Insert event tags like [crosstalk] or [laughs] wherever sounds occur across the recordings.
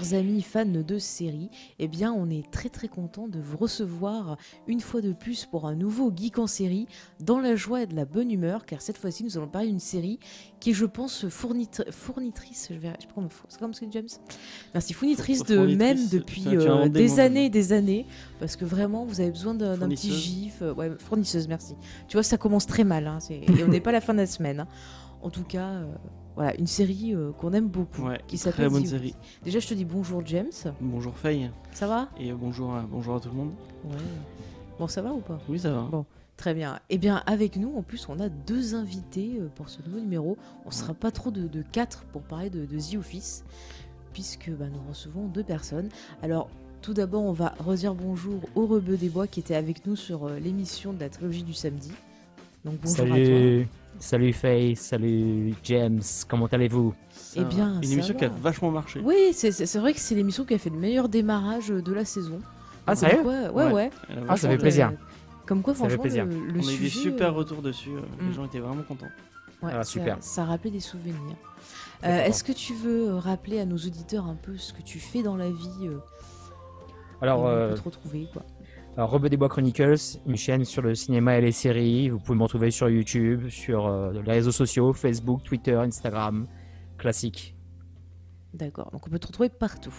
chers amis fans de séries, eh bien, on est très très content de vous recevoir une fois de plus pour un nouveau Geek en série, dans la joie et de la bonne humeur, car cette fois-ci, nous allons parler d'une série qui est, je pense, fournitrice, je vais, je sais pas c'est comme ce que James Merci, fournitrice de même depuis euh, des années et des années, parce que vraiment, vous avez besoin d'un petit gif. Euh, ouais, fournisseuse, merci. Tu vois, ça commence très mal, hein, et on n'est pas à la fin de la semaine. Hein. En tout cas, euh, voilà, une série euh, qu'on aime beaucoup. qui s'appelle très bonne série. Déjà, je te dis bonjour James. Bonjour Faye. Ça va? Et bonjour, à, bonjour à tout le monde. Ouais. Bon, ça va ou pas? Oui, ça va. Bon, très bien. Eh bien, avec nous, en plus, on a deux invités euh, pour ce nouveau numéro. On sera pas trop de, de quatre pour parler de, The Office, puisque bah, nous recevons deux personnes. Alors, tout d'abord, on va redire bonjour au Rebeu des Bois qui était avec nous sur l'émission de la trilogie du samedi. Donc bonjour à toi. Salut Faye, salut James, comment allez-vous? Eh bien, une émission qui a vachement marché. Oui, c'est vrai que c'est l'émission qui a fait le meilleur démarrage de la saison. Ah, sérieux? Ouais, ouais. Ah, ça fait plaisir. Euh, comme quoi, franchement, le, On a eu des super euh, retours dessus. Euh, les mm. gens étaient vraiment contents. Ouais, ah, super. Ça, rappelait des souvenirs. Est-ce que tu veux rappeler à nos auditeurs un peu ce que tu fais dans la vie Alors, on peut te retrouver quoi? Rebeu des Bois Chronicles, une chaîne sur le cinéma et les séries. Vous pouvez m'en trouver sur YouTube, sur euh, les réseaux sociaux, Facebook, Twitter, Instagram, classique. D'accord, donc on peut te retrouver partout.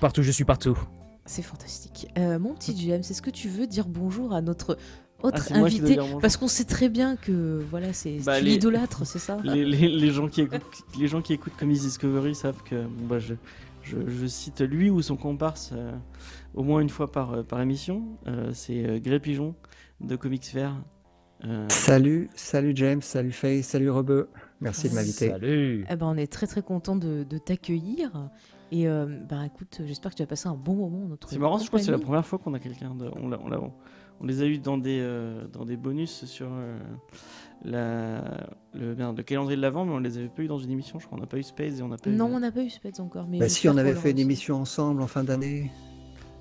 Partout, je suis partout. C'est fantastique. Euh, mon petit James, est-ce que tu veux dire bonjour à notre autre ah, invité Parce qu'on sait très bien que voilà, c'est bah, l'idolâtre, [laughs] c'est ça les, gens qui écoutent, les gens qui écoutent Comics Discovery savent que bah, je, je, cite lui ou son comparse euh, au moins une fois par, euh, par émission. Euh, c'est Gré Pigeon de Comics Vert. Salut, salut James, salut Faye, salut Rebeu. Merci de m'inviter. Salut. Eh ben, on est très très content de, de t'accueillir. Et bah écoute, j'espère que tu as passé un bon moment. C'est marrant, je crois que c'est la première fois qu'on a quelqu'un. On, on, on, les a eu dans des, dans des bonus sur la, le, le, calendrier de l'avant, mais on les avait pas eu dans une émission, je crois. On n'a pas eu Space et on n'a pas Non, on n'a pas eu Space encore. Mais bah si, on avait fait une émission ensemble en fin d'année.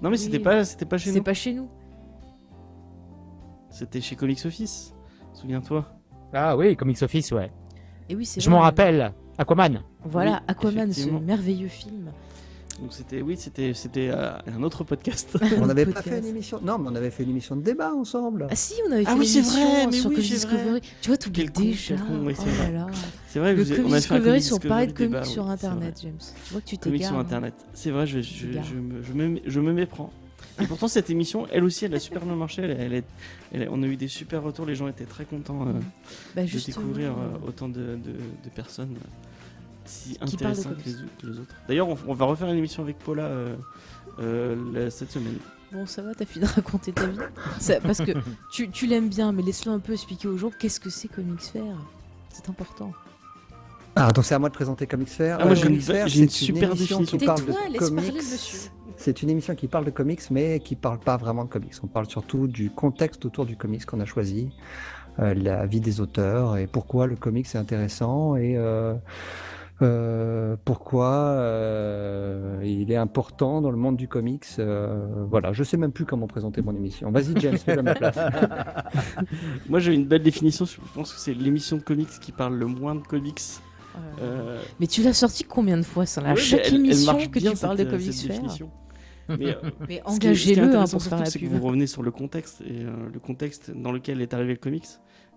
Non, mais c'était pas, c'était pas chez nous. C'est pas chez nous. C'était chez Comics Office. Souviens-toi. Ah oui, Comics Office, ouais. Et oui, c'est Je m'en rappelle. Aquaman. Voilà, Aquaman, ce merveilleux film. Donc c'était oui, c'était c'était euh, un autre podcast. on [laughs] n'avait pas fait une émission. Non, mais on avait fait une émission de débat ensemble. Ah si, on avait ah fait ah oui, c'est vrai, mais sur oui, Discovery. Tu vois tout quel déjà. oui, c'est oh vrai. C'est vrai, le vous, on a fait un sur parler de comics sur internet, James. Tu vois que tu t'égares. Comics sur internet. C'est vrai, je, je, je, me, je, me, je me méprends. Et pourtant, cette émission, elle aussi, elle a super bien marché. Elle, elle, on a eu des super retours. Les gens étaient très contents euh, bah, de découvrir euh, autant de, de, de personnes si intéressant que les, autres. D'ailleurs, on, va refaire une émission avec Paula euh, euh, cette semaine. Bon, ça va, t'as fini de raconter ta vie? Parce que tu, tu l'aimes bien, mais laisse-le un peu expliquer aux gens qu'est-ce que c'est Comics Fair. C'est important. Ah, donc c'est à moi de présenter Comics Fair. Ah, moi, j'ai une, super définition qui parle de comics. C'est une émission qui parle de comics, mais qui parle pas vraiment de comics. On parle surtout du contexte autour du comics qu'on a choisi, euh, la vie des auteurs et pourquoi le comics est intéressant et euh, pourquoi euh, il est important dans le monde du comics. Euh, voilà, je sais même plus comment présenter mon émission. Vas-y, James, fais ma place. [laughs] Moi, j'ai une belle définition. Je pense que c'est l'émission de comics qui parle le moins de comics. Mais tu l'as sorti combien de fois ça À chaque émission que tu parles de comics [laughs] Mais, mais engagez-le hein, pour faire C'est que vous revenez sur le contexte et le contexte dans lequel est arrivé le comics,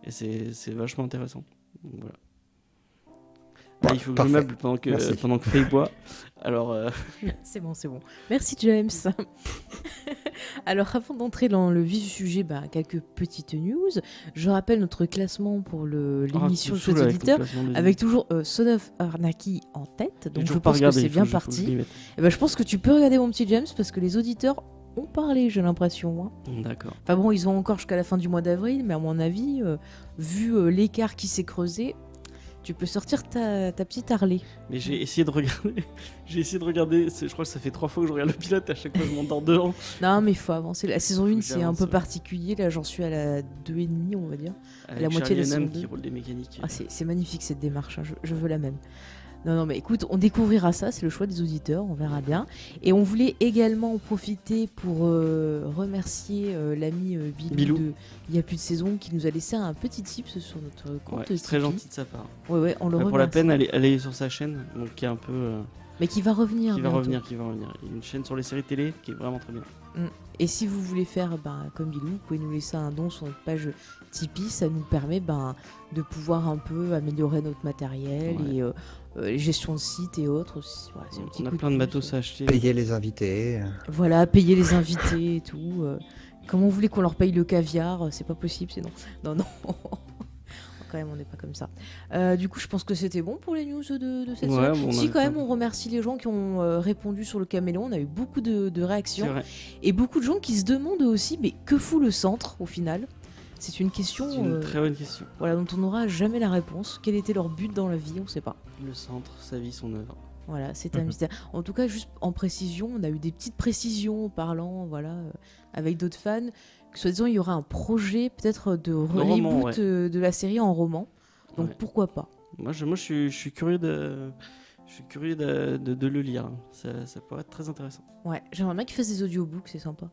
et c'est vachement intéressant. voilà. Ah, il faut que je meuble pendant que, pendant que Faye boit. [laughs] Alors. Euh, [laughs] c'est bon, c'est bon. Merci James. [laughs] Alors, avant d'entrer dans le vif du sujet, bah, quelques petites news. Je rappelle notre classement pour ah, l'émission de de auditeurs, avec toujours euh, Son of Arnaki en tête. Donc, je pense que c'est bien parti. Et eh ben, je pense que tu peux regarder mon petit James parce que les auditeurs ont parlé, j'ai l'impression. Hein. D'accord. Enfin bon, ils ont encore jusqu'à la fin du mois d'avril, mais à mon avis, euh, vu l'écart qui s'est creusé, tu peux sortir ta, petite Harley. Mais j'ai essayé de regarder. [laughs] j'ai essayé de regarder. Je crois que ça fait trois fois que je regarde le pilote. À chaque fois, je m'endors dedans. Non, mais il faut avancer. La saison 1, c'est un peu particulier. Là, j'en suis à la 2,5, on va dire. à la moitié de la saison 2. qui roule des mécaniques. Ah, c'est magnifique cette démarche. Hein. je, veux la même. Non, non, mais écoute, on découvrira ça, c'est le choix des auditeurs, on verra bien. Et on voulait également en profiter pour euh, remercier euh, l'ami euh, Bilou, de Il n'y a plus de saison qui nous a laissé un petit tips sur notre compte. c'est très gentil de sa part. Ouais, ouais, on le Pour la peine, elle est, sur sa chaîne, donc qui est un peu. Mais qui va revenir. Qui va revenir, qui va revenir. Il y a une chaîne sur les séries télé qui est vraiment très bien. Mm. Et si vous voulez faire ben, comme Bilou, vous pouvez nous laisser un don sur notre page Tipeee. Ça nous permet ben, de pouvoir un peu améliorer notre matériel et euh, euh, gestion de site et autres. on a plein de matos à acheter. Payer les invités. Voilà, payer les invités et tout. Euh. comment vous voulez qu'on leur paye le caviar C'est pas possible, sinon. Non, non. [laughs] quand même, on n'est pas comme ça. Euh, du coup, je pense que c'était bon pour les news de, cette semaine. si, quand même, on remercie les gens qui ont euh, répondu sur le caméléon. On a eu beaucoup de, réactions. Et beaucoup de gens qui se demandent aussi, mais que fout le centre au final? C'est une question. une euh, très bonne question. Voilà, dont on n'aura jamais la réponse. Quel était leur but dans la vie On ne sait pas. Le centre, sa vie, son œuvre. Voilà, c'est un mhm. mystère. En tout cas, juste en précision, on a eu des petites précisions parlant, voilà, avec d'autres fans soi-disant il y aura un projet peut-être de reboot euh, de la série en roman. Donc pourquoi pas? Moi, je, moi je, suis, curieux de. Je suis curieux de, de, le lire. Ça, ça, pourrait être très intéressant. Ouais, j'aimerais bien qu'il fasse des audiobooks, c'est sympa.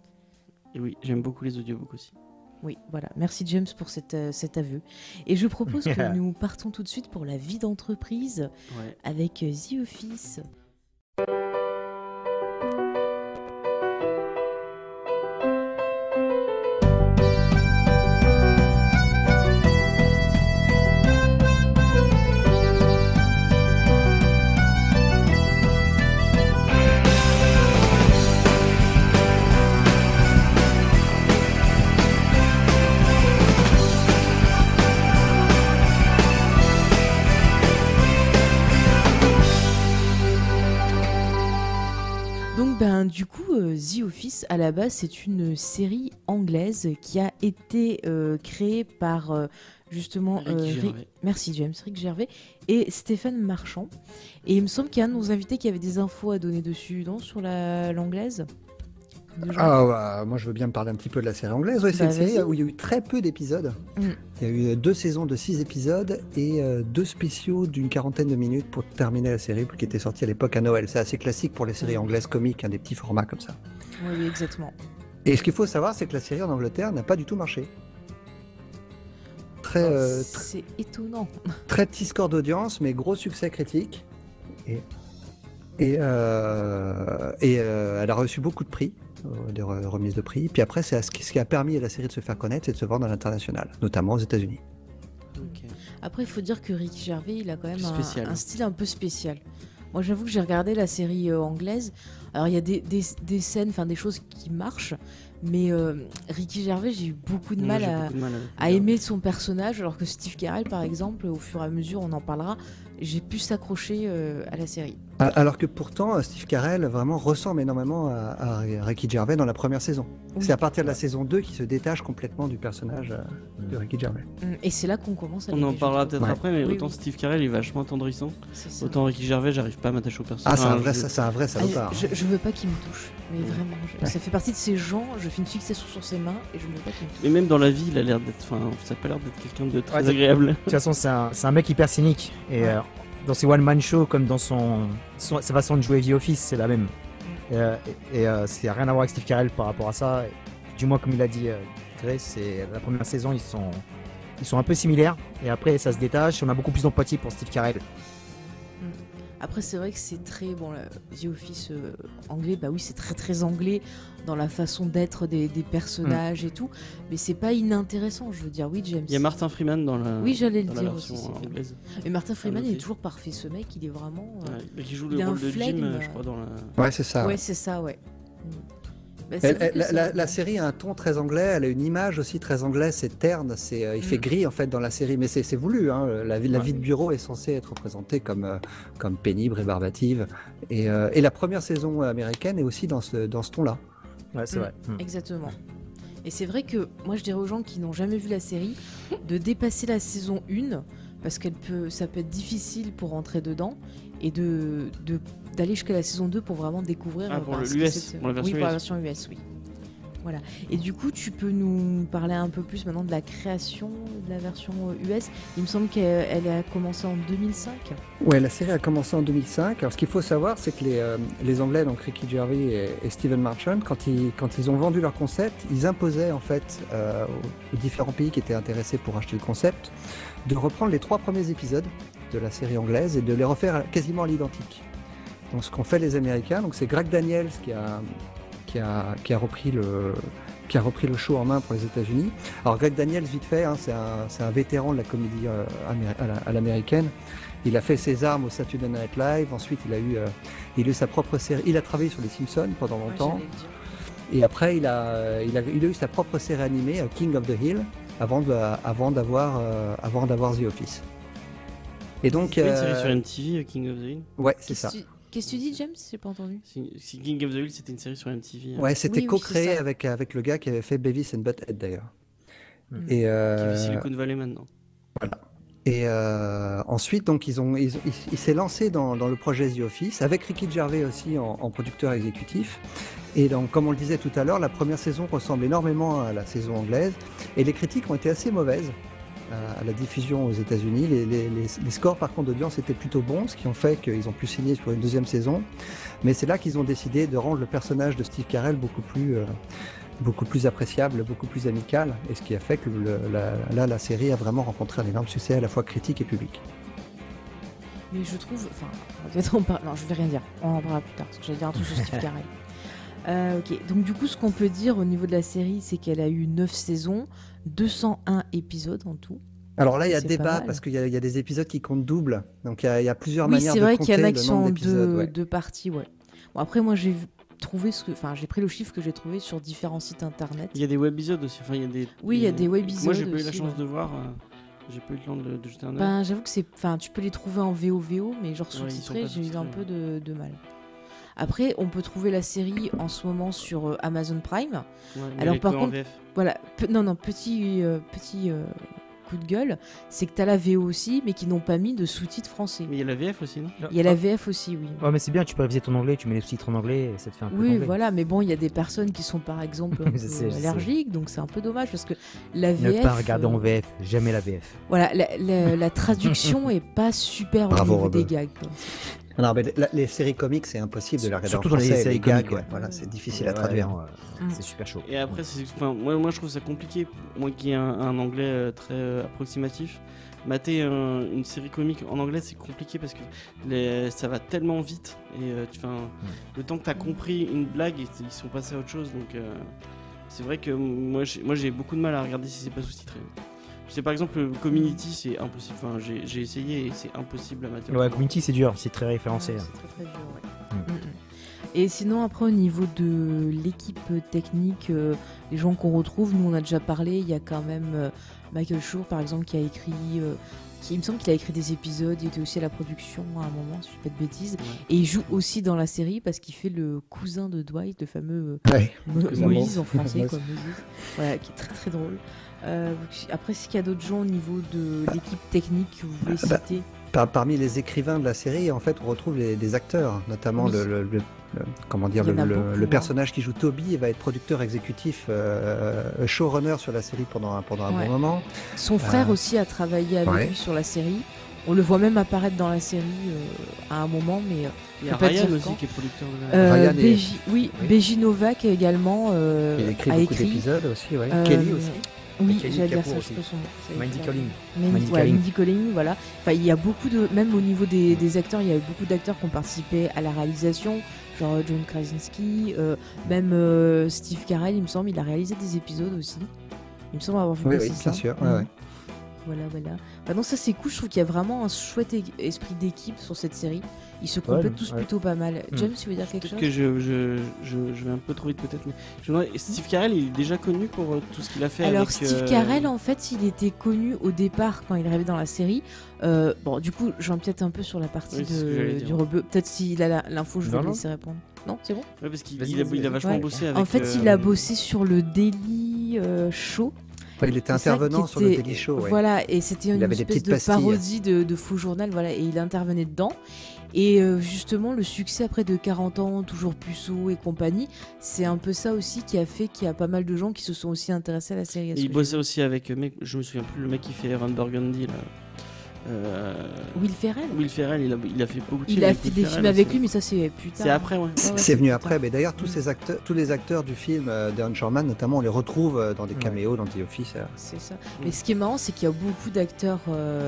Et oui, j'aime beaucoup les audiobooks aussi. Oui, voilà. Merci James pour cette, euh, cet aveu. Et je propose que [laughs] nous partons tout de suite pour la vie d'entreprise avec euh, The Office. The Office, à la base, c'est une série anglaise qui a été euh, créée par euh, justement. Merci James, Rick Gervais et Stéphane Marchand. Et il me semble qu'il y a un de nos invités qui avait des infos à donner dessus, non? Sur l'anglaise? Ah, bah, moi je veux bien me parler un petit peu de la série anglaise. c'est une bah, série où il y a eu très peu d'épisodes. Mm. Il y a eu deux saisons de six épisodes et euh, deux spéciaux d'une quarantaine de minutes pour terminer la série, qui était sortie à l'époque à Noël. C'est assez classique pour les séries anglaises comiques, un des petits formats comme ça. Oui, exactement. Et ce qu'il faut savoir, c'est que la série en Angleterre n'a pas du tout marché. Très, euh, c'est étonnant. [laughs] Très petit score d'audience, mais gros succès critique. Et, et, euh, et elle a reçu beaucoup de prix. Euh, des remises de prix. Puis après, c'est ce qui a permis à la série de se faire connaître, c'est de se vendre à l'international, notamment aux États-Unis. Après, il faut dire que Ricky Gervais, il a quand même un, style un peu spécial. Moi, j'avoue que j'ai regardé la série euh, anglaise. Alors, il y a des, des, scènes, enfin des choses qui marchent, mais euh, Ricky Gervais, j'ai eu beaucoup de mal, à, à, aimer son personnage, alors que Steve Carell, par exemple, au fur et à mesure, on en parlera, j'ai pu s'accrocher euh, à la série. Alors que pourtant, euh, Steve Carell vraiment ressemble énormément à, Ricky Gervais dans la première saison. C'est à partir de la saison 2 qu'il se détache complètement du personnage euh, de Ricky Gervais. Mm, et c'est là qu'on commence à On en parlera peut-être après, mais autant Steve Carell est vachement attendrissant. Autant Ricky Gervais, j'arrive pas à m'attacher au personnage. Ah, c'est un, vrai, c'est un vrai salopard. je, je, veux pas qu'il me touche. Mais vraiment, ça fait partie de ces gens, je fais une fixation sur ses mains et je ne veux pas qu'il me touche. Mais même dans la vie, il a l'air d'être. Enfin, ça a pas l'air d'être quelqu'un de très agréable. De toute façon, c'est un, un, mec hyper cynique. Et dans ses one-man shows comme dans son, sa façon de jouer The Office, c'est la même. Mm. Euh, et, et euh, c'est rien à voir avec Steve Carell par rapport à ça. Du moins, comme il a dit, euh, Grace, c'est la première saison, ils sont, ils sont un peu similaires. Et après, ça se détache. On a beaucoup plus d'empathie pour Steve Carell. Après, c'est vrai que c'est très. Bon, The Office euh, anglais, bah oui, c'est très très anglais dans la façon d'être des, personnages et tout. Mais c'est pas inintéressant, je veux dire. Oui, James. Il y a Martin Freeman dans la. Oui, j'allais le dire aussi. Anglaise. Et Martin Freeman, il est toujours parfait. Ce mec, il est vraiment. Euh, ouais, il joue le rôle de Jim, je crois, dans la. Ouais, c'est ça. Ouais, c'est ça, ouais. Mm. Bah, la, série a un ton très anglais, elle a une image aussi très anglaise, c'est terne, c'est, euh, il fait mm. gris en fait dans la série, mais c'est, voulu. Hein. La, vie, la vie de bureau est censée être représentée comme, euh, comme pénible, rébarbative. Et, euh, et la première saison américaine est aussi dans ce, dans ce ton-là. Ouais, c'est mm. vrai. Mm. Exactement. Et c'est vrai que moi je dirais aux gens qui n'ont jamais vu la série de dépasser la saison 1 parce qu'elle peut, ça peut être difficile pour rentrer dedans et de, d'aller jusqu'à la saison 2 pour vraiment découvrir. Ah, pour l'US, pour la version US, oui. Voilà. Et du coup, tu peux nous parler un peu plus maintenant de la création de la version US. Il me semble qu'elle a commencé en 2005. Ouais, la série a commencé en 2005. Alors, ce qu'il faut savoir, c'est que les, euh, les, Anglais, donc Ricky Gervais et, Steven Marchand, quand ils, quand ils ont vendu leur concept, ils imposaient en fait euh, aux différents pays qui étaient intéressés pour acheter le concept de reprendre les trois premiers épisodes de la série anglaise et de les refaire quasiment à l'identique. Donc, ce qu'ont fait les Américains, donc c'est Greg Daniels qui a, qui a, qui a repris le qui a repris le show en main pour les États-Unis. Alors Greg Daniels, vite fait, hein, c'est un, un, vétéran de la comédie euh, à l'américaine. Il a fait ses armes au Saturday Night Live. Ensuite, il a eu, euh, il a eu sa propre série. Il a travaillé sur les Simpsons pendant longtemps. et après, il a, il a, il, a, eu sa propre série animée, King of the Hill, avant de, avant d'avoir, avant d'avoir The Office. Et donc, c'est une série sur MTV, King of the Hill? Ouais, c'est ça. Qu'est-ce que tu dis, James? J'ai pas entendu. King of the Hill, c'était une série sur MTV. Hein. Ouais, c'était co-créé avec, avec le gars qui avait fait Beavis and Butthead d'ailleurs. Mm. Et euh... Qui fait Silicon Valley maintenant. Voilà. Et euh, ensuite, donc, ils ont, ils, il, s'est lancé dans, dans, le projet The Office avec Ricky Gervais aussi en, en, producteur exécutif. Et donc, comme on le disait tout à l'heure, la première saison ressemble énormément à la saison anglaise et les critiques ont été assez mauvaises à, la diffusion aux États-Unis. Les, les, les, scores par contre d'audience étaient plutôt bons, ce qui ont fait qu'ils ont pu signer sur une deuxième saison. Mais c'est là qu'ils ont décidé de rendre le personnage de Steve Carell beaucoup plus, euh, beaucoup plus appréciable, beaucoup plus amical, et ce qui a fait que le, la, là la série a vraiment rencontré un énorme succès à la fois critique et public. Mais je trouve, enfin, on parle, non, je vais rien dire, on en parlera plus tard, parce que j'allais dire un truc sur Steve [laughs] Carell. Euh, ok, donc du coup, ce qu'on peut dire au niveau de la série, c'est qu'elle a eu 9 saisons, 201 épisodes en tout. Alors là, il y a débat parce qu'il y, y, a des épisodes qui comptent double. Donc il y, y, a plusieurs manières de compter. Oui, c'est vrai qu'il y en a qui sont deux, deux, parties, ouais. Bon, après, moi, j'ai trouvé ce que. Enfin, j'ai pris le chiffre que j'ai trouvé sur différents sites internet. Il y a des webisodes aussi. Enfin, il y a des, oui, il y a des webisodes. Moi, j'ai pas eu la chance de voir. Euh, j'ai pas eu le temps de, de jeter un œil. Ben, j'avoue que c'est. Enfin, tu peux les trouver en VO-VO, mais genre sous-titré, j'ai eu un peu de, de mal. Après, on peut trouver la série en ce moment sur euh, Amazon Prime. Alors par contre, voilà, non non, petit euh, petit euh, coup de gueule, c'est que tu as la VO aussi, mais qui n'ont pas mis de sous-titres français. Mais il y a la VF aussi, non? Il y a la VF aussi, oui. Ouais, mais c'est bien, tu peux réviser ton anglais, tu mets les sous-titres en anglais et ça te fait un peu Oui, voilà, mais bon, il y a des personnes qui sont par exemple [laughs] allergiques, donc c'est un peu dommage parce que la VF. Ne pas regarder en VF, jamais la VF. Voilà, la, traduction [laughs] est pas super au niveau des gags. Non, mais les séries comiques, c'est impossible de la regarder Surtout dans les séries comiques, ouais. Voilà, c'est difficile à traduire. Mm. C'est super chaud. Et après, moi, moi, je trouve ça compliqué. Moi qui ai un, anglais euh, très euh, approximatif, mater une série comique en anglais, c'est compliqué parce que les, ça va tellement vite. Et euh, tu, mm. le temps que tu as compris une blague, ils sont passés à autre chose. Donc, c'est vrai que moi, j'ai beaucoup de mal à regarder si c'est pas sous-titré. C'est par exemple Community, c'est impossible. Enfin, j'ai essayé et c'est impossible à mater. Ouais, Community, c'est dur, c'est très référencé. c'est très très dur, ouais. Mm. Mm, mm. Et sinon, après, au niveau de l'équipe technique, euh, les gens qu'on retrouve, nous on a déjà parlé, il y a quand même euh, Michael Schur, par exemple, qui a écrit. Euh, qui, il me semble qu'il a écrit des épisodes, il était aussi à la production à un moment, si je ne fais pas de bêtises. Et il joue aussi dans la série parce qu'il fait le cousin de Dwight, le fameux Moïse en français, [laughs] quoi, Moïse. Voilà, qui est très très drôle. Euh, après, est-ce qu'il y a d'autres gens au niveau de l'équipe technique que vous voulez ah bah, citer Parmi les écrivains de la série, en fait, on retrouve les, acteurs, notamment le, comment dire, le, hein. personnage qui joue Toby va être producteur exécutif, euh, showrunner sur la série pendant un, pendant un bon moment. Son frère euh, aussi a travaillé avec lui sur la série. On le voit même apparaître dans la série à un moment, mais il y a Ryan aussi qui est producteur de la série. Oui, oui. Novak également il écrit a beaucoup d'épisodes aussi, Kelly aussi. Oui, j'allais dire ça, je peux son nom. Mandy Colling. Mandy, ouais, voilà. Enfin, il y a beaucoup de, même au niveau des, des, acteurs, il y a eu beaucoup d'acteurs qui ont participé à la réalisation, genre John Krasinski, euh, même euh, Steve Carell, il me semble, il a réalisé des épisodes aussi. Il me semble avoir vu oui, oui, bien sûr. Ouais, ouais. Voilà, voilà. Bah non, ça c'est cool. Je trouve qu'il y a vraiment un chouette esprit d'équipe sur cette série. Ils se complètent tous plutôt pas mal. Hmm. James, tu veux dire quelque chose Peut-être que je, je, je, vais un peu trop vite, peut-être. Mais Steve Carell, il est déjà connu pour euh, tout ce qu'il a fait. Alors, Steve euh, Carell, en fait, il était connu au départ quand il rêvait dans la série. Euh, bon, du coup, j'empiète un peu sur la partie de, du rebeu. Peut-être s'il a l'info, je vais le laisser répondre. Non, c'est bon Ouais, parce qu'il a, vachement bossé avec. En fait, il a bossé sur le Daily Show il était intervenant sur le Daily Show. Voilà, et c'était une espèce de parodie de, faux journal, voilà, et il intervenait dedans. Et euh, justement, le succès après de 40 ans, toujours puceau et compagnie, c'est un peu ça aussi qui a fait qu'il y a pas mal de gens qui se sont aussi intéressés à la série. il bossait aussi avec, mec, je me souviens plus, le mec qui fait Ron Burgundy là. Euh, Will Ferrell Will Ferrell, il a, il a fait beaucoup de films. Il a fait des films avec lui, mais ça c'est plus tard. C'est après, ouais. c'est venu après, mais d'ailleurs tous mm. ces acteurs, tous les acteurs du film euh, Sherman, notamment, on les retrouve euh, dans des caméos dans The Office. C'est ça. Mm. Mais ce qui est marrant, c'est qu'il y a beaucoup d'acteurs.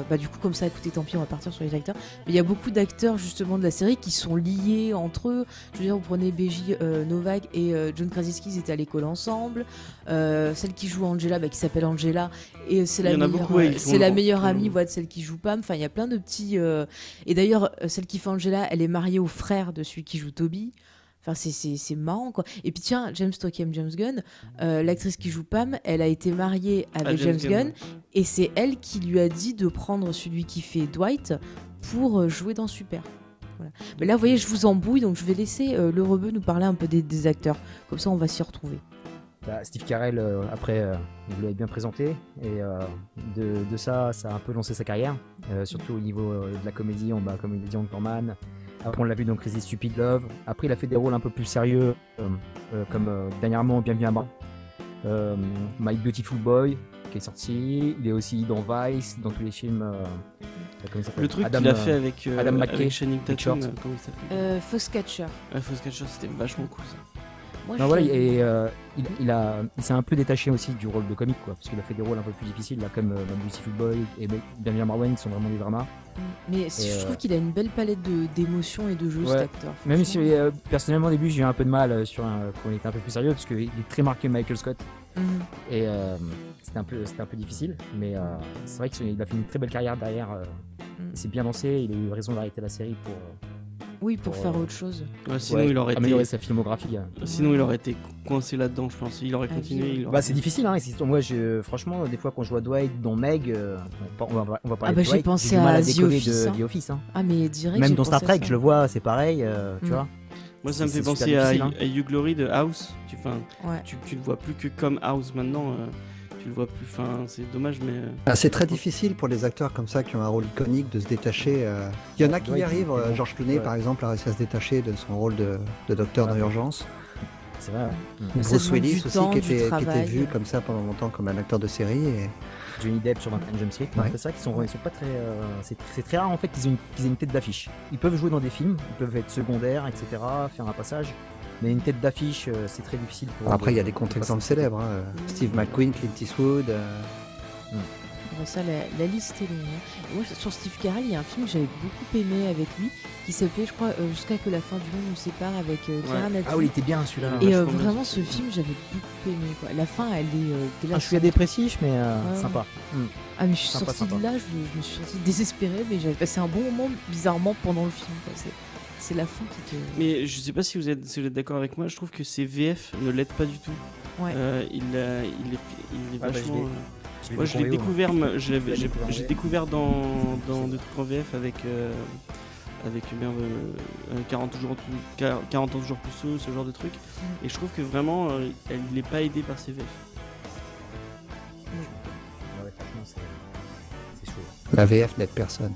bah du coup, comme ça, écoutez, tant pis, on va partir sur les acteurs. Mais il y a beaucoup d'acteurs justement de la série qui sont liés entre eux. Je veux dire, vous prenez Beji Novak et John Krasinski, ils étaient à l'école ensemble. celle qui joue Angela, bah, qui s'appelle Angela, et c'est la meilleure, c'est la meilleure amie, voilà, de celle qui joue pas Enfin, il y a plein de petits. Euh, et d'ailleurs, euh, celle qui fait Angela, elle est mariée au frère de celui qui joue Toby. Enfin, c'est marrant, quoi. Et puis, tiens, James Stockham, James Gunn, euh, l'actrice qui joue Pam, elle a été mariée avec James, Gunn, et c'est elle qui lui a dit de prendre celui qui fait Dwight pour jouer dans Super. Mais là, vous voyez, je vous embouille, donc je vais laisser le rebeu nous parler un peu des acteurs. Comme ça, on va s'y retrouver. Bah, Steve Carell, euh, après, euh, vous l'avez bien présenté. Et euh, de, ça, ça a un peu lancé sa carrière. surtout au niveau de la comédie, on, bah, comme il dit Anchorman. Après, on l'a vu dans Crazy Stupid Love. Après, il a fait des rôles un peu plus sérieux, comme dernièrement Bienvenue à bord. My Beautiful Boy, qui est sorti. Il est aussi dans Vice, dans tous les films. le truc qu'il a fait avec, Adam McKay, avec Channing Tatum, comment il s'appelle? Foxcatcher. Foxcatcher, c'était vachement cool ça et euh, il, a, il s'est un peu détaché aussi du rôle de comique, quoi, parce qu'il a fait des rôles un peu plus difficiles, là, comme euh, Beautiful Boy et Marwan, qui sont vraiment des dramas. Mm. Mais je trouve euh, qu'il a une belle palette d'émotions et de jeux, cet acteur. Même si personnellement au début j'ai eu un peu de mal sur un, quand on était un peu plus sérieux, parce qu'il est très marqué Michael Scott. Mm. Et c'était un, peu, un peu difficile, mais c'est vrai qu'il a fait une très belle carrière derrière. Mm. Il s'est bien lancé, il a eu raison d'arrêter la série pour oui, pour faire autre chose. sinon, il aurait été... sa filmographie. Hein. Sinon, il aurait été coincé là-dedans, je pense. Il aurait continué. Bah, c'est difficile, hein. Moi, je... franchement, des fois, quand je vois Dwight dans Meg, euh, on, va, on va parler ah bah, j'ai pensé à, The Office. De, The Office hein. Ah, mais direct. Même dans Star Trek, je le vois, c'est pareil, euh, tu mm. vois. Moi, ça me fait penser à, You Glory de House. Tu, tu, tu, le vois plus que comme House maintenant. Tu le vois plus. fin c'est dommage, mais. Euh. Ah, c'est très difficile pour les acteurs comme ça qui ont un rôle iconique de se détacher. Euh. Il y en a qui y arrivent. Euh, Georges Clooney, par exemple, a réussi à se détacher de son rôle de, docteur dans l'urgence. C'est vrai. Bruce Willis aussi, qui était, qui était, vu comme ça pendant longtemps comme un acteur de série. Et... Johnny Depp sur 21 Jump Street. C'est ça qui sont, ils sont pas très. c'est très rare en fait qu'ils aient, une, aient une tête d'affiche. Ils peuvent jouer dans des films, ils peuvent être secondaires, etc. Faire un passage. Mais une tête d'affiche, euh, c'est très difficile pour. Après, il y a des contre-exemples célèbres. Hein. Steve McQueen, Clint Eastwood. Euh. Hmm. ça, la, liste est longue. Hein. Moi, sur Steve Carell, il y a un film que j'avais beaucoup aimé avec lui, qui s'appelait, je crois, euh, Jusqu'à que la fin du monde nous sépare avec euh, Ah oui, il était bien celui-là. Et vraiment, ce film, j'avais beaucoup aimé. Quoi. La fin, elle est. Ah, je suis dépressif, mais sympa. Hmm. Ah, mais je suis sortie de là, je, me suis sortie désespérée, mais j'avais passé un bon moment, bizarrement, pendant le film. Quoi c'est la fin qui te. Mais je sais pas si vous êtes, si êtes d'accord avec moi, je trouve que ces VF ne l'aident pas du tout. Ouais. Euh, il, euh, il, est, il est ah, bah, vachement. moi, je l'ai découvert, j'ai découvert dans, dans des trucs en VF avec. Euh, avec merde, 40, jours, 40 ans toujours plus ce genre de truc. Mm. Et je trouve que vraiment, elle n'est pas aidée par ces VF. La VF n'aide personne.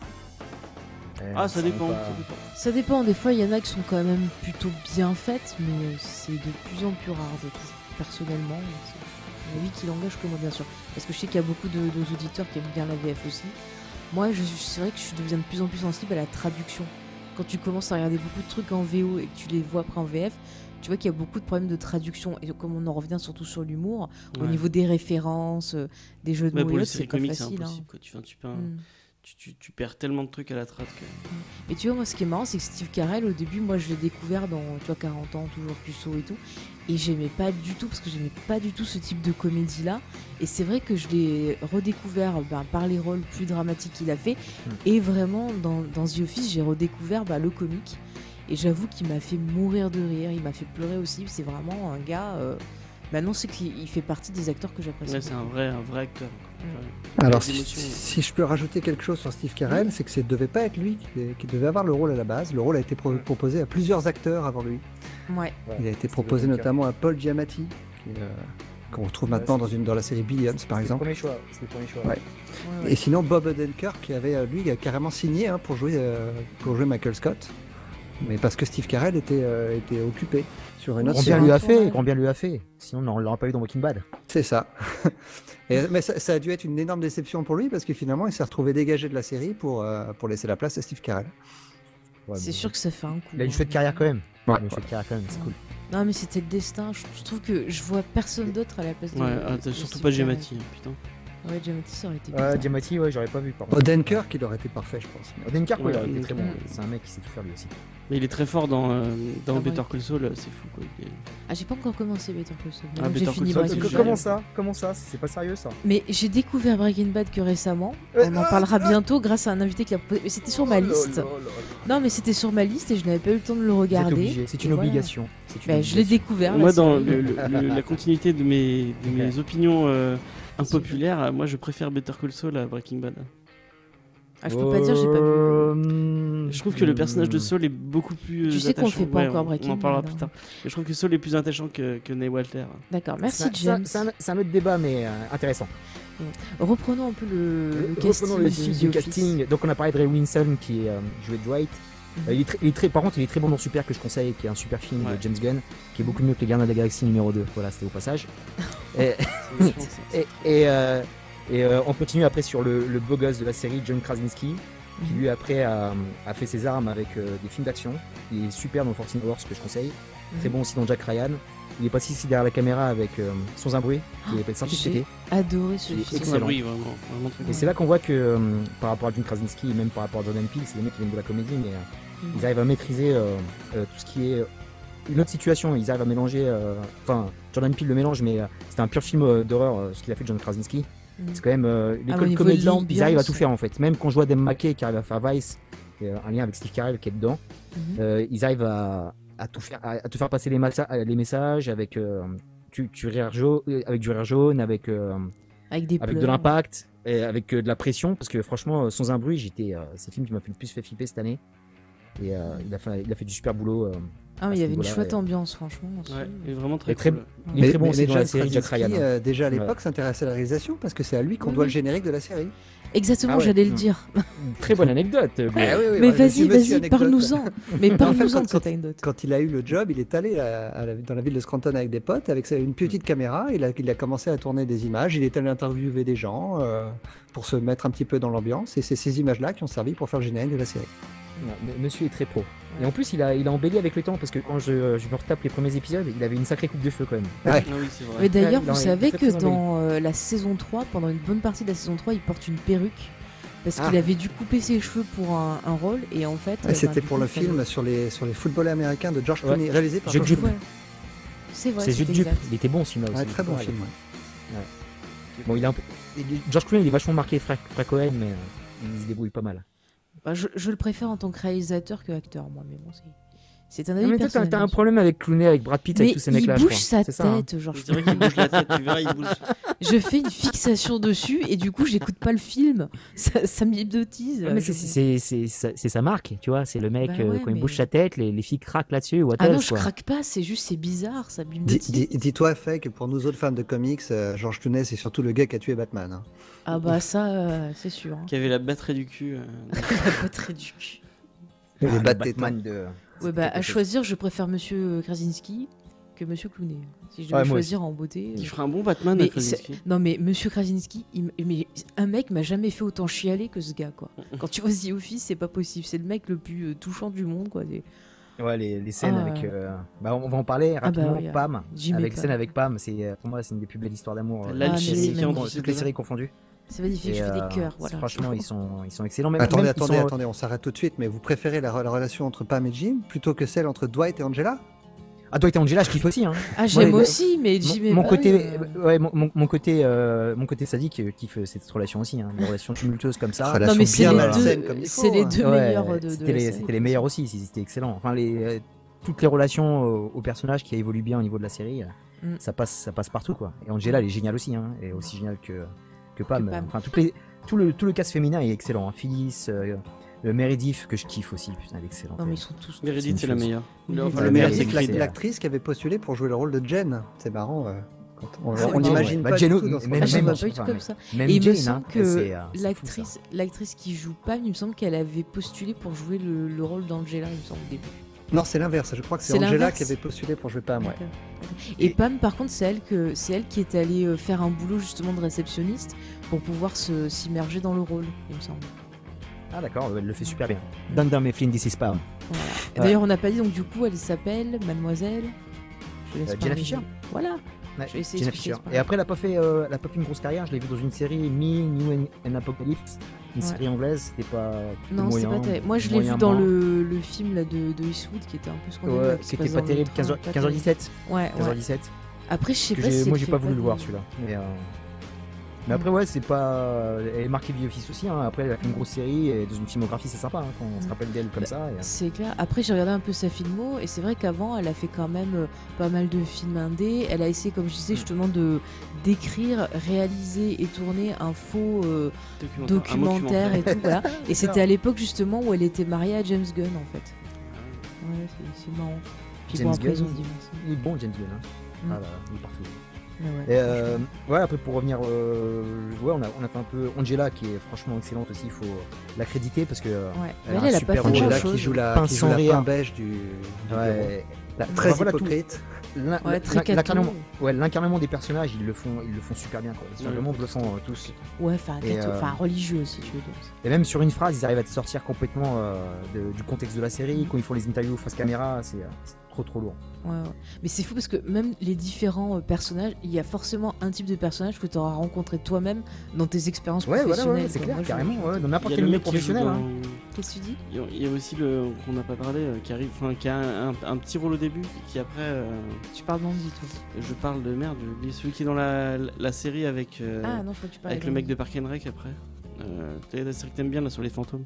Ah, ça dépend, ça dépend. Des fois, il y en a qui sont quand même plutôt bien faites, mais c'est de plus en plus rare, je trouve, personnellement. C'est vie qui l'engage que moi, bien sûr. Parce que je sais qu'il y a beaucoup de, auditeurs qui aiment bien la VF aussi. Moi, c'est vrai que je deviens de plus en plus sensible à la traduction. Quand tu commences à regarder beaucoup de trucs en VO et que tu les vois après en VF, tu vois qu'il y a beaucoup de problèmes de traduction. Et comme on en revient surtout sur l'humour, au niveau des références, euh, des jeux de mots, c'est pas facile. Hein. Tu, tu, peux, mm tu, perds tellement de trucs à la traite que... Et tu vois, moi, ce qui est marrant, c'est que Steve Carell, au début, moi, je l'ai découvert dans, tu vois, 40 ans, toujours plus haut et tout. Et j'aimais pas du tout, parce que j'aimais pas du tout ce type de comédie-là. Et c'est vrai que je l'ai redécouvert ben, par les rôles plus dramatiques qu'il a fait. Hmm. Et vraiment, dans, dans The Office, j'ai redécouvert ben, le comique. Et j'avoue qu'il m'a fait mourir de rire, il m'a fait pleurer aussi. C'est vraiment un gars... Euh, Maintenant, c'est qu'il fait partie des acteurs que j'apprécie. Ouais, c'est un vrai, un vrai acteur. Alors, si, je peux rajouter quelque chose sur Steve Carell, c'est que ce ne devait pas être lui qui, devait avoir le rôle à la base. Le rôle a été proposé à plusieurs acteurs avant lui. Ouais. Il a été proposé notamment à Paul Giamatti, euh, qu'on retrouve maintenant dans, une, dans la série Billions, par exemple. C'est le premier choix. Ouais. Et sinon, Bob Odenkirk, qui avait, euh, lui, carrément signé hein, pour, jouer, euh, pour jouer Michael Scott. mais parce que Steve Carell était, était occupé sur une autre bien lui a fait, grand bien lui a fait? Sinon, on l'aurait pas eu dans Walking Bad. C'est ça. [laughs] mais ça, a dû être une énorme déception pour lui parce que finalement, il s'est retrouvé dégagé de la série pour, pour laisser la place à Steve Carell. c'est sûr que ça fait un coup. Il a une hein. chouette carrière quand même. Ouais, une chouette carrière quand même, c'est cool. Non, mais c'était le destin. Je, trouve que je vois personne d'autre à la place de. Ouais, ah, surtout pas Giamatti, putain. Ouais, Giamatti, ça aurait été. Ouais, Giamatti, ouais, j'aurais pas vu. Par Odenkirk, il aurait été parfait, je pense. Odenkirk, ouais, il aurait été très bon. C'est un mec qui sait tout faire lui aussi. Mais il est très fort dans, euh, dans ah Better Call Saul, c'est fou quoi. Ah, j'ai pas encore commencé Better Call Saul. Ah, j'ai fini Breaking Bad. Comment ça? Comment ça? C'est pas sérieux ça? Mais j'ai découvert Breaking Bad que récemment. On en parlera bientôt grâce à un invité qui a. C'était sur ma oh liste. Non, mais c'était sur ma liste et je n'avais pas eu le temps de le regarder. C'est une obligation. Bah, je l'ai découvert. Moi, dans la continuité de mes, de mes [laughs] opinions euh, impopulaires, moi je préfère Better Call Saul à Breaking Bad. Ah, je peux pas dire, j'ai pas vu. Euh, je trouve que le personnage de Saul est beaucoup plus. Tu sais qu'on fait pas encore Breaking. On en parlera plus tard. je trouve que Saul est plus attachant que, que Ney Walter. D'accord, merci James. C'est un, autre débat, mais euh, intéressant. Reprenons un peu le, casting. Reprenons le du casting. Donc on a parlé de Ray Winson qui est joué Dwight. Euh, il, est très, il, est très, par contre, il est très bon dans Super que je conseille, qui est un super film de James Gunn, qui est beaucoup mieux que Les Gardiens de la Galaxie numéro 2. Voilà, c'était au passage. [laughs] [laughs] et, et, euh, et euh, on continue après sur le, le, beau gosse de la série, John Krasinski, qui mhm. lui après a, a, fait ses armes avec des films d'action. Il est super dans Fortune Wars que je conseille. Très mhm. bon aussi dans Jack Ryan. Il est passé ici derrière la caméra avec Sans un bruit, qui est sorti cet été. Adoré ce film. Excellent. vraiment, et c'est là qu'on voit que par rapport à John Krasinski et même par rapport à Jordan Peele, c'est des mecs qui viennent de la comédie, mais ils arrivent à maîtriser euh, euh, tout ce qui est une autre situation. Ils arrivent à mélanger. Euh, enfin, Jordan Peele le mélange, mais c'était un pur film d'horreur ce qu'il a fait John Krasinski. C'est quand même l'école ah, comédie. Ils arrivent à tout faire en fait. Même quand je vois Dem qui arrive à faire Vice, un lien avec Steve Carell qui est dedans, mm-hmm. ils arrivent à, à, tout faire, à, te faire passer les, les messages avec, tu, tu jaune, avec du rire jaune, avec, avec, des avec de l'impact, et avec de la pression. Parce que franchement, sans un bruit, j'étais, c'est le film qui m'a le plus fait flipper cette année. Et euh, il, a fait, il a fait du super boulot. Euh, ah, mais il y avait une chouette ambiance, franchement. Ouais, il est vraiment très, très, cool. Il est très bon aussi dans la série Jack Ryan. Euh, déjà à l'époque, s'intéressait à la réalisation parce que c'est à lui qu'on doit le générique de la série. Exactement, ah j'allais le dire. [laughs] Très bonne anecdote. Mais, mais vas-y, vas-y, parle-nous-en. Mais parle-nous-en de cette anecdote. Quand il a eu le job, il est allé dans la ville de Scranton avec des potes, avec une petite caméra. Il a, il a commencé à tourner des images. Il est allé interviewer des gens pour se mettre un petit peu dans l'ambiance. Et c'est ces images-là qui ont servi pour faire le générique de la série. Monsieur est très pro. Et en plus, il a, il a embelli avec le temps parce que quand je, je me retape les premiers épisodes, il avait une sacrée coupe de cheveux quand même. Ouais. Ah oui, vrai. Mais d'ailleurs, vous savez que dans euh, la saison 3, pendant une bonne partie de la saison 3, il porte une perruque parce qu'il ah. avait dû couper ses cheveux pour un, un rôle et en fait. Euh, c'était pour le film sur les, sur les footballeurs américains de George Clooney, réalisé par George Clooney. C'est vrai. C'est Jude Il était bon ce film aussi. très bon film. Bon, il a un peu... George Clooney, il est vachement marqué Frank Cohen, mais euh, il se débrouille pas mal. Bah, je, je, le préfère en tant que réalisateur que acteur, moi, mais bon, c'est. C'est un avis mais toi, t'as un problème avec Clooney, avec Brad Pitt, avec tous ces mecs-là. Il bouge sa tête, hein. genre. C'est vrai qu'il bouge la tête, tu verras, il bouge. [laughs] Je fais une fixation dessus et du coup, j'écoute pas le film. Ça, ça m'hypnotise. mais c'est sa marque, tu vois. C'est le mec, bah euh, quand il bouge sa tête, les, les filles craquent là-dessus. Ah non, je craque pas, c'est juste, c'est bizarre, ça m'hypnotise. Dis-toi, fait que pour nous autres fans de comics, euh, George Clooney, c'est surtout le gars qui a tué Batman. Hein. Ah bah ça, euh, c'est sûr. Qui avait la batterie du cul. [laughs] la batterie du cul. Le Batman de. Ouais, bah, à choisir, je préfère Monsieur Krasinski que Monsieur Clooney. Si je devais choisir en beauté. Il ferait un bon Batman, mais Krasinski. Non, mais Monsieur Krasinski, mais un mec m'a jamais fait autant chialer que ce gars, quoi. [laughs] Quand tu vois The Office, c'est pas possible. C'est le mec le plus euh, touchant du monde, quoi. Ouais, les, les scènes ah, avec. Euh, bah, on va en parler ah, bah rapidement. Pam. Avec les scènes avec Pam, c'est euh, pour moi, c'est une des plus belles histoires d'amour. L'alchimie entre toutes les séries confondues. C'est magnifique, je fais des cœurs. Voilà. Franchement, ils sont, ils sont excellents. Même, attendez, attendez, attendez, on s'arrête tout de suite. Mais vous préférez la, relation entre Pam et Jim plutôt que celle entre Dwight et Angela? Ah, Dwight et Angela, je kiffe aussi. Hein. Ah, j'aime aussi, mais Jim mon, côté, euh, ouais, mon, mon, côté, euh, mon côté sadique euh, kiffe cette relation aussi. Hein. Une relation tumultueuse comme ça. non, mais c'est les, deux, c'est les deux meilleurs de, C'était les, les, meilleurs aussi, c'était excellent. Enfin, les, toutes les relations aux, personnages qui évoluent bien au niveau de la série, mm. ça, passe, ça passe partout. quoi. Et Angela, elle est géniale aussi. Hein. Elle est aussi géniale que, que Pam. Enfin, toutes les tout le, tout le cast féminin est excellent. Hein. Phyllis, euh, Meredith, que je kiffe aussi, putain, elle est excellente. Non, mais ils sont tous. Meredith, c'est la meilleure. Le, meilleur, c'est l'actrice qui avait postulé pour jouer le rôle de Jen. C'est marrant. Euh, on, on imagine pas Jen, tout même, même, pas du tout comme ça. Même et il me semble hein, que euh, l'actrice, l'actrice qui joue pas, il me semble qu'elle avait postulé pour jouer le, le rôle d'Angela, il me semble au début. Non, c'est l'inverse. Je crois que c'est Angela qui avait postulé pour jouer Pam. Ouais. Et, Pam, par contre, c'est elle, que, elle qui est allée euh, faire un boulot justement de réceptionniste pour pouvoir s'immerger dans le rôle, il me semble. Ah d'accord, elle le fait super bien. Dunder Mifflin, this is Pam. D'ailleurs, on n'a pas dit, donc du coup, elle s'appelle Mademoiselle. Euh, Jenna Fisher. Voilà. Fisher. Et après, elle n'a pas, fait, euh, pas fait une grosse carrière. Je l'ai vue dans une série Me, New and Apocalypse une série anglaise, c'était pas. Non, c'est pas terrible. Moi, je l'ai vu dans le, le, film là, de, de Eastwood qui était un peu ce qu'on ouais, Qui était pas terrible, 15h17. Ouais, 15h17. Après, je sais pas si. Moi, j'ai pas voulu le voir celui-là. Mais, euh... Après, ouais, c'est pas. Elle est marquée The Office aussi. Hein. Après, elle a fait une grosse série et dans une filmographie, c'est sympa hein, quand on se rappelle d'elle comme bah, ça. C'est clair. Après, j'ai regardé un peu sa filmo et c'est vrai qu'avant, elle a fait quand même euh, pas mal de films indés. Elle a essayé, comme je disais, justement de d'écrire, réaliser et tourner un faux euh, documentaire, et tout. voilà. [laughs] Et c'était à l'époque justement où elle était mariée à James Gunn en fait. Ouais, c'est marrant. Puis James bon, après, Gunn, il est bon, James Gunn. Hein. Mm. Ah, là, il est partout. Et euh, ouais, après pour revenir, euh, ouais, on a, on a fait un peu Angela qui est franchement excellente aussi, il faut l'accréditer parce que ouais. elle, a un super Angela qui joue la, qui joue la beige du, ouais. La, très voilà, hypocrite. L'incarnement des personnages, ils le font, ils le font super bien. Quoi. Ils sont vraiment bluffants euh, tous. Ouais, enfin euh, religieux si tu veux. Et même sur une phrase, ils arrivent à te sortir complètement euh, du contexte de la série. Quand ils font les interviews face caméra, c'est trop trop lourd. Mais c'est fou parce que même les différents personnages, il y a forcément un type de personnage que tu auras rencontré toi-même dans tes expériences professionnelles. c'est clair, carrément, dans n'importe quel milieu professionnel. Hein. Qu'est-ce que tu dis? Il y a aussi le qu'on n'a pas parlé, qui arrive, enfin qui a un, petit rôle au début, qui après. Tu parles d'Andy, toi Je parle de merde, celui qui est dans la, la série avec, ah, non, avec le mec de Park and Rec après. Euh, la série que t'aimes bien là sur les fantômes.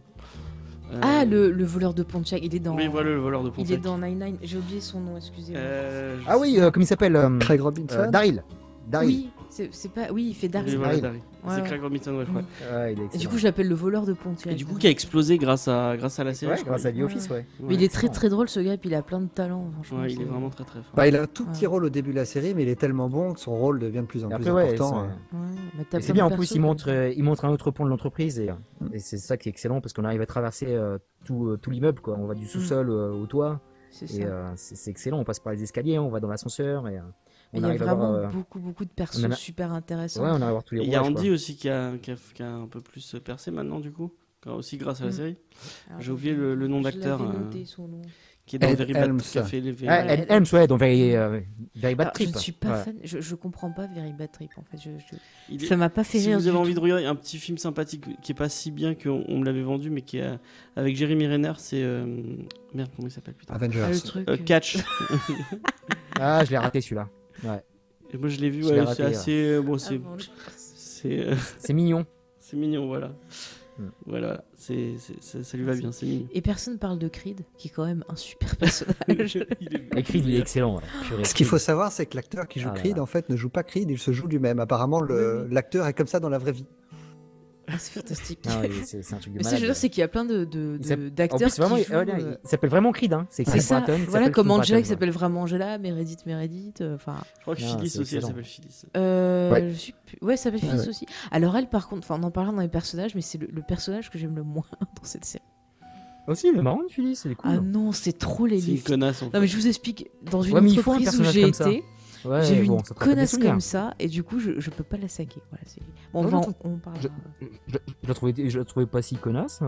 Ah, le, le, voleur de Pontiac, il est dans. Oui, voilà le voleur de Pontiac. Il est dans Nine Nine. J'ai oublié son nom, excusez-moi. Euh, ah oui, euh, comment il s'appelle Craig Robinson. Daryl. Daryl. Oui, c'est pas. Oui, il fait Daryl. Oui, c'est Craig Robinson, ouais, je crois. et du coup, je l'appelle le voleur de Pontiac. Et du coup, qui a explosé grâce à, grâce à la série. grâce à The Office, ouais. Mais il est très très drôle ce gars, et puis il a plein de talent. Franchement, ouais, il est vraiment très très fort. Bah, il a un tout petit rôle au début de la série, mais il est tellement bon que son rôle devient de plus en plus important. Hein. C'est bien, en plus, il montre, euh, il montre un autre pont de l'entreprise, et, et c'est ça qui est excellent, parce qu'on arrive à traverser euh, tout, euh, tout l'immeuble, quoi. On va du mm. sous-sol au toit. C'est excellent, on passe par les escaliers, on va dans l'ascenseur. Et, il y a vraiment euh, beaucoup, beaucoup de persos super intéressants. Ouais, on a tous les Il y a Andy aussi qui a, qui, a, un peu plus percé maintenant, du coup, aussi grâce à la mm. série. J'ai oublié le, nom d'acteur. Euh, qui est dans Very Bad Trip. Helms, ouais, dans Very, euh, Very Bad Trip. Je suis pas fan, je, je comprends pas Very Bad Trip en fait. Je, je... Ça m'a pas fait rire. Si vous avez envie de regarder un petit film sympathique qui est pas si bien qu'on me l'avait vendu, mais qui est avec Jeremy Renner, c'est. Merde, comment il s'appelle putain Avengers. Ah, le truc, Catch. [laughs] ah, je l'ai raté celui-là. Ouais. Et moi je l'ai vu, ouais, c'est assez. Euh, bon, ah c'est. Euh, [laughs] c'est mignon. [laughs] C'est mignon, voilà. Hmm. Voilà, c'est, ça, lui va bien, c'est mignon. Et personne parle de Creed, qui est quand même un super personnage. [laughs] Creed, il est excellent. Ce qu'il faut savoir, c'est que l'acteur qui joue ah Creed, en fait, ne joue pas Creed, il se joue lui-même. Apparemment, l'acteur est comme ça dans la vraie vie. Ah, c'est fantastique. Ah [laughs] c'est un truc de Mais ce que je veux dire, c'est qu'il y a plein de, d'acteurs qui vraiment, jouent, euh, Il s'appelle vraiment Creed. Hein. C'est ça. voilà, comme Angela qui s'appelle vraiment Angela, Meredith, Meredith. Euh, enfin. je crois que Phyllis aussi, elle s'appelle Phyllis. Euh, ouais. Je suis... ouais, ça s'appelle Phyllis aussi. Alors elle, par contre, enfin, en en parlant dans les personnages, mais c'est le, personnage que j'aime le moins [laughs] dans cette série. Aussi, le marrant, Phyllis, c'est cool. Ah non, c'est trop les C'est une connasse. Non, mais je vous explique. Dans une entreprise où j'ai été. J'ai vu une connasse comme ça et du coup je, je peux pas la saquer. Voilà, bon, on, parle. Je, je, je, la trouvais, je la trouvais pas si connasse.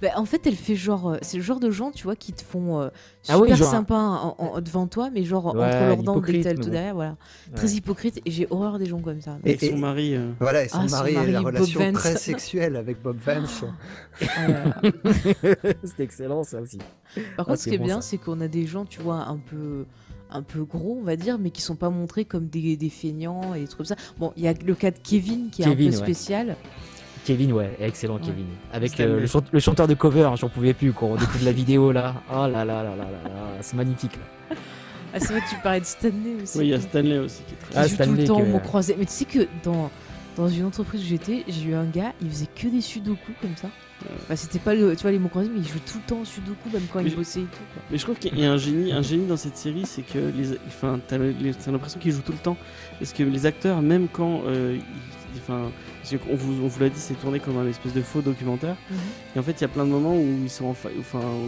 Bah, en fait, elle fait genre. Euh, c'est le genre de gens, tu vois, qui te font euh, ah super ah sympa en, en, devant toi, mais genre ouais, entre leurs dents, dès que tout derrière, voilà. Ouais. Très hypocrite et j'ai horreur des gens comme ça. Et, et, son mari. Euh... Voilà, et son, ah, mari, son mari, la relation très [laughs] sexuelle avec Bob Vance. [laughs] c'est excellent ça aussi. Par contre, ce qui est bien, c'est qu'on a des gens, tu vois, un peu un peu gros, on va dire, mais qui sont pas montrés comme des, des feignants et des trucs comme ça. Bon, il y a le cas de Kevin qui est un peu spécial. Kevin, ouais, excellent Kevin. Avec euh, le, chanteur de cover, j'en pouvais plus quand on découvre la vidéo là. Oh là là là là là, c'est magnifique. Ah, c'est vrai que tu parlais de Stanley aussi. Oui, il y a Stanley aussi qui est très. Ah, Stanley tout le temps, que... croisé. Mais tu sais que dans dans une entreprise où j'étais, j'ai eu un gars, il faisait que des sudoku comme ça. Bah, c'était pas le, tu vois, les mots croisés, mais il jouait tout le temps au sudoku, même quand il bossait et tout. Quoi. Mais je trouve qu'il y a un génie, un génie dans cette série, c'est que les, enfin, t'as l'impression qu'il joue tout le temps. Parce que les acteurs, même quand euh, enfin, on vous, on vous l'a dit, c'est tourné comme un espèce de faux documentaire. Mhm. Et en fait, il y a plein de moments où ils sont, enfin,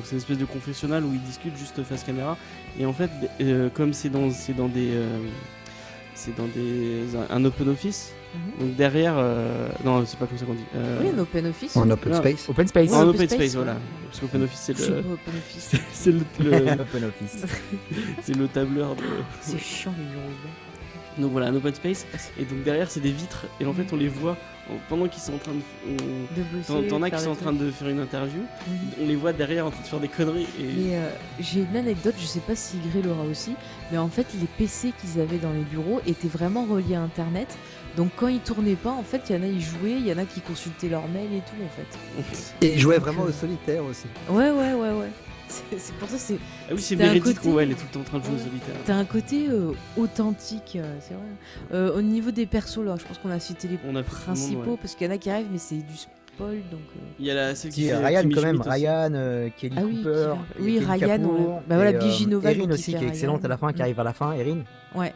c'est une espèce de confessionnal où ils discutent juste face caméra. Et en fait, euh, comme c'est dans, c'est dans des, euh, c'est dans des, un open office. Mhm. Donc derrière, euh, non, c'est pas comme ça qu'on dit. oui, un open office. En open space. Open space. En open, space, voilà. Parce qu'open office, c'est le. [laughs] c'est le. [laughs] open office. [laughs] c'est le tableur de. C'est chiant les bureaux. Donc voilà, un open space. Et donc derrière, c'est des vitres. Et en fait, on les voit pendant qu'ils sont en train de. T'en as qui sont en train de faire une interview. Mhm. On les voit derrière en train de faire des conneries. Et... Euh, j'ai une anecdote, je sais pas si Gré l'aura aussi. Mais en fait, les PC qu'ils avaient dans les bureaux étaient vraiment reliés à Internet. Donc quand ils tournaient pas, en fait, il y en a ils jouaient, il y en a qui consultaient leur mail et tout, en fait. Et ils jouaient vraiment au solitaire aussi. Ouais, ouais, ouais, ouais. C'est pour ça c'est. Ah oui, c'est Meredith côté... elle est tout le temps en train de jouer au solitaire. T'as un côté euh, authentique, euh, c'est vrai. Euh, au niveau des persos, là, je pense qu'on a cité les principaux, parce qu'il y en a qui arrivent, mais c'est du spoil. Donc, Il y a la, celle qui, Ryan, quand même, Ryan, Kelly ah, oui, Cooper. Oui, Ryan, bah voilà, Biginova. Erin aussi, qui est excellente à la fin, qui arrive à la fin, Erin. Ouais.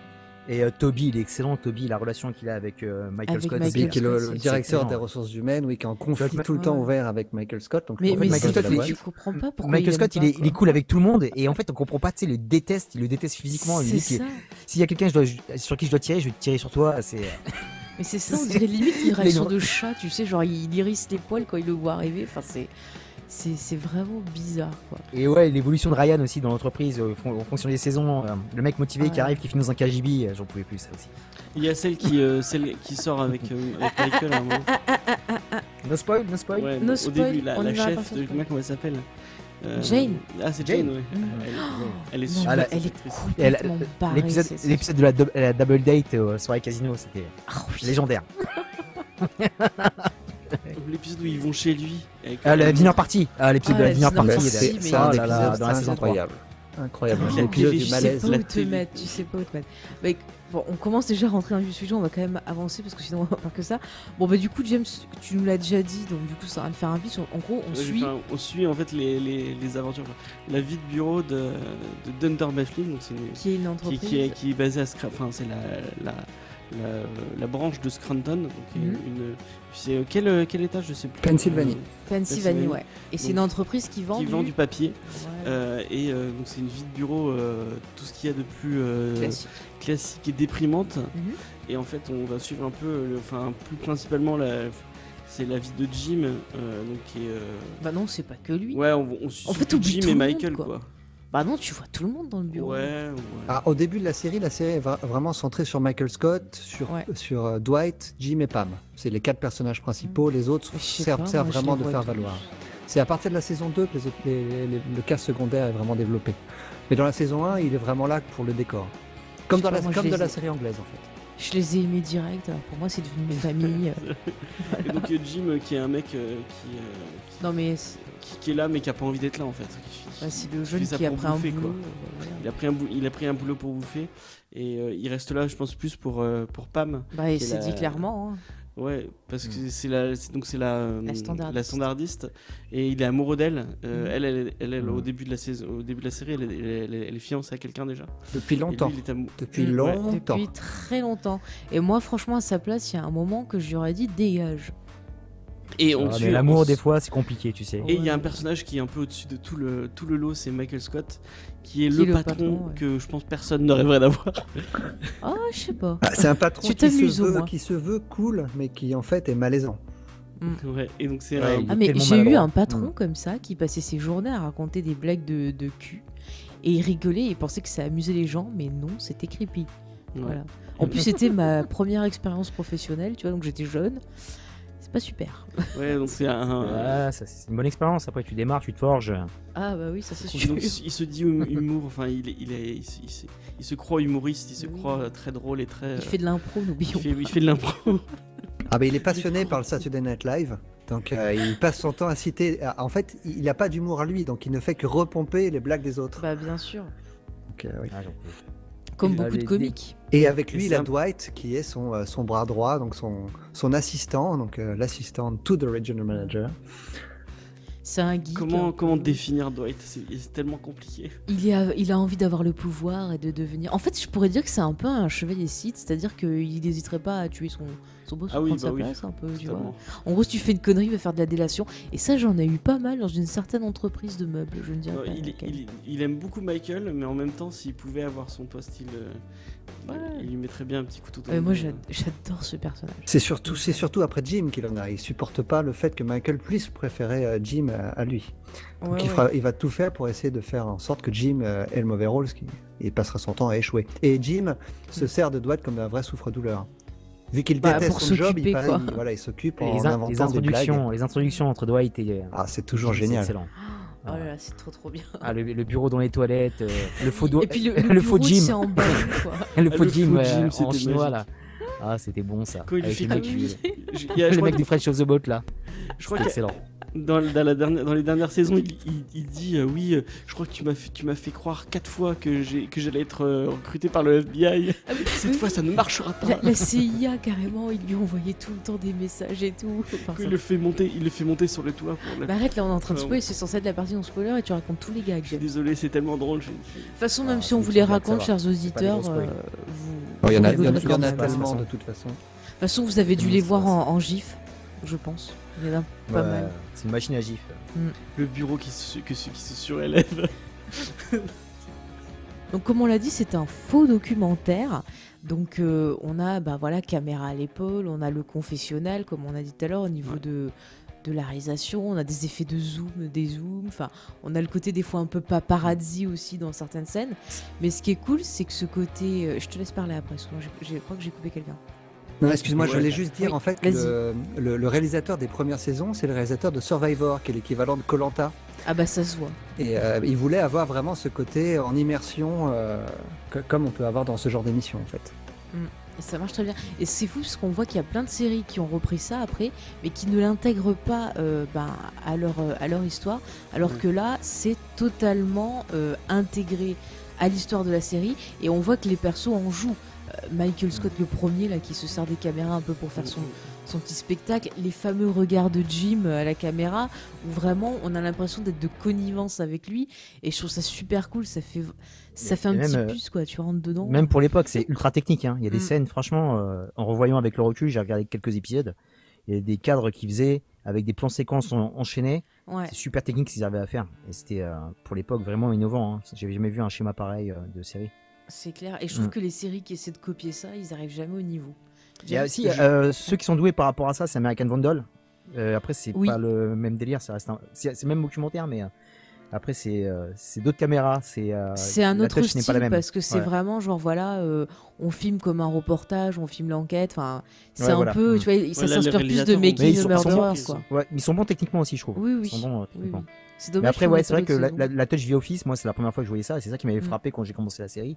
Et euh, Toby, il est excellent. Toby, la relation qu'il a avec euh, Michael Scott. Michael qui est le, directeur des ressources humaines, oui, qui est en conflit tout le temps ouvert avec Michael Scott. Donc, mais, en fait, Michael Scott, tu comprends pas pourquoi Michael Scott, il, est, il est cool avec tout le monde. Et en fait, on comprend pas, tu sais, il le déteste, il le déteste physiquement. Il dit s'il y a quelqu'un sur qui je dois tirer, je vais tirer sur toi. C'est. Mais c'est ça, on dirait limite une réaction de chat, tu sais, genre il irrisse les poils quand il le voit arriver. Enfin, c'est. C'est vraiment bizarre. Quoi. Et ouais, l'évolution de Ryan aussi dans l'entreprise, euh, en fonction des saisons, euh, le mec motivé qui arrive, qui finit dans un KGB, euh, j'en pouvais plus ça aussi. Il y a celle qui, celle qui sort avec, Michael à un moment. No spoil, no spoil. Ouais, no au spoil, début, la, la chef de comment elle s'appelle Jane. Ah, c'est Jane, oui. Elle, est super. elle, elle est complètement. L'épisode de la, la, double date au soirée casino, c'était oh, oui. légendaire. [laughs] L'épisode où ils vont chez lui. ah, la dinner party. Ah, l'épisode de la dinner party. C'est un épisode dans la saison incroyable. Incroyable. L'épisode du malaise. Tu sais pas où te mettre. Tu sais pas où te mettre. Bon, on commence déjà à rentrer dans le sujet. On va quand même avancer parce que sinon on va pas que ça. Bon, bah, du coup, James, tu nous l'as déjà dit. Donc, du coup, ça va de faire un pitch. En gros, on suit. on suit en fait les, les, les aventures. La vie de bureau de, de Dunder Mifflin. Donc, qui est une entreprise. Qui, qui, est, qui est basée à Scrap. Enfin, c'est la, la la, branche de Scranton. Donc mhm. c'est euh, quel, euh, quel étage je sais plus. Pennsylvanie. Pennsylvanie, ouais. Et c'est une entreprise qui vend qui du... vend du papier. Euh, et donc c'est une vie de bureau, tout ce qu'il y a de plus classique. et déprimante. Mhm. Et en fait, on va suivre un peu, enfin plus principalement la c'est la vie de Jim donc qui est, bah non c'est pas que lui ouais on, on suit en fait, Jim et Michael quoi. Bah non, tu vois tout le monde dans le bureau. Ouais, ah, au début de la série, la série est vraiment centrée sur Michael Scott, sur, sur euh, Dwight, Jim et Pam. C'est les quatre personnages principaux, les autres servent, vraiment de faire valoir. C'est à partir de la saison 2 que le cas secondaire est vraiment développé. Mais dans la saison 1, il est vraiment là pour le décor. Comme, dans la, comme de la série anglaise en fait. Je les ai aimés direct, pour moi c'est devenu une [laughs] famille. Et donc Jim qui est un mec euh, qui, euh, Non mais qui, est là mais qui a pas envie d'être là en fait. Bah, c'est le jeune qui a pris un boulot. Il, a pris un il a pris un boulot pour bouffer et euh, il reste là je pense plus pour, pour Pam. Bah il s'est dit clairement. Hein. Ouais, parce que mm. c'est la, donc c'est la, la, standardiste. et il est amoureux d'elle. Mm. Elle, elle, elle, au mm. début de la saison, au début de la série, elle, elle est fiancée à quelqu'un déjà. Depuis longtemps. depuis longtemps. Depuis très longtemps. Et moi, franchement, à sa place, il y a un moment que je lui aurais dit dégage. Et on ah, l'amour des fois c'est compliqué tu sais. Et il y a un personnage qui est un peu au-dessus de tout le tout le lot, c'est Michael Scott, qui est le, patron, que je pense personne ne rêverait d'avoir. Ah je sais pas. Ah, c'est un patron qui se, veut, qui se veut cool, mais qui en fait est malaisant. Mm. Ouais, et donc c'est. ah mais j'ai eu un patron mm. comme ça qui passait ses journées à raconter des blagues de, de cul et il rigolait et pensait que ça amusait les gens, mais non c'était creepy. Voilà. En plus c'était ma première expérience professionnelle, tu vois, donc j'étais jeune pas super. [laughs] Ouais, donc c'est un. c'est une bonne expérience. Après, tu démarres, tu te forges. Ah, bah oui, ça c'est sûr. Donc, il se dit hum, humour, enfin, il, il, est, il, se, croit humoriste, il se croit très drôle et très. Il fait de l'impro, n'oublions pas. Il fait de l'impro. [laughs] Ah, bah il est passionné par le Saturday Night Live. Donc euh, il passe son temps à citer. En fait, il n'a pas d'humour à lui, donc il ne fait que repomper les blagues des autres. Bah bien sûr. Donc, oui. ah, comme beaucoup de comiques. Et avec lui, il a Dwight, qui est son, euh, son bras droit, donc son, son assistant, donc euh, l'assistant to the regional manager. C'est un geek. Comment, comment définir Dwight? C'est tellement compliqué. Il a, il a envie d'avoir le pouvoir et de devenir. En fait, je pourrais dire que c'est un peu un chevalier Sith, c'est-à-dire qu'il n'hésiterait pas à tuer son, sont beaux ah prendre sa bah place un peu, tu vois. En gros, si tu fais une connerie, il va faire de la délation. Et ça, j'en ai eu pas mal dans une certaine entreprise de meubles, je ne dirais pas. Il, il, aime beaucoup Michael, mais en même temps, s'il pouvait avoir son poste, il, il lui mettrait bien un petit couteau dans Moi, j'adore ce personnage. C'est surtout, c'est surtout après Jim qu'il en a. Il supporte pas le fait que Michael puisse préférer euh, Jim à, lui. Donc il, fera, il, va tout faire pour essayer de faire en sorte que Jim euh, ait le mauvais rôle, il passera son temps à échouer. Et Jim se mm. sert de Dwight comme un vrai souffre-douleur. Vu qu'il bah, déteste son job, il, voilà, il s'occupe en les, inventant les introductions, Les introductions entre Dwight et... Ah, c'est toujours génial. excellent. Oh là là, c'est trop trop bien. Ah, le, bureau dans les toilettes, euh, le faux Et puis le, [laughs] le, faux gym. En bas, le faux gym en chinois là. Ah, c'était bon ça. Avec le mec, [laughs] le mec du French of the Boat là. Je crois excellent dans, la dernière, dans les dernières saisons, il, dit euh, oui, euh, je crois que tu m'as fait, tu m'as fait croire quatre fois que j'ai que j'allais être euh, recruté par le FBI. Ah [laughs] Cette fois, ça ne marchera pas. La, CIA carrément, il lui envoyait tout le temps des messages et tout. [laughs] il le fait monter, il le fait monter sur le toit. Bah arrête, là on est en train de spoiler, c'est censé être la partie non spoiler et tu racontes tous les gags. Désolé, c'est tellement drôle. De toute façon, même ah, si on vous les raconte, chers auditeurs, vous. Il y en a, y en a tellement de toute façon. De toute façon, vous avez dû les voir en gif, je pense. C'est une machine à gif. Mm. Le bureau qui se, qui se surélève. [laughs] Donc comme on l'a dit, c'est un faux documentaire. Donc euh, on a bah voilà caméra à l'épaule, on a le confessionnal comme on a dit tout à l'heure au niveau de de la réalisation, on a des effets de zoom, des zooms, enfin on a le côté des fois un peu paparazzi aussi dans certaines scènes. Mais ce qui est cool, c'est que ce côté, euh, je te laisse parler après, parce que je crois que j'ai coupé quelqu'un. Non, excuse-moi, je voulais juste dire en fait que le, réalisateur des premières saisons, c'est le réalisateur de Survivor, qui est l'équivalent de Colanta. Ah bah ça se voit. Et euh, il voulait avoir vraiment ce côté en immersion, euh, comme on peut avoir dans ce genre d'émission en fait. Mm. ça marche très bien. Et c'est fou parce qu'on voit qu'il y a plein de séries qui ont repris ça après, mais qui ne l'intègrent pas euh, ben, à, leur, à leur histoire, alors que là, c'est totalement intégré à l'histoire de la série, et on voit que les persos en jouent. Michael Scott le premier là qui se sert des caméras un peu pour faire son, son petit spectacle, les fameux regards de Jim à la caméra où vraiment on a l'impression d'être de connivence avec lui et je trouve ça super cool, ça fait ça fait un petit euh, plus quoi, tu rentres dedans. Même pour l'époque, c'est ultra technique hein. Il y a des mm. scènes franchement euh, en revoyant avec le recul, j'ai regardé quelques épisodes, il y a des cadres qui faisaient avec des plans séquences enchaînés. C'est super technique ce qu'ils avaient à faire et c'était euh, pour l'époque vraiment innovant hein. J'avais jamais vu un schéma pareil de série. C'est clair. Et je trouve mm. que les séries qui essaient de copier ça, ils arrivent jamais au niveau. Il y a aussi euh, ceux qui sont doués par rapport à ça, c'est American Vandal. Euh, après, c'est pas le même délire, ça reste c'est même documentaire, mais euh, après c'est c'est d'autres caméras, c'est c'est un autre style pas la même. parce que c'est vraiment genre voilà, on filme comme un reportage, on filme l'enquête, enfin c'est un peu, mm. tu vois, ça s'inspire plus de Making of Murderers quoi. Ouais, ils sont bons techniquement aussi, je trouve. Oui oui. Ils sont bons, oui, C'est dommage. Mais après ouais, c'est vrai que la, la, Touch V-Office, moi c'est la première fois que je voyais ça, c'est ça qui m'avait mm. frappé quand j'ai commencé la série.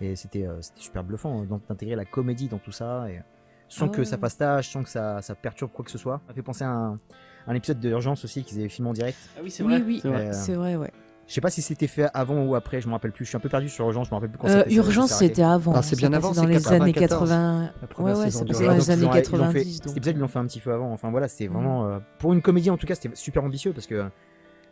Et c'était euh, super bluffant hein, d'intégrer la comédie dans tout ça, et, sans que ça fasse tâche, sans que ça, ça, perturbe quoi que ce soit. Ça fait penser à un, un épisode d'urgence aussi qu'ils avaient filmé en direct. Ah oui, c'est vrai. Oui, oui, c'est vrai, ouais. Je sais pas si c'était fait avant ou après, je me rappelle plus. Je suis un peu perdu sur Urgence, je me rappelle plus quand euh, Urgence, c'était avant. Ah, c'est bien avant, dans les années 80. Ouais, ouais, c'est dans les années 90. Cet épisode, ils l'ont fait un petit peu avant. Enfin voilà, c'était vraiment. Euh, pour une comédie, en tout cas, c'était super ambitieux parce que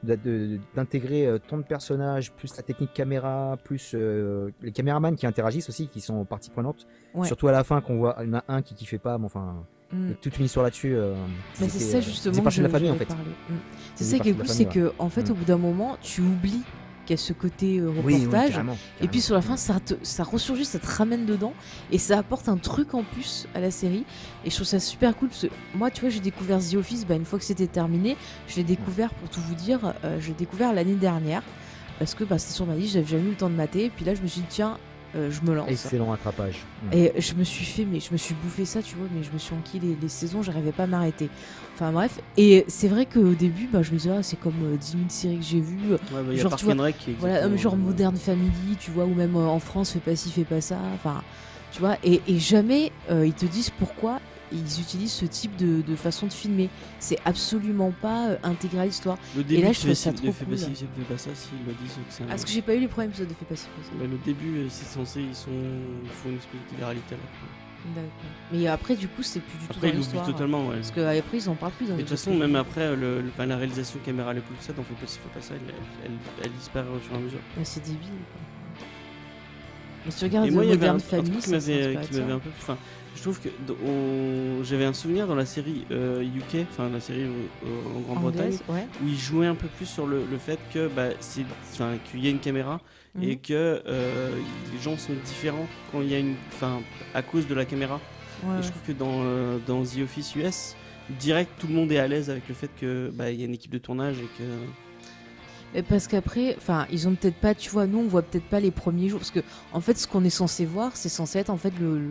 d'intégrer euh, tant de personnages, plus la technique caméra, plus euh, les caméramans qui interagissent aussi, qui sont partie prenante. Surtout à la fin, qu'on voit, il y en a un qui kiffait pas, mais enfin, mm. toute une histoire là-dessus. Euh, c'est ça justement. C'est de la famille en fait. Mm. C'est ça qui est cool, c'est que en fait, au bout d'un moment, tu oublies qu'il y a ce côté euh, reportage. Et puis sur la fin, ça, ça ressurgit, ça te ramène dedans et ça apporte un truc en plus à la série. Et je trouve ça super cool parce que moi, tu vois, j'ai découvert The Office bah, une fois que c'était terminé. Je l'ai découvert, pour tout vous dire, euh, j'ai découvert l'année dernière parce que bah, c'était sur ma liste, j'avais jamais eu le temps de mater. Et puis là, je me suis dit, tiens, euh, je me lance. Excellent attrapage. Et je me suis fait, mais je me suis bouffé ça, tu vois, mais je me suis enquillé les, les saisons, j'arrivais pas à m'arrêter. Enfin bref, et c'est vrai qu'au début, bah, je me disais, ah, c'est comme 10 euh, 000 séries que j'ai vues. Ouais, genre, tu vois, voilà, genre Modern Family, tu vois, ou même euh, en France, fais pas ci, fais pas ça. Enfin, tu vois, et, et jamais ils te disent pourquoi ils utilisent ce type de, de façon de filmer. C'est absolument pas euh, intégré à l'histoire. Et là, je trouve ça trop cool. Pas si, fait pas ça, s'ils le disent que c'est. Parce que j'ai pas eu les premiers épisodes de Fait pas si. Bah, le début, euh, c'est censé, ils sont, ils font une espèce de télé-réalité D'accord. Mais après, du coup, c'est plus du tout dans l'histoire. totalement, ouais. Parce qu'après, ils en parlent plus. de toute façon, même après, le, la réalisation caméra, les plus ça, on fait pas, fait pas ça, elle, elle, elle, disparaît au fur et à mesure. Mais c'est débile. Mais si tu regardes moi, Modern Family, qui m'avait un peu. Enfin, je trouve que j'avais un souvenir dans la série UK, euh, enfin la série en Grande-Bretagne, où ils jouaient un peu plus sur le, fait que bah, qu'il y a une caméra mhm. et que euh, les gens sont différents quand il y a une, enfin à cause de la caméra. Et je trouve que dans, euh, dans The Office US, direct tout le monde est à l'aise avec le fait que bah, il y a une équipe de tournage et que parce qu'après, enfin, ils ont peut-être pas, tu vois, nous on voit peut-être pas les premiers jours, parce que en fait, ce qu'on est censé voir, c'est censé être en fait le,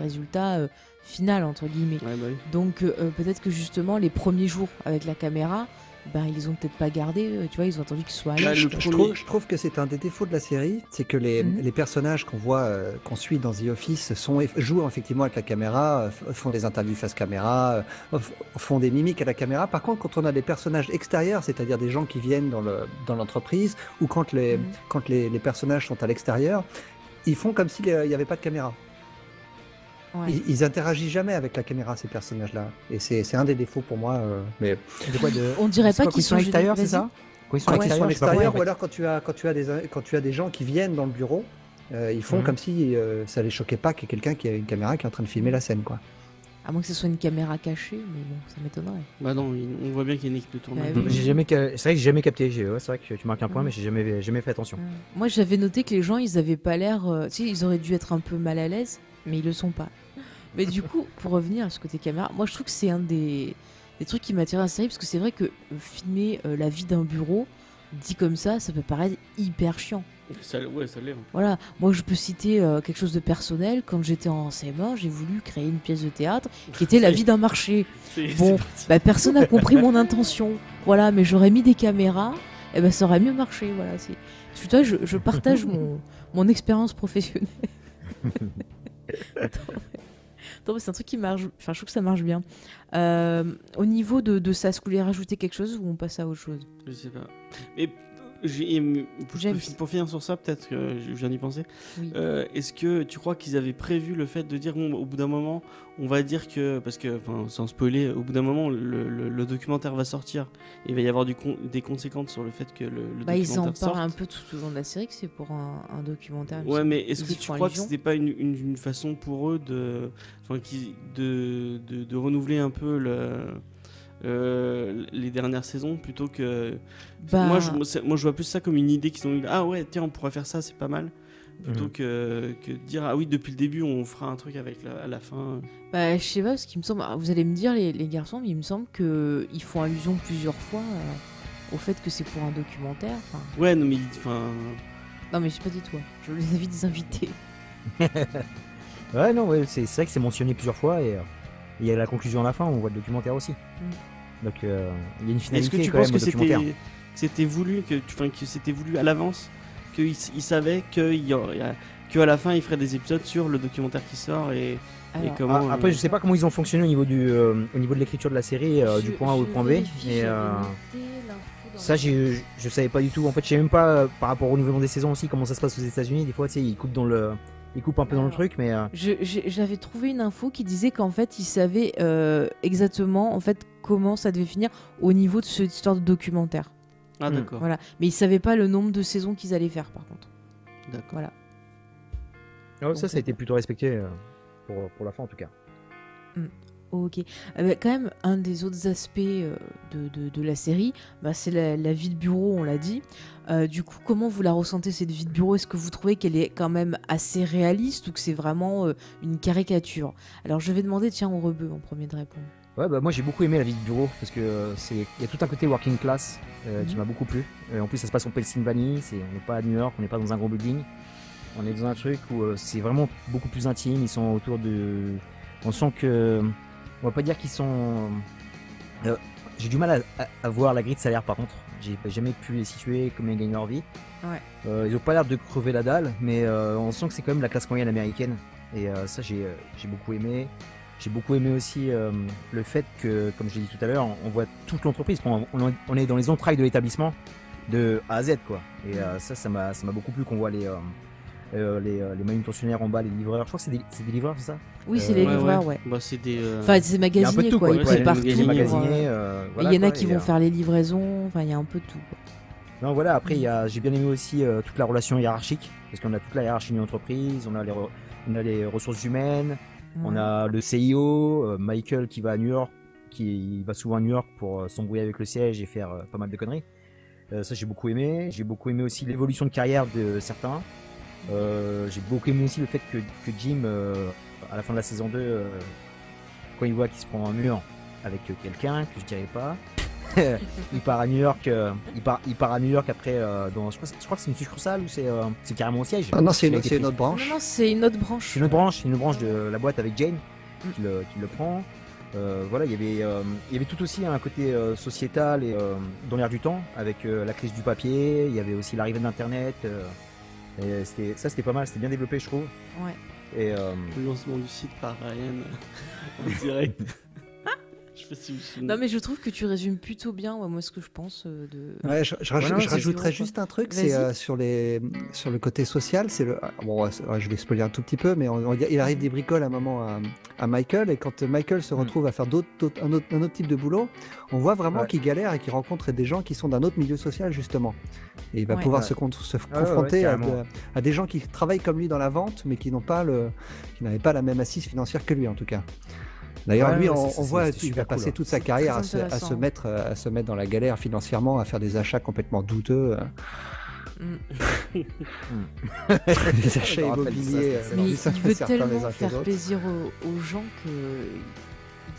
résultat euh, final entre guillemets. Bah Donc euh, peut-être que justement les premiers jours avec la caméra, ben, ils ont peut-être pas gardé, euh, tu vois, ils ont attendu qu'ils soient là. je, trouve, je, trouve, que c'est un des défauts de la série, c'est que les, mhm. les personnages qu'on voit, euh, qu'on suit dans The Office, sont, jouent effectivement avec la caméra, euh, font des interviews face caméra, font des mimiques à la caméra. Par contre, quand on a des personnages extérieurs, c'est-à-dire des gens qui viennent dans l'entreprise, dans ou quand, les, mhm. quand les, les personnages sont à l'extérieur, ils font comme s'il n'y avait pas de caméra. Ils, interagissent jamais avec la caméra, ces personnages-là. Et c'est un des défauts pour moi. Euh, mais... De... On dirait pas qu'ils sont extérieurs, c'est ça Quand ils sont à l'extérieur, ou alors quand tu, as, quand, tu as des, quand tu as des gens qui viennent dans le bureau, euh, ils font mhm. comme si euh, ça les choquait pas qu'il y ait quelqu'un qui a une caméra qui est en train de filmer la scène. quoi. À moins que ce soit une caméra cachée, mais bon, ça m'étonnerait. Bah non, on voit bien qu'il y a une équipe de tournage. Bah j'ai jamais, c'est vrai que j'ai jamais capté. c'est vrai que tu marques un point, mais j'ai jamais, jamais fait attention. Moi, j'avais noté que les gens, ils avaient pas l'air, tu sais, ils auraient dû être un peu mal à l'aise, mais ils le sont pas. Mais du coup, pour revenir à ce côté caméra, moi je trouve que c'est un des, des, trucs qui m'attire à la série parce que c'est vrai que filmer euh, la vie d'un bureau, dit comme ça, ça peut paraître hyper chiant. Ça, ouais, ça l'est. Hein. Voilà, moi je peux citer euh, quelque chose de personnel. Quand j'étais en CM1, j'ai voulu créer une pièce de théâtre qui était la [laughs] vie d'un marché. Bon, bah, personne n'a compris mon intention. Voilà, mais j'aurais mis des caméras, et ben ça aurait mieux marché. Voilà, c'est. Toi, je, je partage mon, mon expérience professionnelle. [laughs] c'est un truc qui marche. Enfin, je trouve que ça marche bien. Euh, au niveau de, de ça, est-ce que vous voulez rajouter quelque chose ou on passe à autre chose? Je sais pas. Mais pour, finir sur ça, peut-être que je viens d'y penser. Euh, est-ce que tu crois qu'ils avaient prévu le fait de dire bon, au bout d'un moment, on va dire que parce que sans spoiler, au bout d'un moment, le, documentaire va sortir. Et il va y avoir du des conséquences sur le fait que le, bah, Ils en parlent un peu tout au long de la série que c'est pour un, documentaire. Ouais, mais est-ce que tu crois que c'était pas une, une, façon pour eux de, de, de, de renouveler un peu le euh, les dernières saisons plutôt que. Bah. Moi, je, moi, je vois plus ça comme une idée qu'ils ont eu. Ah ouais, tiens, on pourrait faire ça, c'est pas mal. Plutôt mhm. que, que dire ah oui depuis le début on fera un truc avec la, à la fin. Bah je sais pas parce qu'il me semble vous allez me dire les, les, garçons mais il me semble que ils font allusion plusieurs fois euh, au fait que c'est pour un documentaire. Ouais non mais enfin. Non mais je sais pas dit toi je les invite des invités. [laughs] ouais non ouais, c'est vrai que c'est mentionné plusieurs fois et euh, il y a la conclusion à la fin on voit le documentaire aussi. Mm. Donc euh, il y a une finalité. Est-ce que tu penses que c'était voulu, que, que c'était voulu à l'avance, qu'ils savaient qu'à la fin il ferait des épisodes sur le documentaire qui sort et, comment. Ah, après, je sais pas comment ils ont fonctionné au niveau du, euh, au niveau de l'écriture de la série, euh, du point A au point B. Et, ça, je savais pas du tout. En fait, je sais même pas par rapport au renouvellement des saisons aussi comment ça se passe aux États-Unis. Des fois, tu sais, ils coupent dans le il coupe un peu dans le truc, mais. Euh, j'avais trouvé une info qui disait qu'en fait, il savait euh, exactement en fait comment ça devait finir au niveau de cette histoire de documentaire. Ah hmm. d'accord. Voilà, mais il savait pas le nombre de saisons qu'ils allaient faire, par contre. D'accord. Voilà. Ah ça, ça a été plutôt respecté euh, pour, pour la fin en tout cas. Hmm. Ok. Euh, bah, quand même, un des autres aspects euh, de, de, la série, bah, c'est la, vie de bureau, on l'a dit. Euh, du coup, comment vous la ressentez, cette vie de bureau? Est-ce que vous trouvez qu'elle est quand même assez réaliste ou que c'est vraiment une caricature? Alors, je vais demander, tiens, au rebeu en premier de répondre. Ouais, bah, moi j'ai beaucoup aimé la vie de bureau parce que c'est il y a tout un côté working class qui mhm. m'a beaucoup plu. en plus, ça se passe en Pennsylvanie, c'est on n'est pas à New York, on n'est pas dans un gros building. On est dans un truc où c'est vraiment beaucoup plus intime. Ils sont autour de. On sent que on va pas dire qu'ils sont. Euh, j'ai du mal à, voir la grille de salaire par contre. J'ai jamais pu les situer comme ils gagnent leur vie. Euh, ils ont pas l'air de crever la dalle, mais euh, on sent que c'est quand même la classe moyenne américaine. Et ça, j'ai beaucoup aimé. J'ai beaucoup aimé aussi le fait que, comme je l'ai dit tout à l'heure, on, voit toute l'entreprise. On, on, est dans les entrailles de l'établissement de A à Z, quoi. Et ça, ça m'a beaucoup plu qu'on voit les euh, les, euh, les manutentionnaires en bas, les livreurs. Je crois que c'est des, des, livreurs, c'est ça? Oui, c'est les euh, livreurs, ouais. Bah, c'est des. Enfin, c'est magasiniers, quoi. Ils prennent partout. Il y en a qui vont faire les livraisons. Enfin, il y a un peu de tout. Non, voilà, après, j'ai bien aimé aussi toute la relation hiérarchique, parce qu'on a toute la hiérarchie d'une entreprise, on a les, on a les ressources humaines, on a le CIO, Michael qui va à New York, qui va souvent à New York pour s'embrouiller avec le siège et faire pas mal de conneries. ça, j'ai beaucoup aimé. J'ai beaucoup aimé aussi l'évolution de carrière de certains. J'ai beaucoup aimé aussi le fait que, que Jim, à la fin de la saison 2, quand il voit qu'il se prend un mur avec quelqu'un, que je dirais pas, [laughs] il part à New York. Euh, il, part, il part à New York après. Euh, dans, je, crois, que c'est une succursale ou c'est euh, c'est carrément au siège. Ah non, c'est une, une, autre branche. Non, c'est une autre branche. C'est une autre branche, une branche de la boîte avec Jane mm. qui, le, qui, le, prend. voilà, il y avait, il y avait tout aussi un côté sociétal et dans l'air du temps avec la crise du papier. Il y avait aussi l'arrivée d'Internet. Et c'était, ça, c'était pas mal. C'était bien développé, je trouve. Ouais. Et le lancement du site par Ryan [laughs] en direct. [laughs] Non, mais je trouve que tu résumes plutôt bien, moi, ce que je pense euh, de. Ouais, je, rajouterais juste un truc, c'est euh, sur les sur le côté social, c'est le. Bon, je vais spoiler un tout petit peu, mais on, il arrive des bricoles à un moment à, Michael, et quand Michael se hmm. retrouve à faire d'autres, un, autre, un, autre, type de boulot, on voit vraiment qu'il galère et qu'il rencontre des gens qui sont d'un autre milieu social justement, et il va pouvoir se, se confronter à, à, des gens qui travaillent comme lui dans la vente, mais qui n'ont pas le, qui n'avaient pas la même assise financière que lui en tout cas. D'ailleurs, lui, on, voit qu'il va passer toute sa carrière à se, mettre, à se mettre dans la galère financièrement, à faire des achats complètement douteux. Mm. [laughs] des achats immobiliers. Euh, Mais [laughs] il veut tellement faire plaisir aux, gens que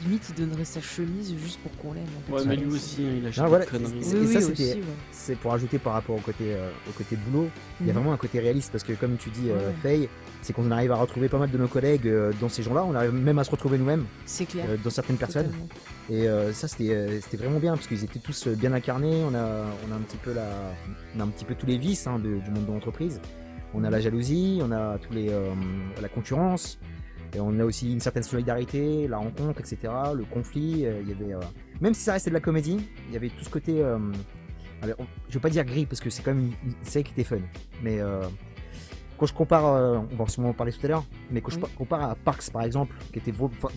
limite il donnerait sa chemise juste pour qu'on l'aime. Ouais, mais lui aussi, hein, il achète ah, des conneries. c'est pour ajouter par rapport au côté, euh, au côté boulot, il y a mm. vraiment un côté réaliste parce que comme tu dis, euh, Faye, c'est qu'on arrive à retrouver pas mal de nos collègues euh, dans ces gens-là. On arrive même à se retrouver nous-mêmes. Euh, dans certaines personnes. Et euh, ça, c'était vraiment bien parce qu'ils étaient tous bien incarnés. On a, on a un petit peu la, on a un petit peu tous les vices hein, du monde de l'entreprise. On a la jalousie, on a tous les, la concurrence. Et on a aussi une certaine solidarité, la rencontre, etc. Le conflit. il y avait, même si ça restait de la comédie, il y avait tout ce côté. je veux pas dire gris parce que c'est quand même une, série qui était fun. Mais quand je compare, euh, on va sûrement en parler tout à l'heure, mais quand je compare à Parks par exemple, qui était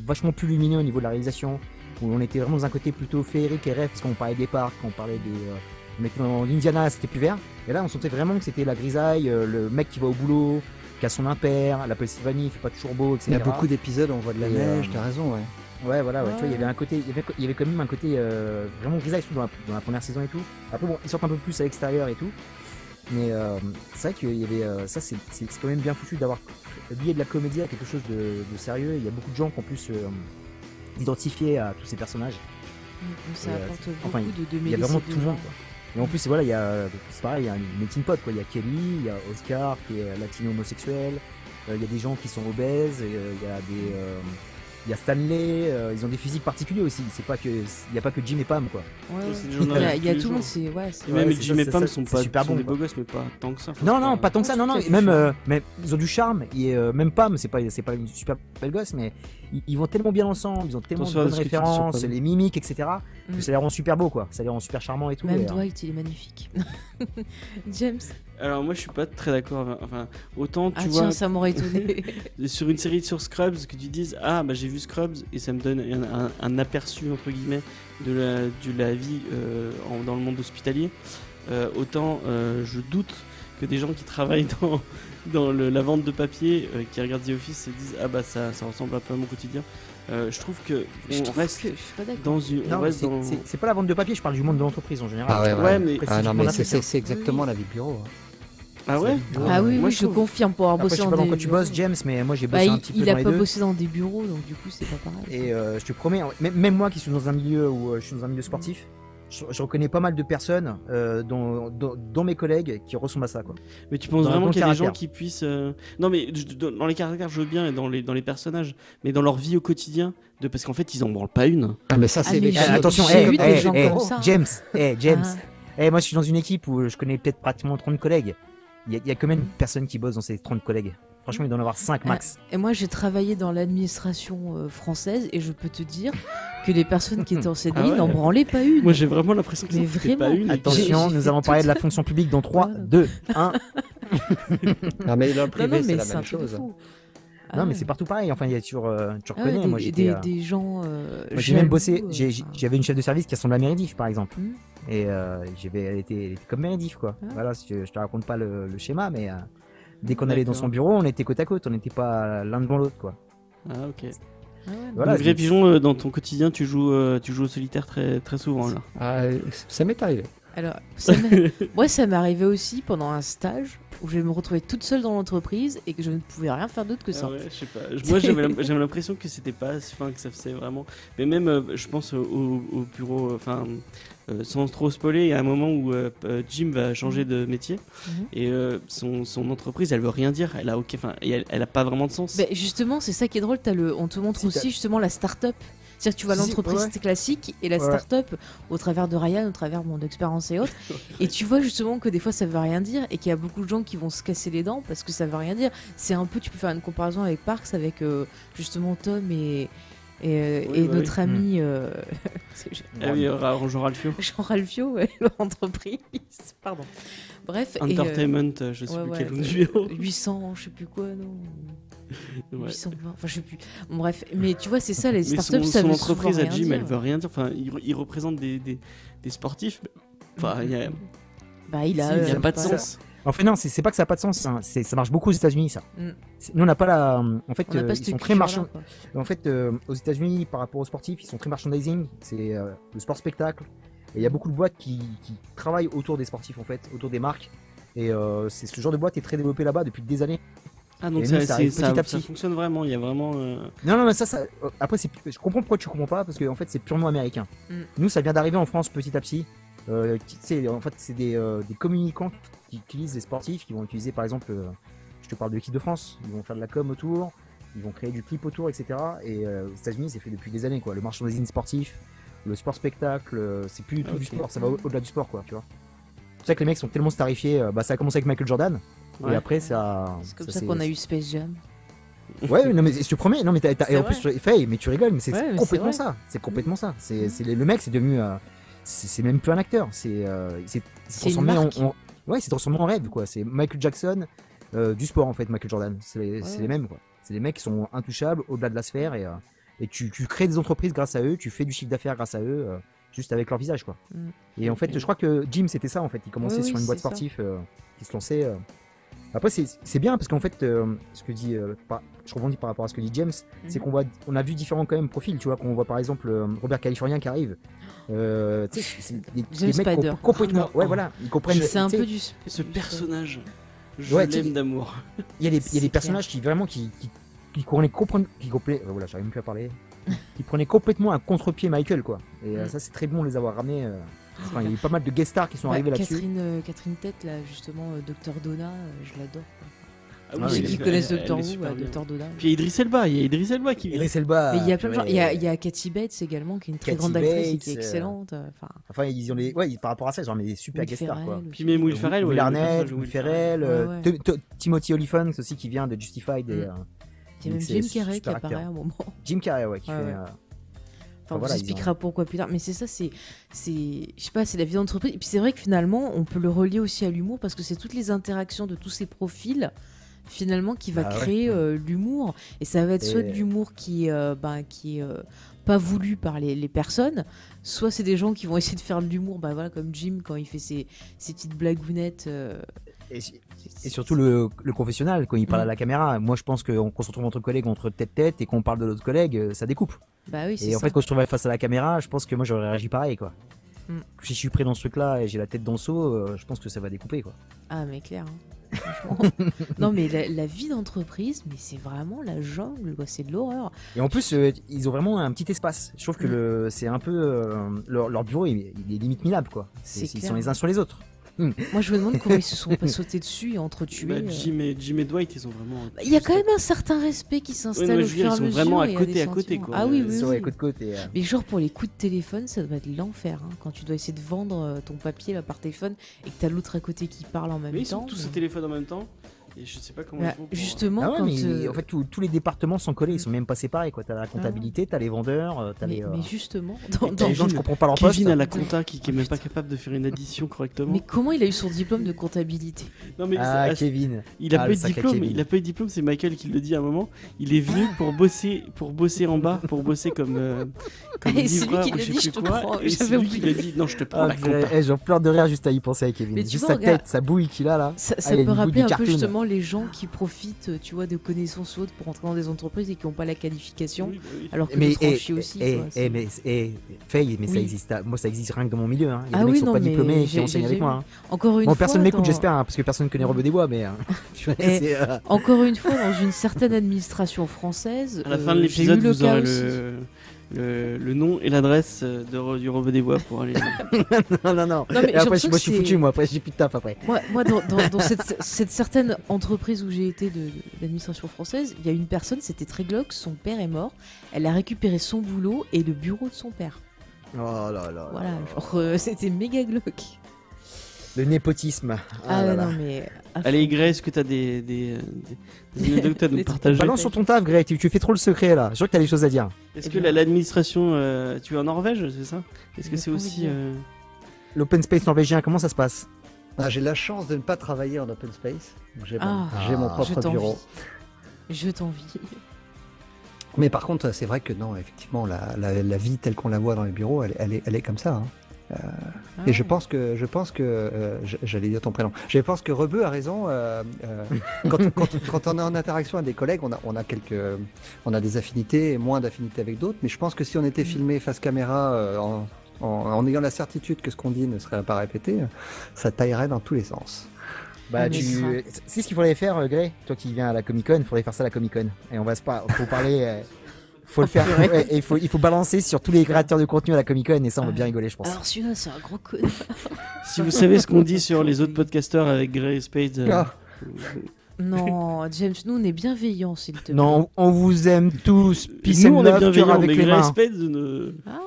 vachement plus lumineux au niveau de la réalisation, où on était vraiment dans un côté plutôt féerique et rêve, parce qu'on parlait des parcs, on parlait des. Euh, on était dans l'Indiana, c'était plus vert, et là on sentait vraiment que c'était la grisaille, euh, le mec qui va au boulot, qui a son impère, la Pennsylvanie, il fait pas de beau, etc. Il y a beaucoup d'épisodes, on voit de la neige, t'as raison, ouais. Ouais, voilà, ouais, tu vois, il y avait un côté, il y avait, il y avait quand même un côté vraiment grisaille dans la, dans la, première saison et tout. Après, bon, ils sortent un peu plus à l'extérieur et tout. Mais euh, c'est vrai qu'il y avait. Euh, ça, c'est quand même bien foutu d'avoir lié de la comédie à quelque chose de, sérieux. Il y a beaucoup de gens qui ont pu se euh, à tous ces personnages. Ça apporte beaucoup enfin, de, de Il y a vraiment tout le monde. Quoi. Et en plus, voilà, il y a, c'est pareil, il y a une meeting pot, quoi. Il y a Kelly, il y a Oscar qui est latino homosexuel, il y a des gens qui sont obèses, il y a des, il y a Stanley, euh, ils ont des physiques particuliers aussi. C'est pas que, il y a pas que Jim et Pam quoi. Ouais, il y a, tout le monde, c'est ouais. même Jim et Pam sont pas super bons, des beaux gosses, mais pas tant que ça. Non, non, pas tant que ça. Non, non. Même, euh, mais ils ont du charme. Et euh, même Pam, c'est pas, c'est pas une super belle gosse, mais ils, vont tellement bien ensemble. Ils ont tellement de bonnes références, les mimiques, etc. Que mm. ça les rend super beau quoi. Ça les rend super charmants et tout. Même Dwight, il est magnifique. [laughs] James. Alors moi je suis pas très d'accord. Enfin autant tu ah, vois. Tiens, ça m'aurait étonné. [laughs] sur une série sur Scrubs que tu dises ah bah j'ai vu Scrubs et ça me donne un, aperçu entre guillemets de la, de la vie euh, dans le monde hospitalier. Euh, autant euh, je doute que des gens qui travaillent dans, dans la vente de papier, qui regardent The Office, se disent ah bah ça, ça ressemble un peu à mon quotidien. je trouve que on reste que, dans une. c'est pas la vente de papier, je parle du monde de l'entreprise en général. Ah ouais, mais, ah non, mais c'est exactement la vie bureau. Hein. Ah ouais Ah oui, moi, je confirme pour avoir bossé dans des quand tu bosses, James, mais moi j'ai bossé bah, un petit il, peu dans les deux. Il a pas bossé dans des bureaux, donc du coup c'est pas pareil. Et euh, je te promets, même moi qui suis dans un milieu où euh, je suis dans un milieu sportif, je, reconnais pas mal de personnes euh, dans, dans, mes collègues qui ressemblent à ça quoi. Mais tu penses vraiment qu'il y a des gens qui puissent non mais dans les caractères je veux bien et dans les dans les personnages mais dans leur vie au quotidien de parce qu'en fait ils en branlent pas une. Ah mais ça c'est ah, attention hey, hey, hey, James, James. Ah. moi je suis dans une équipe où je connais peut-être pratiquement 30 collègues. Il y, a combien de personnes qui bossent dans ces 30 collègues? Franchement, il doit en avoir 5 max. Euh, et moi, j'ai travaillé dans l'administration euh, française et je peux te dire que les personnes qui étaient en CDI ah n'en branlaient pas une. Moi, j'ai vraiment l'impression que c'était pas une. Attention, nous allons parler de la fonction publique dans 3, 2, 1. non, mais dans le privé, c'est la même chose. Non, mais c'est partout pareil. Enfin, il y a toujours, tu reconnais. Ah des, moi, des, des, gens. j'ai même bossé. J'avais une chef de service qui ressemble à Meredith, par exemple. Hmm. Et j'avais, elle était, elle était, comme Meredith, quoi. Ah. Voilà, je, je, te raconte pas le, le schéma, mais dès qu'on allait dans son bureau, on était côte à côte. On n'était pas l'un devant l'autre, quoi. Ah, ok. Ah voilà, Donc, Pigeon, dans ton quotidien, tu joues, tu joues au solitaire très, très souvent, là. Ah, ça m'est arrivé. [laughs] Alors, moi, ça m'est arrivé aussi pendant un stage où je me retrouvais toute seule dans l'entreprise et que je ne pouvais rien faire d'autre que ça. Ah je sais pas. Moi, [laughs] j'avais l'impression que c'était pas, enfin, que ça faisait vraiment. Mais même, euh, je pense au, bureau, enfin, euh, sans trop spoiler, il y a un moment où euh, Jim va changer mhm. de métier mhm. et son, son, entreprise, elle veut rien dire. Elle a, ok, enfin, elle, elle, a pas vraiment de sens. Mais justement, c'est ça qui est drôle. As le, on te montre aussi justement la start-up c'est-à-dire que tu vois l'entreprise classique et la start-up au travers de Ryan, au travers de mon expérience et autres. [laughs] et tu vois justement que des fois ça veut rien dire et qu'il y a beaucoup de gens qui vont se casser les dents parce que ça veut rien dire. C'est un peu, tu peux faire une comparaison avec Parks, avec euh, justement Tom et, et, euh, notre ami. Euh... [laughs] ah oui, Jean Ralphio. Jean Ralphio, [laughs] l'entreprise. Pardon. Bref. Entertainment, et, euh, je sais plus quel numéro. 800, je sais plus quoi, non 820, enfin je sais plus. bref, mais tu vois, c'est ça, les startups, son, ça son entreprise à Jim, elle veut rien dire. Enfin, il, représente des, des, des, sportifs. Enfin, il y a. Bah, il a, il y a pas de sens. En fait, non, c'est pas que ça n'a pas de sens. Hein. Ça marche beaucoup aux États-Unis, ça. Mm. Nous, on n'a pas la. En fait, euh, ils sont très marchands. En fait, euh, aux États-Unis, par rapport aux sportifs, ils sont très merchandising. C'est euh, le sport spectacle. Et il y a beaucoup de boîtes qui, qui, travaillent autour des sportifs, en fait, autour des marques. Et c'est ce genre de boîte est très développé là-bas depuis des années. Ah donc ça, ça, ça, ça, fonctionne vraiment, il y a vraiment... Euh, non, non, mais ça, ça euh, après, je comprends pourquoi tu comprends pas, parce qu'en en fait c'est purement américain. Mm. Nous, ça vient d'arriver en France petit à petit. Euh, en fait, c'est des, euh, des, communicants qui utilisent les sportifs, qui vont utiliser par exemple, je te parle de l'équipe de France, ils vont faire de la com autour, ils vont créer du clip autour, etc. Et aux États-Unis, c'est fait depuis des années, quoi. Le marchandising sportif, le sport spectacle, c'est plus du tout du sport, ça va au-delà du sport, quoi, tu vois. C'est pour ça que les mecs sont tellement starifiés. Bah, ça a commencé avec Michael Jordan. Et après, ça. C'est comme ça, qu'on a eu Space Jam. Ouais, non, mais je te promets, non, mais t'as, et en plus, fait, mais tu rigoles, mais c'est complètement ça. C'est complètement ça. C'est, c'est le mec, c'est devenu. Euh, c'est, même plus un acteur. C'est, euh, c'est, transformé en, Ouais, c'est transformé en rêve, quoi. C'est Michael Jackson euh, du sport, en fait, Michael Jordan. C'est, les mêmes, quoi. C'est des mecs qui sont intouchables au-delà de la sphère et, et tu, tu, crées des entreprises grâce à eux, tu fais du chiffre d'affaires grâce à eux, juste avec leur visage, quoi. Mm. Et en fait, je crois que Jim, c'était ça, en fait. Il commençait sur une boîte sportive qui se lançait. Après, c'est bien parce qu'en fait, euh, ce que dit, euh, je rebondis par rapport à ce que dit James, mhm. c'est qu'on voit, on a vu différents quand même profils, tu vois, qu'on voit par exemple euh, Robert Californien qui arrive. Euh, des, des mecs complètement, ouais, voilà, ils comprennent. C'est un peu du ce personnage. Je l'aime d'amour. Il y a des, y a des personnages qui vraiment qui, qui, qui comprennent, qui voilà, j'arrive même plus à parler, [laughs] qui prenaient complètement un contre-pied Michael, quoi. Et mm. ça, c'est très bon de les avoir ramenés. Enfin, il y a eu pas mal de guest stars qui sont arrivés là-dessus. Catherine, euh, Catherine Tête, là, justement, euh, Docteur Donna, euh, je l'adore. Ah oui, ceux qui connaissent Docteur Who, Docteur Donna. Puis Idris Elba, il y a Idris Elba qui vient. Idris Elba. Mais il y a plein de gens. Il y a, il y a Cathy Bates également, qui est une très grande actrice et qui est excellente. Enfin, enfin ils ont des, ouais, par rapport à ça, ils ont des super guest stars. Quoi. Puis même Will Ferrell, Will Arnett, Will Ferrell, Timothy Olyphant aussi qui vient de Justified. Il y a même Jim Carrey qui apparaît à un moment. Jim Carrey, ouais, qui fait. Enfin, on vous expliquera pourquoi plus tard. Mais c'est ça, c'est, c'est, je sais pas, c'est la vie d'entreprise. Et puis c'est vrai que finalement, on peut le relier aussi à l'humour parce que c'est toutes les interactions de tous ces profils finalement qui va bah créer euh, l'humour. Et ça va être soit de l'humour qui, euh, ben, qui est euh, pas voulu par les, les, personnes, soit c'est des gens qui vont [laughs] essayer de faire de l'humour, bah voilà, comme Jim quand il fait ses, ses petites blagounettes. Et, et, surtout le, le, confessionnal, quand il parle à mm. la caméra. Moi, je pense qu'on se retrouve entre collègues, entre tête-tête, et qu'on parle de l'autre collègue, ça découpe. Bah oui, et en fait, quand je trouvais face à la caméra, je pense que moi j'aurais réagi pareil quoi. Mm. Si je suis pris dans ce truc-là et j'ai la tête dans le seau, euh, je pense que ça va découper quoi. Ah mais clair. Hein. [laughs] non mais la, vie d'entreprise, mais c'est vraiment la jungle, c'est de l'horreur. Et en plus, euh, ils ont vraiment un petit espace. Je trouve que mm. le, c'est un peu euh, leur, bureau, il, il, est limite minable quoi. Ils sont les uns sur les autres. [laughs] Moi, je me demande comment ils se sont pas sautés dessus et entretués. Bah, euh. Jim, et, Jim et Dwight, ils sont vraiment. Bah, il y a quand même un certain respect qui s'installe au fur et à mesure. Ils sont vraiment à côté à côté, quoi. Ah oui, oui. Ils sont à côté côté. Euh. Mais genre pour les coups de téléphone, ça doit être l'enfer. Hein, quand tu dois essayer de vendre euh, ton papier là par téléphone et que t'as l'autre à côté qui parle en même temps. Ils sont tous au téléphone en même temps. Et je sais pas comment bah, Justement, ah quand en fait, tous les départements sont collés, ils sont même pas séparés. Tu as la comptabilité, tu as les vendeurs, tu as mais, les. Mais justement, dans, dans les gens, je comprends pas leur poste. Kevin a la compta qui, qui est même pas capable de faire une addition correctement. Mais comment il a eu son diplôme de comptabilité? Non mais ah, Kevin. Il a ah, pas eu de diplôme. Il a pas eu de diplôme. C'est Michael qui le dit à un moment. Il est venu pour bosser, pour bosser en bas, pour bosser comme euh, [laughs] comme livreur ou je sais plus quoi. Et c'est lui qui l'a dit. Non, je te prends la compta. Eh, j'en pleure de rire juste à y penser à Kevin. Juste sa tête, sa bouille qu'il a là. Ça peut rappeler un peu justement les gens qui profitent, tu vois, de connaissances autres pour entrer dans des entreprises et qui n'ont pas la qualification, bah alors que mais, et, aussi. Et, et, mais, et, Faye, mais ça existe. Moi, ça existe rien que dans mon milieu. Hein. Il y a ah des mecs qui sont pas diplômés et qui enseignent avec moi. Hein. Encore une bon, fois. personne m'écoute, j'espère, hein, parce que personne ne connaît Robeux des Bois, mais. Hein. [laughs] Euh, encore une fois, dans une certaine administration française. À la fin de euh, l'épisode, vous aurez le le, nom et l'adresse de, du Reveux des Bois pour aller. [laughs] non, non, non. mais après, moi, je suis foutu, moi. Après, j'ai plus de taf après. Moi, moi dans, dans, cette, cette, certaine entreprise où j'ai été de, l'administration française, il y a une personne, c'était très glauque. Son père est mort. Elle a récupéré son boulot et le bureau de son père. Oh là là. Voilà, genre, euh, [laughs] c'était méga glauque. Le népotisme. Ah, ah non, mais. Allez, Grey, est-ce que tu as des, des, des, anecdotes à nous partager Balance sur ton taf, Grey, tu, fais trop le secret là. Je vois que tu as des choses à dire. Est-ce que l'administration. Euh, tu es en Norvège, c'est ça? Est-ce que c'est aussi. Euh, L'open space norvégien, comment ça se passe? Ah, J'ai la chance de ne pas travailler en open space. J'ai mon, ah. mon, propre bureau. Je t'envie. Mais par contre, c'est vrai que non, effectivement, la, la, vie telle qu'on la voit dans les bureaux, elle, elle, est, elle est, comme ça. Hein. Euh, et je ah. pense que, je pense que, euh, j'allais dire ton prénom. Je pense que Rebeu a raison. Euh, quand, [laughs] quand, on est en interaction avec des collègues, on a, on a quelques, on a des affinités et moins d'affinités avec d'autres. Mais je pense que si on était mm. filmé face caméra en, en, ayant la certitude que ce qu'on dit ne serait pas répété, ça taillerait dans tous les sens. Bah, ah, tu... C'est ce qu'il faudrait faire, Gray? Toi qui viens à la Comic Con, il faudrait faire ça à la Comic Con. Et on va se pas, faut parler faut le faire. [laughs] il faut, il faut balancer sur tous les créateurs de contenu à la Comic Con et ça, on va bien rigoler, je pense. Alors celui-là, c'est un gros connard. [laughs] si vous savez ce qu'on dit sur les autres podcasteurs avec Grey Spade. Euh, ah. Non, James, nous on est bienveillants, s'il te plaît. Non, on vous aime tous. Peace nous, on est bienveillants, avec mais les Grey Spade ne... ah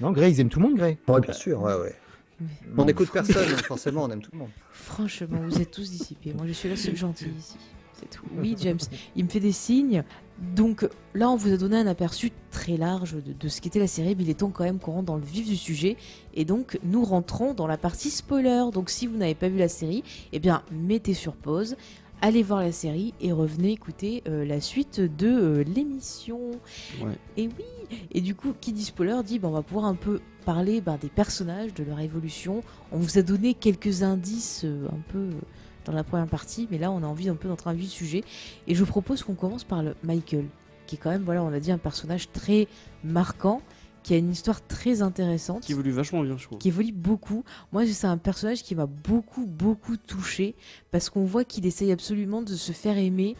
Non, Grey, ils aiment tout le monde, Grey. Ouais, bien sûr, ouais, ouais. on n'écoute personne, forcément, on aime tout le monde. Franchement, vous êtes tous dissipés. Moi, je suis la seule gentille ici. C'est tout. Oui, James, il me fait des signes. Donc là, on vous a donné un aperçu très large de, ce qu'était la série, mais il est temps quand même qu'on rentre dans le vif du sujet. Et donc, nous rentrons dans la partie spoiler. Donc, si vous n'avez pas vu la série, eh bien, mettez sur pause, allez voir la série et revenez écouter euh, la suite de euh, l'émission. Et oui, et du coup, qui dit spoiler dit, ben, on va pouvoir un peu parler ben, des personnages, de leur évolution. On vous a donné quelques indices euh, un peu dans la première partie, mais là on a envie un peu d'entrer dans le sujet. Et je vous propose qu'on commence par le Michael, qui est quand même, voilà, on a dit un personnage très marquant, qui a une histoire très intéressante. Qui évolue vachement bien, je trouve. Qui évolue beaucoup. Moi, c'est un personnage qui m'a beaucoup, beaucoup touché, parce qu'on voit qu'il essaye absolument de se faire aimer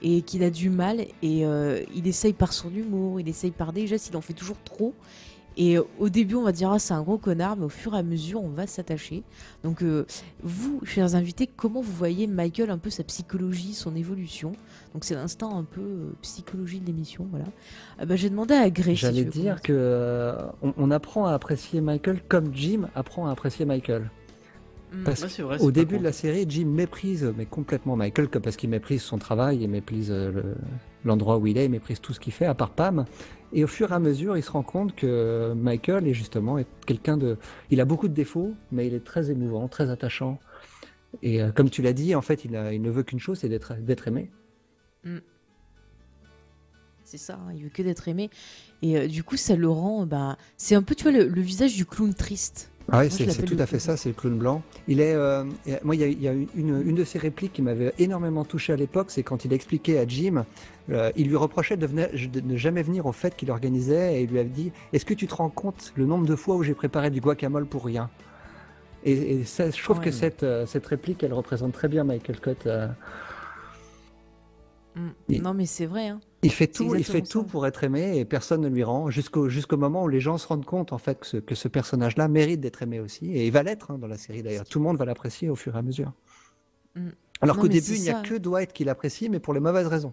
et qu'il a du mal et euh, il essaye par son humour, il essaye par des gestes, il en fait toujours trop et euh, au début, on va dire ah c'est un gros connard, mais au fur et à mesure, on va s'attacher. Donc euh, vous, chers invités, comment vous voyez Michael un peu sa psychologie, son évolution? Donc c'est l'instant un peu euh, psychologie de l'émission, voilà. Bah, j'ai demandé à Gré. J'allais dire que on, apprend à apprécier Michael comme Jim apprend à apprécier Michael. Parce au début de la série, Jim méprise mais complètement Michael parce qu'il méprise son travail, il méprise l'endroit où il est, il méprise tout ce qu'il fait, à part Pam. Et au fur et à mesure, il se rend compte que Michael est justement quelqu'un de. Il a beaucoup de défauts, mais il est très émouvant, très attachant. Et euh, comme tu l'as dit, en fait, il, il ne veut qu'une chose, c'est d'être aimé. Mm. C'est ça, hein, il veut que d'être aimé. Et euh, du coup, ça le rend. Bah, c'est un peu, tu vois, le visage du clown triste. Ah oui, c'est tout à fait ça, c'est le clown blanc. Il est, euh, moi, il y a, une, une, de ses répliques qui m'avait énormément touché à l'époque, c'est quand il expliquait à Jim, euh, il lui reprochait de, ne jamais venir au fait qu'il organisait, et il lui avait dit, est-ce que tu te rends compte le nombre de fois où j'ai préparé du guacamole pour rien? Et, ça, je trouve que cette, euh, cette réplique, elle représente très bien Michael Scott. Mm. non, mais c'est vrai. Hein. Il fait tout, il fait tout pour être aimé et personne ne lui rend jusqu'au jusqu'au moment où les gens se rendent compte en fait que ce, que ce personnage-là mérite d'être aimé aussi et il va l'être hein, dans la série d'ailleurs. Tout le monde va l'apprécier au fur et à mesure. Mm. Alors qu'au début il n'y a que Dwight qui l'apprécie mais pour les mauvaises raisons.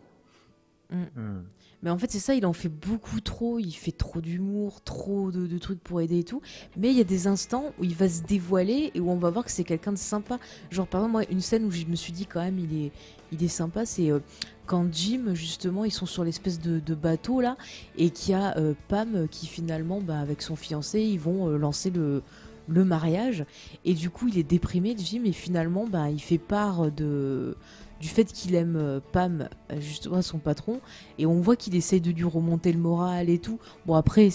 Mm. Mais en fait, c'est ça, il en fait beaucoup trop. Il fait trop d'humour, trop de, trucs pour aider et tout. Mais il y a des instants où il va se dévoiler et où on va voir que c'est quelqu'un de sympa. Genre, par exemple, moi, une scène où je me suis dit quand même, il est, il est sympa, c'est euh, quand Jim, justement, ils sont sur l'espèce de, bateau là et qu'il y a euh, Pam qui finalement, bah, avec son fiancé, ils vont euh, lancer le, mariage. Et du coup, il est déprimé, Jim, et finalement, bah, il fait part du fait qu'il aime euh, Pam, euh, justement son patron, et on voit qu'il essaye de lui remonter le moral et tout. Bon après,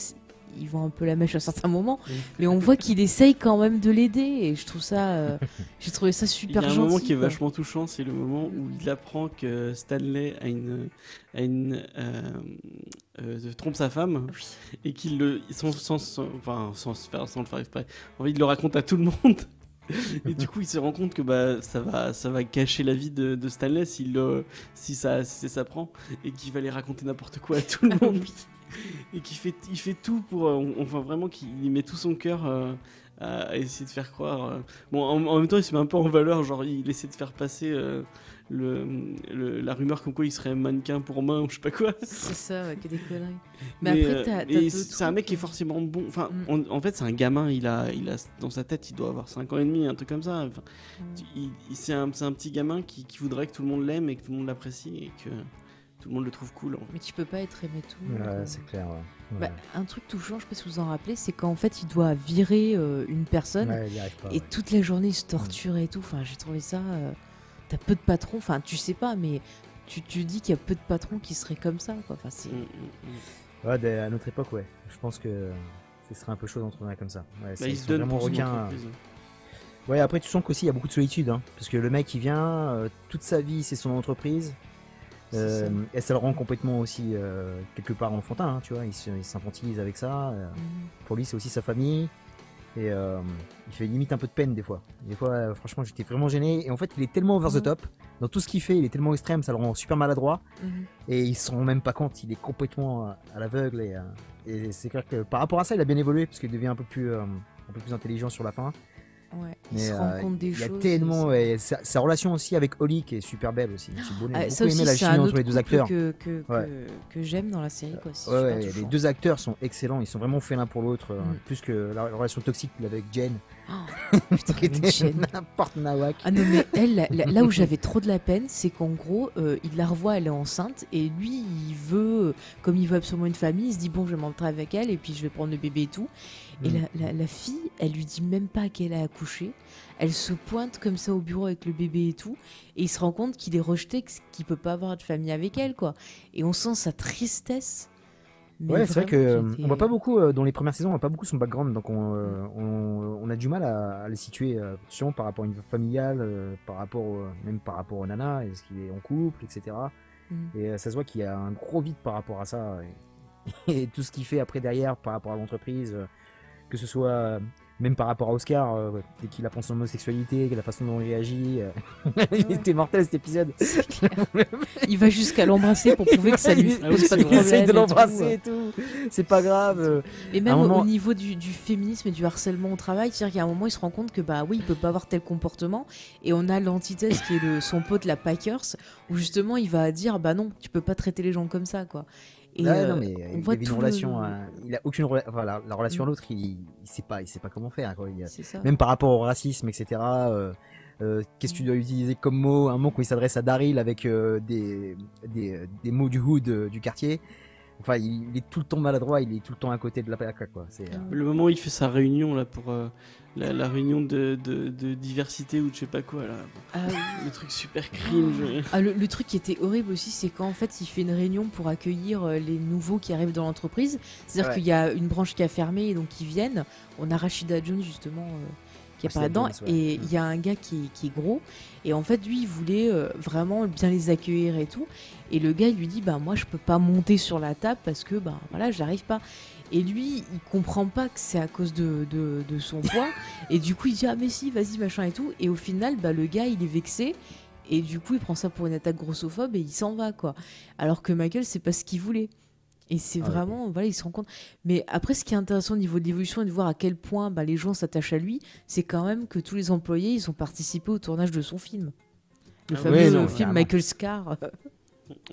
ils vont un peu la mèche à certains moments, mais on voit qu'il essaye quand même de l'aider, et je trouve ça, euh, [laughs] j'ai trouvé ça super gentil. Il y a un moment qui est vachement touchant, c'est le moment où il apprend que Stanley a une, a une trompe sa femme, et qu'il le, sans, sans, enfin, sans, faire, sans le faire exprès, envie de le raconte à tout le monde. [laughs] et du coup, il se rend compte que bah, ça, va, ça va cacher la vie de, Stanley euh, si, ça, si ça prend et qu'il va aller raconter n'importe quoi à tout le monde. [laughs] [laughs] et qu'il fait, il fait tout pour. Euh, enfin, vraiment, qu'il met tout son cœur euh, à essayer de faire croire. Bon, en, même temps, il se met un peu en valeur, genre, il essaie de faire passer le, la rumeur comme quoi il serait mannequin pour main ou je sais pas quoi. C'est ça, ouais, que des conneries. [laughs] Mais, après, euh, c'est un mec qui est forcément bon. Enfin, mm. en fait, c'est un gamin. Il a, il a dans sa tête, il doit avoir 5 ans et demi, un truc comme ça. Enfin, mm. c'est un, un, petit gamin qui, qui voudrait que tout le monde l'aime et que tout le monde l'apprécie et que tout le monde le trouve cool. Mais tu peux pas être aimé tout. Ouais, euh. c'est clair. Bah, un truc touchant, je sais pas si vous en rappelez, c'est qu'en fait il doit virer euh, une personne et toute la journée il se torture et tout. Enfin, j'ai trouvé ça t'as peu de patrons, enfin tu sais pas, mais tu, tu dis qu'il y a peu de patrons qui seraient comme ça. Quoi. Enfin, c'est... Mm, mm, mm. Ouais, à notre époque, ouais. Je pense que ce serait un peu chaud d'entrer comme ça. Ouais, bah, c'est vraiment requin. Ouais, après tu sens qu'aussi il y a beaucoup de solitude, hein, parce que le mec il vient, euh, toute sa vie c'est son entreprise, euh, et ça le rend complètement aussi euh, quelque part enfantin, hein, tu vois, il s'infantilise avec ça. Pour lui c'est aussi sa famille, et euh, il fait limite un peu de peine des fois. Des fois, euh, franchement, j'étais vraiment gêné. Et en fait, il est tellement over the mhm. top. Dans tout ce qu'il fait, il est tellement extrême, ça le rend super maladroit. Mhm. Et il se rend même pas compte, il est complètement euh, à l'aveugle. Et, et c'est clair que par rapport à ça, il a bien évolué, parce qu'il devient un peu plus, un peu plus intelligent sur la fin. Ouais, il se rend compte des choses. Il y a tellement. sa, relation aussi avec Holly qui est super belle aussi. J'ai beaucoup, ah, aimé la chimie entre les deux acteurs. Que, que, que, j'aime dans la série. Quoi. Les deux acteurs sont excellents. Ils sont vraiment faits l'un pour l'autre. Mm. Plus que la relation toxique avec Jane. Oh, [laughs] putain, n'importe nawak. Ah non, mais elle, là, où j'avais [laughs] trop de la peine, c'est qu'en gros, euh, il la revoit, elle est enceinte. Et lui, il veut, comme il veut absolument une famille, il se dit bon, je vais m'entrer avec elle et puis je vais prendre le bébé et tout. Et mm. la, fille, elle lui dit même pas qu'elle a accouché. Elle se pointe comme ça au bureau avec le bébé et tout. Et il se rend compte qu'il est rejeté, qu'il peut pas avoir de famille avec elle, quoi. Et on sent sa tristesse. ouais, c'est vrai que euh, on voit pas beaucoup euh, dans les premières saisons, on voit pas beaucoup son background, donc on, euh, on, a du mal à, le situer, sûrement par rapport à une vie familiale, par rapport même par rapport au nana, est-ce qu'il est en couple, etc. Mm. Et ça se voit qu'il y a un gros vide par rapport à ça. Et, [laughs] et tout ce qu'il fait après derrière par rapport à l'entreprise, que ce soit euh, même par rapport à Oscar, euh, dès qu'il apprend son homosexualité, la façon dont il réagit. Euh, [laughs] il était mortel cet épisode. il va jusqu'à l'embrasser pour prouver que ça lui [laughs] ah pose pas de problème. Il essaie de l'embrasser et tout. C'est pas grave. Et même au niveau du, féminisme et du harcèlement au travail, c'est-à-dire qu'à un moment il se rend compte que bah oui, il peut pas avoir tel comportement. Et on a l'antithèse qui est le, son pote, la Packers, où justement il va dire bah non, tu peux pas traiter les gens comme ça quoi. Et non, euh, mais on il voit une relation, hein. il a aucune enfin, la, relation à l'autre, il, il, sait pas, il sait pas comment faire. Quoi. Même par rapport au racisme, etc. Euh, euh, Qu'est-ce que tu dois utiliser comme mot? Un mot quand il s'adresse à Daryl avec euh, des, des, des, mots du hood du quartier. Enfin, il, est tout le temps maladroit, il est tout le temps à côté de la plaque. Quoi. Le moment où il fait sa réunion là pour la, réunion de, de, diversité ou je sais pas quoi là. Ah le truc super cringe. Ah, le, truc qui était horrible aussi, c'est qu'en fait, il fait une réunion pour accueillir euh, les nouveaux qui arrivent dans l'entreprise. C'est-à-dire qu'il y a une branche qui a fermé et donc ils viennent. On a Rachida Jones justement. Euh, qui apparaît dedans et il y a un gars qui, qui, est gros et en fait lui il voulait euh, vraiment bien les accueillir et tout et le gars il lui dit bah moi je peux pas monter sur la table parce que bah voilà j'arrive pas et lui, il comprend pas que c'est à cause de, de, son poids. et du coup, il dit Ah, mais si, vas-y, machin et tout. Et au final, bah, le gars, il est vexé. Et du coup, il prend ça pour une attaque grossophobe et il s'en va, quoi. Alors que Michael, c'est pas ce qu'il voulait. Et c'est ah, vraiment, voilà, il se rend compte. Mais après, ce qui est intéressant au niveau de l'évolution et de voir à quel point bah, les gens s'attachent à lui, c'est quand même que tous les employés, ils ont participé au tournage de son film. Le ah fameux film Michael Scar.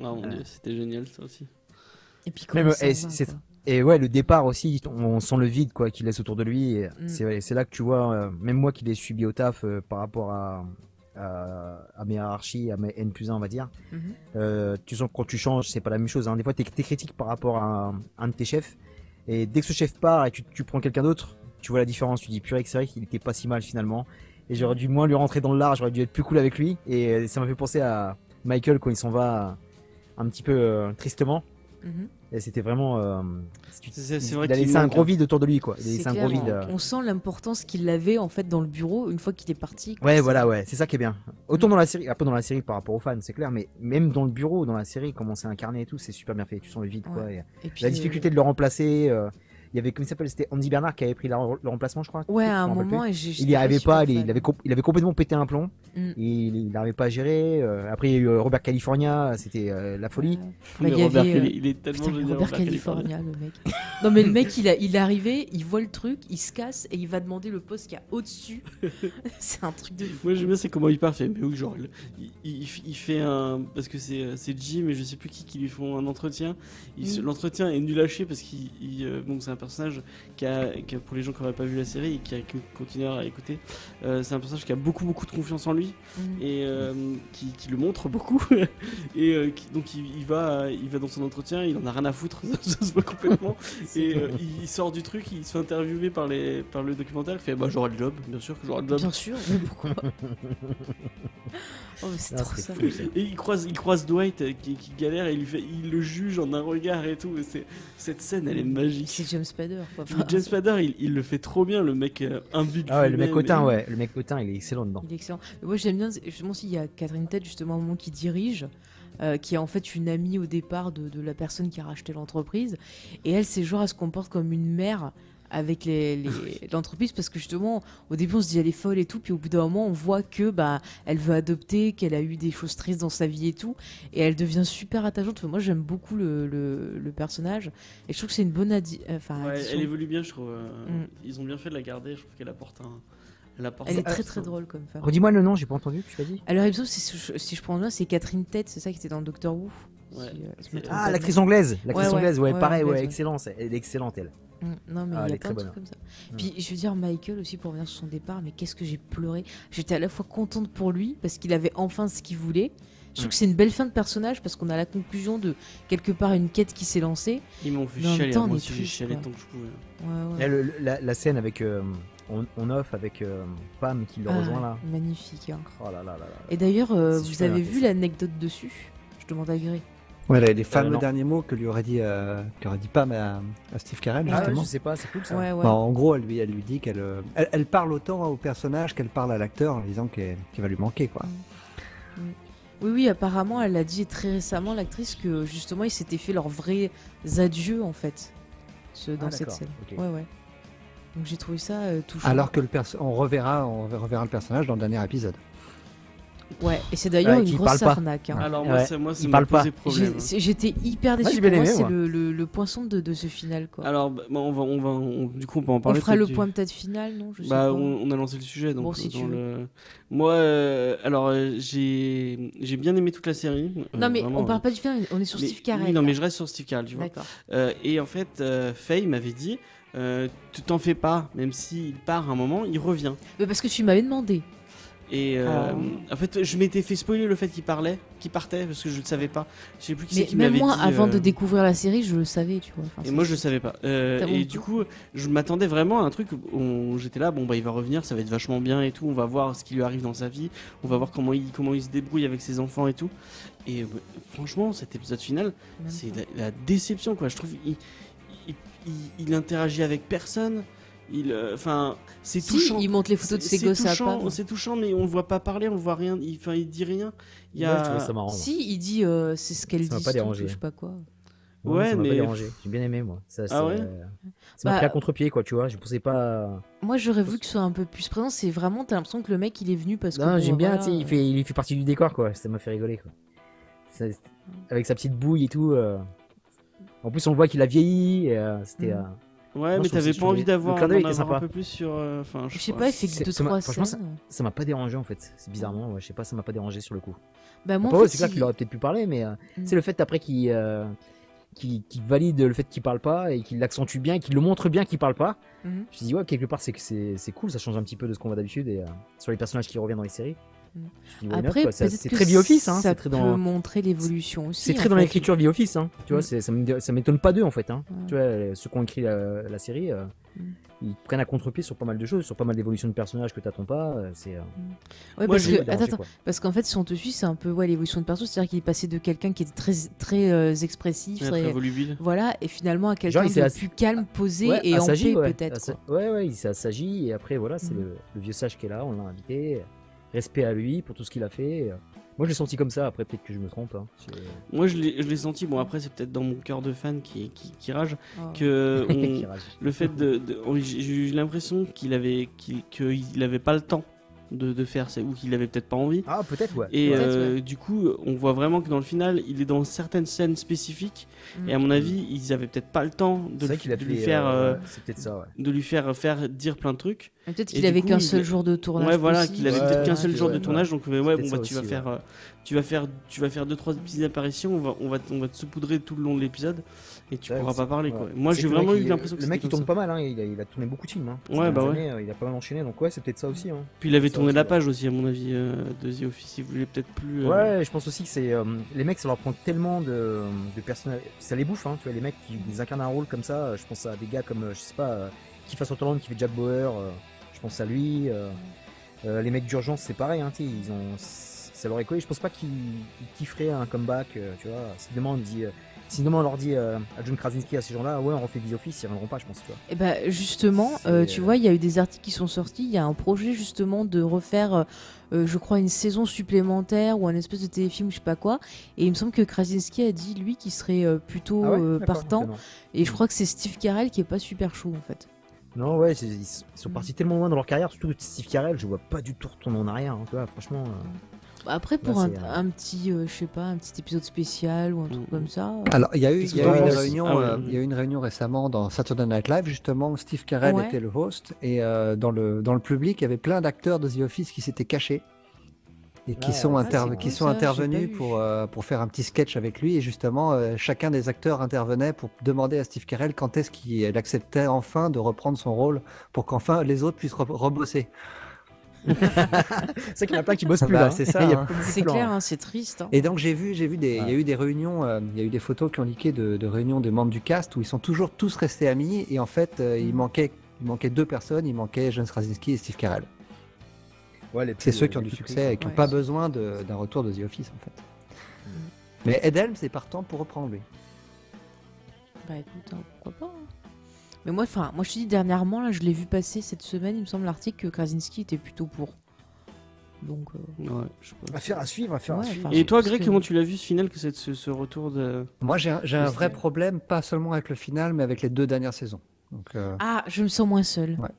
Ah, c'était génial ça aussi. Et puis Même, et, c'est, et ouais, le départ aussi, on sent le vide quoi qu'il laisse autour de lui. Mm. C'est là que tu vois, euh, même moi qui l'ai subi au taf euh, par rapport à, à, mes hiérarchies, à mes N plus 1, on va dire. Mm-hmm. Euh, tu sens que quand tu changes, c'est pas la même chose. Hein. Des fois, tu es, critique par rapport à un, de tes chefs. Et dès que ce chef part et tu, tu prends quelqu'un d'autre, tu vois la différence. Tu dis, purée, c'est vrai qu'il était pas si mal finalement. Et j'aurais dû moins lui rentrer dans le lard, j'aurais dû être plus cool avec lui. Et ça m'a fait penser à Michael quand il s'en va un petit peu tristement. Et c'était vraiment. Euh, c'est vrai il a laissé un gros vide autour de lui, quoi. Il un gros vide. Euh. On sent l'importance qu'il avait en fait dans le bureau une fois qu'il est parti. Ouais, voilà, ouais, c'est ça qui est bien. Autant dans la série, un peu dans la série par rapport aux fans, c'est clair, mais même dans le bureau, dans la série, comment c'est incarné et tout, c'est super bien fait. Tu sens le vide, quoi. Et, la difficulté euh, de le remplacer. Il y avait, comment il s'appelle C'était Andy Bernard qui avait pris le remplacement, je crois. Ouais, à un moment, et Il n'y arrivait pas, il, avait, il avait complètement pété un plomb. Mm. il n'arrivait pas à gérer. Euh, après, il y a eu euh, Robert California, c'était euh, la folie. Bah, il, Robert, il, est tellement génial. Robert California, le mec. non, mais le mec, il, a, il est arrivé, il voit le truc, il se casse et il va demander le poste qu'il y a au-dessus. [laughs] c'est un truc de Moi, j'aime bien, c'est comment il part. Fait, mais oui, genre, il, il, fait un. Parce que c'est Jim, mais je sais plus qui qui lui font un entretien. Mm. L'entretien est nul à chier parce qu'il. Bon, c'est un personnage qui a, pour les gens qui n'auraient pas vu la série et qui a continué à écouter, euh, c'est un personnage qui a beaucoup beaucoup de confiance en lui mhm. et euh, qui, le montre beaucoup. [laughs] et euh, donc il, va, il va dans son entretien, il en a rien à foutre, [laughs] ça, se voit complètement. [laughs] et il, sort du truc, il se fait interviewer par, les, par le documentaire, il fait bah j'aurai le job, bien sûr que j'aurai le job. Bien sûr, mais pourquoi Oh, c'est trop ça. Et il croise, il croise Dwight qui, qui, galère et il, fait, il le juge en un regard et tout. Et cette scène, elle est magique. C'est James Spader. James Spader, il, le fait trop bien, le mec euh, Ah ouais, le mec hautain, ouais. Le mec hautain, il est excellent dedans. Il est excellent. moi, j'aime bien, justement, s'il y a Catherine Ted, justement, moment qui dirige. Euh, qui est en fait une amie au départ de, de la personne qui a racheté l'entreprise. Et elle, c'est genre, elle se comporte comme une mère avec l'entreprise parce que justement au début on se dit elle est folle et tout puis au bout d'un moment on voit que bah elle veut adopter qu'elle a eu des choses tristes dans sa vie et tout et elle devient super attachante moi j'aime beaucoup le, le, personnage et je trouve que c'est une bonne adi enfin elle évolue bien je trouve euh, mm. ils ont bien fait de la garder je trouve qu'elle apporte un elle, est très très drôle comme femme. Redis-moi le nom, j'ai pas entendu, tu l'as dit Alors, il si je prends bien, c'est Catherine Tate, c'est ça qui était dans Doctor Who. Euh, ah, l'actrice anglaise, l'actrice anglaise, ouais, pareil, ouais, excellente, elle est excellente elle. Mm, non, mais ah, il y a plein de trucs comme ça. Mm. Puis je veux dire, Michael aussi, pour revenir sur son départ, mais qu'est-ce que j'ai pleuré. J'étais à la fois contente pour lui, parce qu'il avait enfin ce qu'il voulait. Je trouve mm. que c'est une belle fin de personnage, parce qu'on a la conclusion de quelque part une quête qui s'est lancée. Ils m'ont fait chialer, moi aussi j'ai chialé tant que je pouvais. Ouais, la, la, scène avec. Euh, on, on, offre avec euh, Pam qui le ah, rejoint là. Magnifique. Hein. Oh là là là Et d'ailleurs, euh, vous avez vu l'anecdote dessus? Je demande à Gré. Ouais, les, fameux derniers mots que lui aurait dit, euh, qu'aurait dit Pam à, Steve Carell, ah, justement. je sais pas, c'est cool ça. en gros, elle lui, elle lui dit qu'elle euh, elle, parle autant au personnage qu'elle parle à l'acteur en disant qu'il va lui manquer, quoi. Mm. Mm. Oui, oui, apparemment, elle a dit très récemment, l'actrice, que justement, ils s'étaient fait leurs vrais adieux, en fait, ce, dans ah, cette scène. Ouais, ouais. Donc j'ai trouvé ça euh, touchant. Alors que le on reverra, on reverra le personnage dans le dernier épisode. Ouais, et c'est d'ailleurs une grosse arnaque. Hein. Alors moi, moi ça m'a posé problème. J'étais hyper déçu. Moi, c'est le, le, poinçon de, de, ce final. Quoi. Alors, bah, on va, on va, du coup, on peut en parler. On fera le point peut-être final, non? Je sais bah, On, a lancé le sujet. Donc, bon, si tu le... Moi, euh, alors, euh, j'ai bien aimé toute la série. Euh, non, mais on parle pas du final, on est sur Steve Carell. non, mais je reste sur Steve Carell, tu vois. D'accord. et en fait, Faye m'avait dit. tu t'en fais pas, même s'il part un moment, il revient. Mais parce que tu m'avais demandé. Et euh, ah. en fait, je m'étais fait spoiler le fait qu'il parlait, qu'il partait, parce que je ne savais pas. Je sais plus qui c'est qui m'avait dit. Même moi, avant de euh, découvrir la série, je le savais, tu vois. et moi, je le savais pas. Euh, et du coup, je m'attendais vraiment à un truc où j'étais là, bon, bah, il va revenir, ça va être vachement bien et tout. On va voir ce qui lui arrive dans sa vie. On va voir comment il, comment il se débrouille avec ses enfants et tout. Et franchement, cet épisode final, c'est la, déception, quoi. Je trouve, il, il interagit avec personne il euh, enfin c'est touchant. il montre les photos de ses gosses touchant, c'est touchant mais on le voit pas parler on le voit rien. Il enfin il dit rien. Il y a ça marrant, si il dit euh, c'est ce qu'elle dit pas dérangé. je sais pas quoi. Ouais, mais j'ai bien aimé moi. Ça ah ouais ça m'a bah, pris à contre-pied quoi tu vois. Je pensais pas moi j'aurais voulu que ce soit un peu plus présent. C'est vraiment t'as l'impression que le mec il est venu parce que non j'aime bien il fait il fait partie du décor quoi. Ça m'a fait rigoler quoi. Avec sa petite bouille et tout euh. en plus on voit qu'il a vieilli c'était mm. Ouais, mais t'avais pas envie d'avoir un peu plus sur. Euh, enfin, je sais pas, il fait que 2-3 Franchement, ça m'a pas dérangé en fait. C'est bizarrement, ouais, je sais pas, ça m'a pas dérangé sur le coup. Bah, moi, c'est clair qu'il aurait peut-être pu parler, mais euh, mm. c'est le fait après qu'il. Euh, qui, valide le fait qu'il parle pas et qu'il l'accentue bien, qu'il le montre bien qu'il parle pas. Mhm. Je dis ouais, quelque part c'est c'est cool, ça change un petit peu de ce qu'on voit d'habitude et euh, sur les personnages qui reviennent dans les séries. Après, c'est très vie office. Hein, ça peut dans... montrer l'évolution aussi. C'est très dans l'écriture vie office. Hein, tu vois, mm. ça m'étonne pas d'eux en fait. Hein. Tu vois, ceux qui ont écrit la, série, euh, mm. ils prennent à contre-pied sur pas mal de choses, sur pas mal d'évolutions de personnages que t'attends pas. Euh, c'est. Euh, mm. Ouais, parce que attends, parce qu'en fait, si on te suit, c'est un peu ouais l'évolution de perso, c'est-à-dire qu'il est passé de quelqu'un qui était très très expressif, très, voilà, et finalement à quelqu'un de plus calme, posé et en paix peut-être. Ouais, ouais, il s'agit et après voilà, c'est le vieux sage qui est là, on l'a invité respect à lui pour tout ce qu'il a fait. Moi, je l'ai senti comme ça. Après, peut-être que je me trompe. Hein. Moi, je l'ai senti. Bon, après, c'est peut-être dans mon cœur de fan qui, qui, rage. Oh. Que [laughs] le fait de. J'ai eu l'impression qu'il avait, qu'il avait pas le temps de, de faire ou qu'il avait peut-être pas envie. Ah, peut-être, ouais. Et euh, du coup, on voit vraiment que dans le final, il est dans certaines scènes spécifiques. Et à mon mm. avis, ils avaient peut-être pas le temps de, lui, faire. Euh, euh, ça, De lui faire faire dire plein de trucs. Peut-être qu'il avait qu'un seul jour de tournage. Ouais, voilà, qu'il avait peut-être qu'un seul jour de tournage. Donc, ouais, bon, bah, tu vas faire tu vas faire tu vas faire deux trois petites apparitions on va on va on va te saupoudrer tout le long de l'épisode et tu pourras pas parler quoi. Moi j'ai vraiment eu l'impression que le mec il tourne pas mal hein, il, a, il, a, tourné beaucoup de films hein. Ouais bah ouais. Euh, il a pas mal enchaîné donc ouais c'est peut-être ça aussi hein. Puis il avait tourné la page aussi à mon avis euh, de The Office, il voulait peut-être plus euh, Ouais, je pense aussi que c'est les mecs ça leur prend tellement de de personnages ça les bouffe hein, tu vois les mecs qui ils incarnent un rôle comme ça, je pense à des gars comme je sais pas qui fasse Sutherland qui fait Jack Bauer, je pense à lui les mecs d'urgence c'est pareil hein, ils ont ça leur est collé. Je pense pas qu'ils kifferaient un comeback, euh, tu vois. Si demain on dit, euh, si demain on leur dit euh, à John Krasinski à ces gens-là, ouais, on refait des Office, ils reviendront pas, je pense, tu vois. Et eh bah justement, tu vois, il y a eu des articles qui sont sortis. Il y a un projet justement de refaire, je crois, une saison supplémentaire ou un espèce de téléfilm, je sais pas quoi. Et il me semble que Krasinski a dit lui qu'il serait plutôt ah partant. Et je crois que c'est Steve Carell qui est pas super chaud en fait. Non, ouais, ils, sont partis tellement loin dans leur carrière, surtout Steve Carell, je vois pas du tout retourner en arrière, hein, tu vois, franchement. Après, pour un, petit, euh, je sais pas, un petit épisode spécial ou un truc comme ça. Alors, il y a eu, une réunion, ah euh, il y a eu une réunion récemment dans Saturday Night Live, justement, où Steve Carell était le host, et euh, dans, le, dans le public, il y avait plein d'acteurs de The Office qui s'étaient cachés. Et qui sont, qui sont intervenus pour, pour faire un petit sketch avec lui. Et justement, chacun des acteurs intervenait pour demander à Steve Carell quand est-ce qu'il acceptait enfin de reprendre son rôle pour qu'enfin les autres puissent rebosser [laughs] c'est qu'il y en a plein qui bossent plus bah, là. C'est ça. Hein. C'est clair, hein, c'est triste. Hein. Et donc j'ai vu, j'ai vu des, il y a eu des réunions, euh, il y a eu des photos qui ont liqué de, réunions de membres du cast où ils sont toujours tous restés amis et en fait euh, il mm. manquait, il manquait deux personnes, il manquait James Krasinski et Steve Carell. Ouais, c'est ceux qui ont du succès et qui n'ont pas besoin d'un retour de The Office en fait. Mm. Mais Ed Helms est partant pour reprendre lui. Bah écoute, pourquoi pas. Mais moi, enfin, moi je te dis dernièrement, là, je l'ai vu passer cette semaine, il me semble l'article que Krasinski était plutôt pour. Donc. Euh... Ouais, je à faire à suivre, à faire à suivre. Et toi, Greg, comment tu l'as vu ce final, que c'est ce, ce, retour de. Moi, j'ai un, un vrai problème, pas seulement avec le final, mais avec les deux dernières saisons. Donc, euh... Ah, je me sens moins seul. Ouais.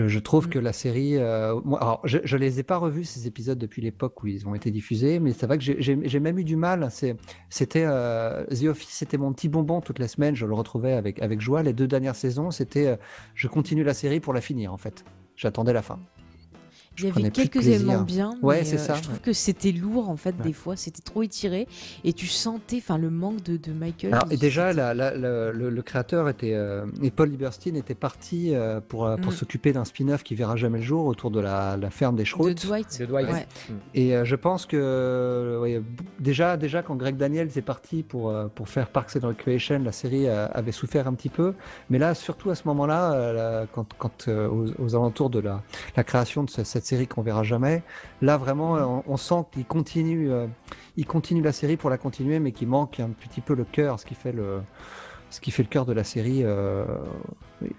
Je, trouve mm. que la série, euh, alors je, je les ai pas revus ces épisodes depuis l'époque où ils ont été diffusés, mais c'est vrai que j'ai même eu du mal. C'était euh, The Office, c'était mon petit bonbon toute la semaine. Je le retrouvais avec avec joie. Les deux dernières saisons, c'était euh, je continue la série pour la finir en fait. J'attendais la fin. Il y avait quelques éléments bien, mais c'est euh, ça, je trouve que c'était lourd en fait des fois, c'était trop étiré et tu sentais enfin le manque de, de Michael. et déjà le, créateur était euh, et Paul Lieberstein était parti euh, pour pour mm. s'occuper d'un spin-off qui verra jamais le jour autour de la, ferme des Schrott. De Dwight. De Dwight. Mm. Et je pense que déjà déjà quand Greg Daniels est parti pour pour faire Parks and Recreation, la série avait souffert un petit peu, mais là surtout à ce moment-là quand, quand aux, alentours de la, la création de cette série qu'on verra jamais. Là, vraiment, mm. on, sent qu'il continue, euh, il continue la série pour la continuer, mais qu'il manque un petit peu le cœur, ce qui fait le, ce qui fait le cœur de la série. Euh,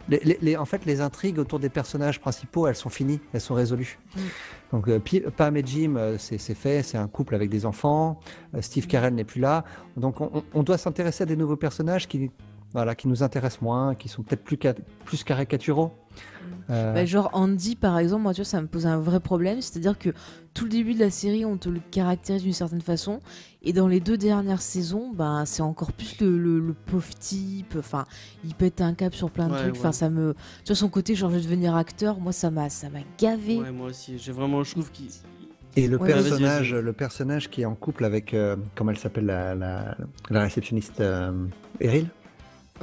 les, en fait, les intrigues autour des personnages principaux, elles sont finies, elles sont résolues. Mm. Donc, euh, Pam et Jim, c'est fait, c'est un couple avec des enfants. Steve Carell n'est plus là. Donc, on, on doit s'intéresser à des nouveaux personnages qui, voilà, qui nous intéressent moins, qui sont peut-être plus, plus caricaturaux. Euh, bah, genre Andy, par exemple, moi, tu vois, ça me pose un vrai problème. C'est-à-dire que tout le début de la série, on te le caractérise d'une certaine façon. Et dans les deux dernières saisons, bah, c'est encore plus le, le, pauvre type. Enfin, il pète un cap sur plein de trucs. Enfin, ça me. Tu vois, son côté, genre, je vais devenir acteur, moi, ça m'a gavé. Ouais, moi aussi. J'ai vraiment, je trouve qu'il Et le personnage, le personnage qui est en couple avec, euh, comment elle s'appelle, la, la, réceptionniste euh, Eril?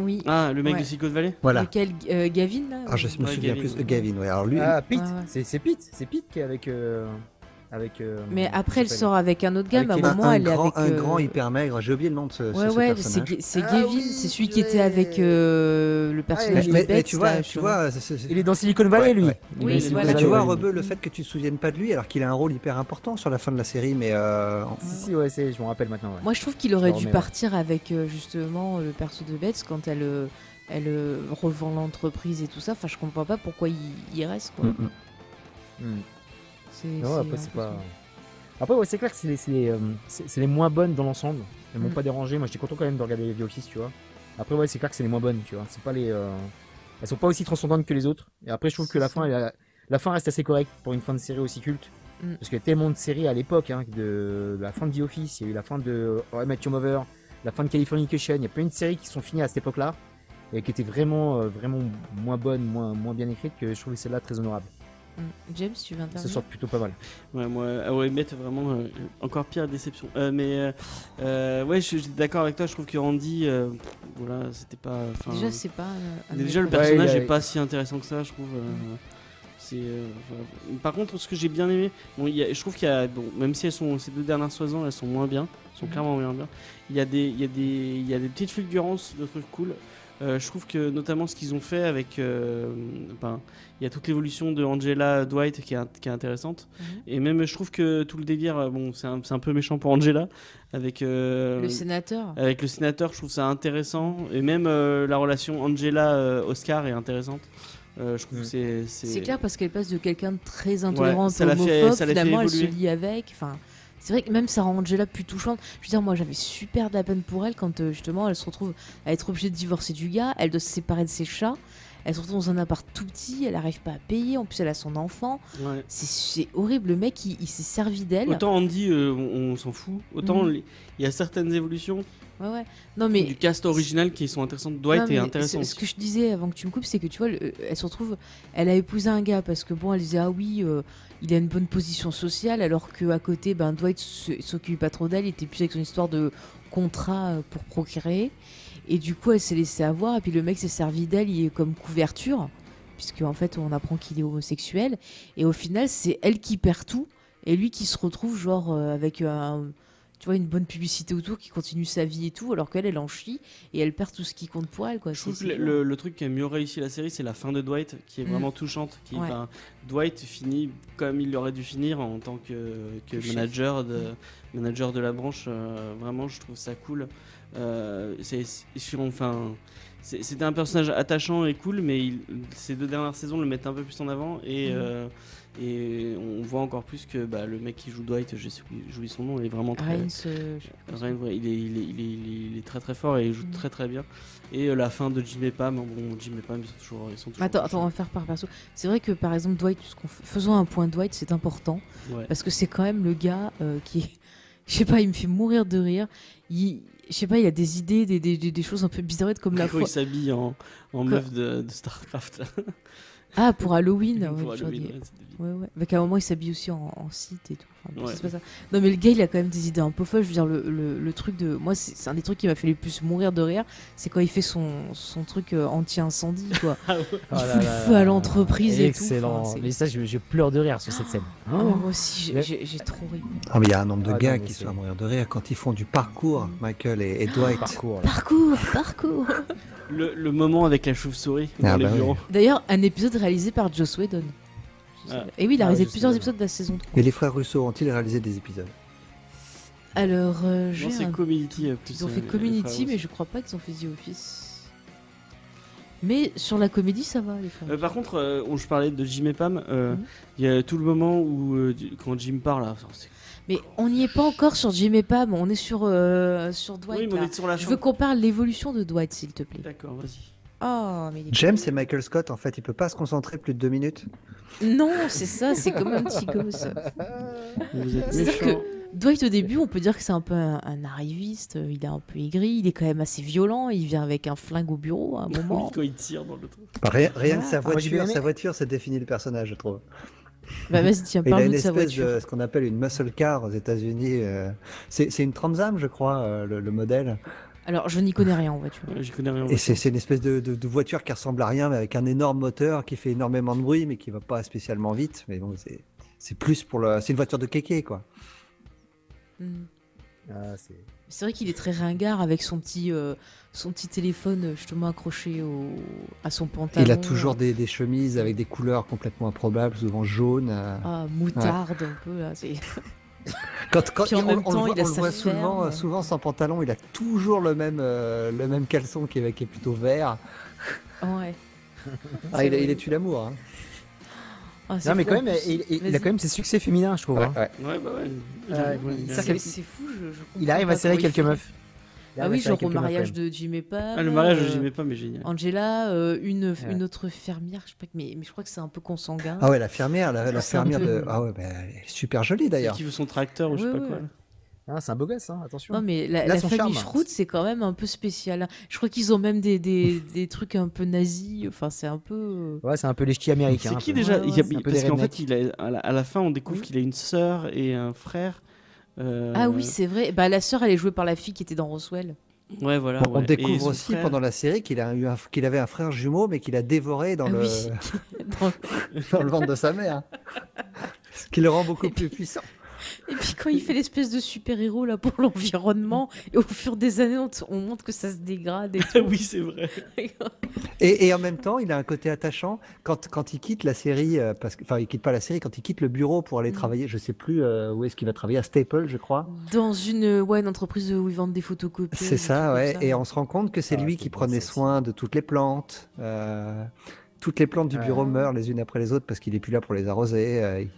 Oui. Ah, le mec de Silicon Valley Voilà. Lequel euh, Gavin là Ah, je me souviens plus. Gavin, ouais. Alors lui. Ah, Pete. C'est Pete. C'est Pete qui est avec. Euh, mais après, elle sort avec un autre gars, mais à un moment, elle est avec. Un grand euh, hyper maigre, j'ai oublié le nom de ce, ouais, ouais, c'est ah Gavin, c'est celui qui était avec euh, le personnage mais, mais, tu vois, tu vois il est dans Silicon Valley, lui. Oui, mais tu vois, Rebeu, le fait que tu te souviennes pas de lui, alors qu'il a un rôle hyper important sur la fin de la série, mais. Si, si, ouais, je me rappelle maintenant. Moi, je trouve qu'il aurait dû partir avec justement le perso de Betts quand elle elle revend l'entreprise et tout ça. Enfin, je comprends pas pourquoi il, reste. Quoi. Non, après, c'est pas. Après, ouais, c'est clair que c'est les, euh, les, moins bonnes dans l'ensemble. Elles m'ont mm. pas dérangé. Moi, j'étais content quand même de regarder The Office, tu vois. Après, ouais, c'est clair que c'est les moins bonnes, tu vois. C'est pas les. Euh, elles sont pas aussi transcendantes que les autres. Et après, je trouve que la fin, la fin reste assez correcte pour une fin de série aussi culte. Mm. Parce qu'il y a tellement de séries à l'époque, hein, de... la fin de The Office, il y a eu la fin de Oh, Matthew Mover, la fin de Californication. Il y a plein de séries qui sont finies à cette époque-là et qui étaient vraiment, euh, vraiment moins bonnes, moins, moins bien écrites que je trouvais celle-là très honorable. Mm. James, tu veux intervenir Ça sort plutôt pas mal. Ouais, moi, ouais, mettre vraiment euh, encore pire déception. Euh, mais euh, euh, ouais, je suis d'accord avec toi. Je trouve que Randy, voilà, c'était pas. Déjà, c'est pas. déjà, le personnage est pas si intéressant que ça, je trouve. c'est. Par contre, ce que j'ai bien aimé, bon, y a, je trouve qu'il y a, bon, même si elles sont ces deux dernières saisons, elles sont moins bien, sont mm. clairement moins bien. Il y a des, il y a des, il y a des petites fulgurances de trucs cool. Euh, je trouve que notamment ce qu'ils ont fait avec. Euh, ben, il y a toute l'évolution de Angela Dwight qui est, qui est intéressante. Mhm. Et même, je trouve que tout le délire, euh, bon, c'est un, un, peu méchant pour Angela. Avec, le sénateur. Avec le sénateur, je trouve ça intéressant. Et même la relation Angela-Oscar est intéressante. je trouve mhm. c'est, c'est clair parce qu'elle passe de quelqu'un de très intolérant ouais, homophobe, fait, finalement elle se lie avec. Enfin, c'est vrai que même ça rend Angela plus touchante. Je veux dire, moi j'avais super de la peine pour elle quand euh, justement elle se retrouve à être obligée de divorcer du gars, elle doit se séparer de ses chats. Elle se retrouve dans un appart tout petit, elle n'arrive pas à payer, en plus elle a son enfant. C'est horrible, le mec il, s'est servi d'elle. Autant Andy, euh, on, s'en fout, autant mhm. il y a certaines évolutions Ouais, ouais. Non, mais... Du cast original qui sont intéressantes. Dwight est intéressant. Ce que je disais avant que tu me coupes, c'est que tu vois, elle se retrouve, elle a épousé un gars parce que bon, elle disait ah oui, euh, il a une bonne position sociale, alors qu'à côté, ben, Dwight s'occupe pas trop d'elle, il était plus avec son histoire de contrat euh, pour procréer. Et du coup, elle s'est laissée avoir, et puis le mec s'est servi d'elle comme couverture, puisque en fait, on apprend qu'il est homosexuel. Et au final, c'est elle qui perd tout, et lui qui se retrouve genre euh, avec un tu vois, une bonne publicité autour qui continue sa vie et tout, alors qu'elle, elle en chie et elle perd tout ce qui compte pour elle. Quoi. le, truc qui a mieux réussi la série, c'est la fin de Dwight, qui est mm. vraiment touchante. Qui, Dwight finit comme il aurait dû finir en tant que, manager, de, mm. manager de la branche. Euh, vraiment, je trouve ça cool. Euh, c'est enfin. C'était un personnage attachant et cool, mais ces deux dernières saisons le mettent un peu plus en avant. Et, mm. euh, et on voit encore plus que bah, le mec qui joue Dwight, j'ai oublié son nom, il est vraiment très. Euh, il, est, il, est, très très fort et il joue mm. très très bien. Et euh, la fin de Jim et Pam, bon, Jim et Pam ils sont toujours. Ils sont toujours attends, attends, on va faire par perso. C'est vrai que par exemple, Dwight, faisons un point Dwight, c'est important. Parce que c'est quand même le gars qui. [laughs] Je sais pas, il me fait mourir de rire. Il, je sais pas, il a des idées, des, des, des choses un peu bizarres comme la fois. Il s'habille en, en meuf de, de StarCraft. Ah, pour Halloween. [laughs] pour Halloween ouais, ouais. Avec un moment, il s'habille aussi en, site et tout. Enfin, pas ça. Non, mais le gars, il a quand même des idées un peu folles. Je veux dire, le, le, truc de. Moi, c'est un des trucs qui m'a fait le plus mourir de rire. C'est quand il fait son, son truc euh, anti-incendie, quoi. [laughs] Ah il oh fout le feu à l'entreprise et tout. Excellent. mais ça, je, pleure de rire sur cette scène. Ah, moi aussi, j'ai trop ri. Ah, mais il y a un nombre de ah, gars qui sont à mourir de rire quand ils font du parcours, Michael et, et Dwight. Parcours, parcours, parcours. Le, moment avec la chauve-souris ah bah D'ailleurs, un épisode réalisé par Joss Whedon. Ah. Et oui, il a ah, réalisé plusieurs épisodes de la saison 3. Et les frères Russo ont-ils réalisé des épisodes? Alors, euh, c'est Community. Euh, ils ont fait euh, Community, mais je crois pas qu'ils ont fait The Office. Mais sur la comédie, ça va, les frères. par contre, je parlais de Jim et Pam. Mhm. Il y a tout le moment où, quand Jim parle, c'est mais on n'y est pas encore sur Jim et Pam, on est sur, euh, sur Dwight. Oui, mais on est sur la Je veux qu'on parle l'évolution de Dwight, s'il te plaît. D'accord, vas-y. Oh, mais James et Michael Scott, en fait, il peut pas se concentrer plus de deux minutes? Non, c'est ça, c'est comme un petit gosse. [laughs] Méchant. Que Dwight, au début, on peut dire que c'est un peu un, arriviste, il est un peu aigri, il est quand même assez violent, il vient avec un flingue au bureau à un [laughs] moment. quand il tire dans le truc. Rien, rien que sa ah, voiture, sa voiture, ça définit le personnage, je trouve. Bah vas-y, tiens, parle de sa voiture. De, ce qu'on appelle une muscle car aux États-Unis. Euh, c'est une Transam, je crois, euh, le, modèle. Alors, je n'y connais rien en voiture. connais rien. Et c'est une espèce de, de, voiture qui ressemble à rien, mais avec un énorme moteur qui fait énormément de bruit, mais qui va pas spécialement vite. Mais bon, c'est plus pour le. C'est une voiture de kéké, quoi. Hmm. Ah, c'est vrai qu'il est très ringard avec son petit, euh, son petit téléphone justement accroché au, à son pantalon. Il a toujours des, des, chemises avec des couleurs complètement improbables, souvent jaunes. Euh. Ah, moutarde un peu là. [laughs] Quand, quand en même temps, il a le voit souvent, souvent sans pantalon, il a toujours le même, euh, le même caleçon qui est, qui est plutôt vert. Ouais. Ah, il, il est tu l'amour. Hein. Ah, non, mais quand même, il, a quand même ses succès féminins, je trouve. Ouais, hein. ouais. bah ouais. c'est fou, je, Il arrive à serrer quelques meufs. Ah oui, genre au mariage de Jim et Pam. Ah, le mariage de Jim et Pam est génial. Angela, euh, une, une autre fermière, je sais pas, mais, mais je crois que c'est un peu consanguin. Ah ouais, la fermière, la, la fermière de. Ah ouais, bah, elle est super jolie d'ailleurs. Qui veut son tracteur ou je sais pas quoi. Ah, c'est un beau gosse, hein, attention. Non, mais la, famille Schrout, c'est quand même un peu spécial. Je crois qu'ils ont même des, des, [laughs] des, trucs un peu nazis. Enfin, c'est un peu. Euh, ouais, c'est un peu les ch'tis américains. C'est qui déjà Parce qu'en fait, il a, à, la, fin, on découvre qu'il a une sœur et un frère. Euh, ah oui, c'est vrai. Bah, la sœur, elle est jouée par la fille qui était dans Roswell. Ouais, voilà. On découvre aussi pendant la série qu'il a eu qu'il avait un frère jumeau, mais qu'il a dévoré dans, ah le... [laughs] dans le ventre de sa mère. Ce qui le rend beaucoup [laughs] plus puissant. Et puis quand il fait l'espèce de super-héros là pour l'environnement, et au fur des années, on, montre que ça se dégrade. Et [laughs] oui, c'est vrai. et, en même temps, il a un côté attachant quand, quand il quitte la série, euh, parce que, enfin, il quitte pas la série, quand il quitte le bureau pour aller mm. travailler, je sais plus euh, où est-ce qu'il va travailler, à Staple, je crois. Dans une, ouais, une entreprise où ils vendent des photocopies. C'est ça, ouais. Et on se rend compte que c'est ah, lui qui prenait soin de toutes les plantes. Euh, toutes les plantes du bureau meurent les unes après les autres parce qu'il est plus là pour les arroser.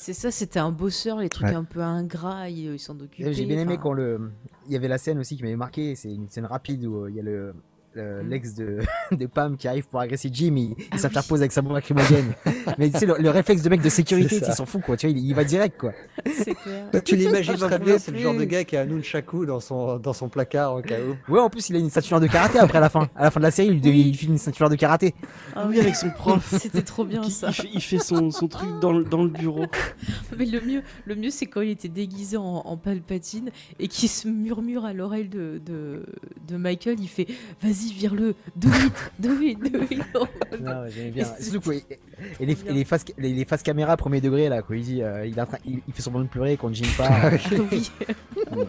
C'est ça, c'était un bosseur, les trucs un peu ingrats, ils s'en occupaient. J'ai bien aimé quand le. Il y avait la scène aussi qui m'avait marqué, c'est une scène rapide où euh, il y a le. L'ex de, [laughs] de, Pam qui arrive pour agresser Jim, il, ah s'interpose avec sa bombe lacrymogène. [laughs] mais tu sais, le, réflexe de mec de sécurité, il s'en fout quoi, tu vois, il, va direct quoi. Clair. tu l'imagines très bien, c'est le genre de gars qui a un nunchaku dans son, dans son placard au cas où. Ouais, en plus, il a une ceinture de karaté après à la fin. À la fin de la série, il, il file une ceinture de karaté. Ah oui, avec son prof. [laughs] C'était trop bien ça. Il fait, son, son, truc dans le, dans le bureau. Mais le mieux, le mieux c'est quand il était déguisé en, en palpatine et qu'il se murmure à l'oreille de, de, de Michael, il fait Vas-y, vire-le do it, do it, do it. non, j'aimais bien. Surtout, et, et, les, et les, faces, les, les faces caméra premier degré là, quoi. Il dit, euh, il, il, il, fait semblant de pleurer quand Jim part.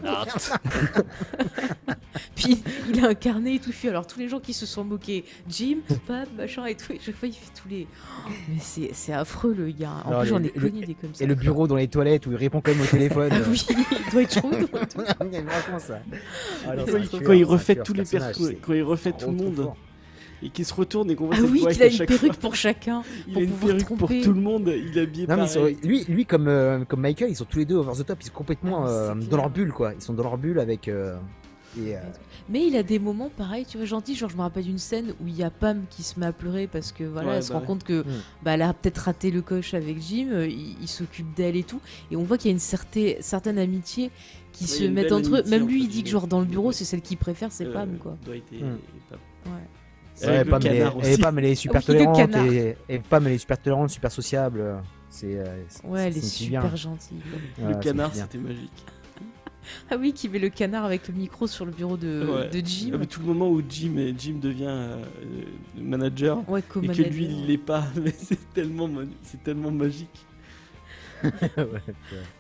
Ah. [laughs] [laughs] Puis il a un carnet étouffi. Alors tous les gens qui se sont moqués, Jim, Pam, machin et tout. Et chaque fois il fait tous les. Oh, mais c'est affreux le gars. En plus j'en ai connu des comme ça. Et le bureau dans les toilettes où il répond quand même au téléphone. [laughs] Ah oui, il doit être chaud. quand, il refait tous les personnages, quand il refait tout le monde et qui se retourne et qu'on voit ah oui, qu'il a une [laughs] perruque pour chacun. il a une perruque pour tout le monde. Il est habillé non, mais lui, lui comme, euh, comme Michael, ils sont tous les deux over the top. Ils sont complètement ah, euh, dans leur bulle, quoi. Ils sont dans leur bulle avec. Euh, mais il a des moments pareils, tu vois, gentil. Genre, je me rappelle d'une scène où il y a Pam qui se met à pleurer parce que voilà, elle se bah rend compte que mm. bah, elle a peut-être raté le coche avec Jim. Il, s'occupe d'elle et tout. Et on voit qu'il y a une certaine, certaine amitié qui se met entre eux. Même lui, il dit que genre dans le bureau, c'est celle qu'il préfère, c'est Pam, quoi. Mm. Ouais. Ouais, Pam, elle, est, Pam, elle est super tolérante et, et Pam, elle est super tolérante, super sociable. C'est, euh, ouais, elle est super gentille. Le canard, c'était magique. [laughs] Ah oui, qui met le canard avec le micro sur le bureau de, de Jim. Ah, tout le moment où Jim, Jim devient euh, manager et que lui il l'est pas, [laughs] mais c'est tellement, c'est tellement magique.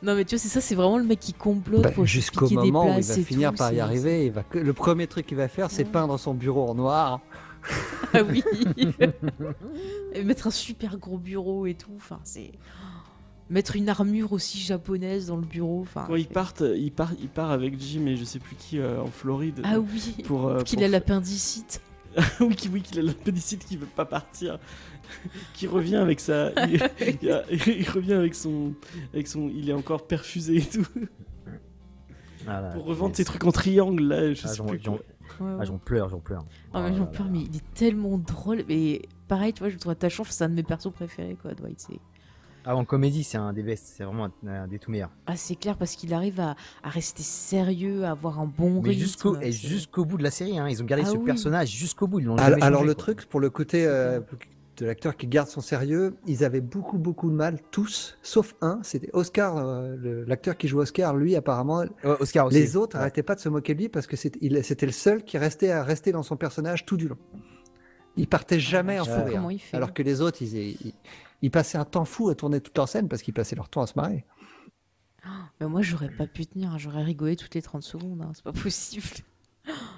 Non mais tu vois c'est ça c'est vraiment le mec qui complote bah, jusqu'au moment où il va finir par y arriver il va... le premier truc qu'il va faire c'est peindre son bureau en noir ah oui [laughs] et mettre un super gros bureau et tout enfin c'est mettre une armure aussi japonaise dans le bureau. Enfin, Quand ils partent, il part, il part avec Jim et je sais plus qui euh, en Floride. Ah oui. Pour euh, qu'il a l'appendicite. [laughs] oui, oui, qu'il a l'appendicite, qui veut pas partir, [laughs] qui revient avec sa, [laughs] il, il, revient avec son, avec son, il est encore perfusé et tout. Ah pour revendre ses trucs en triangle là, je ah, sais plus ah, j'en pleure, j'en pleure. Ah, mais j'en pleure, mais il est tellement drôle. Mais pareil, tu vois, je trouve attachant, c'est un de mes persos préférés, quoi, Dwight. C'est ah, en comédie, c'est un des best, c'est vraiment un, des tout meilleurs. Ah, c'est clair parce qu'il arrive à, à, rester sérieux, à avoir un bon Mais Jusqu'au, et jusqu'au bout de la série, hein, ils ont gardé ah ce personnage jusqu'au bout. Ils alors, alors le truc, pour le côté, euh, de l'acteur qui garde son sérieux, ils avaient beaucoup beaucoup de mal, tous, sauf un, c'était Oscar, euh, l'acteur qui joue Oscar, lui apparemment, Oscar les autres n'arrêtaient pas de se moquer de lui parce que c'était le seul qui restait à rester dans son personnage tout du long. Il partait jamais en fou rire, alors que les autres, ils, ils, passaient un temps fou à tourner toute leur scène parce qu'ils passaient leur temps à se marrer. [gasps] Mais moi, j'aurais pas pu tenir, j'aurais rigolé toutes les 30 secondes, hein. c'est pas possible.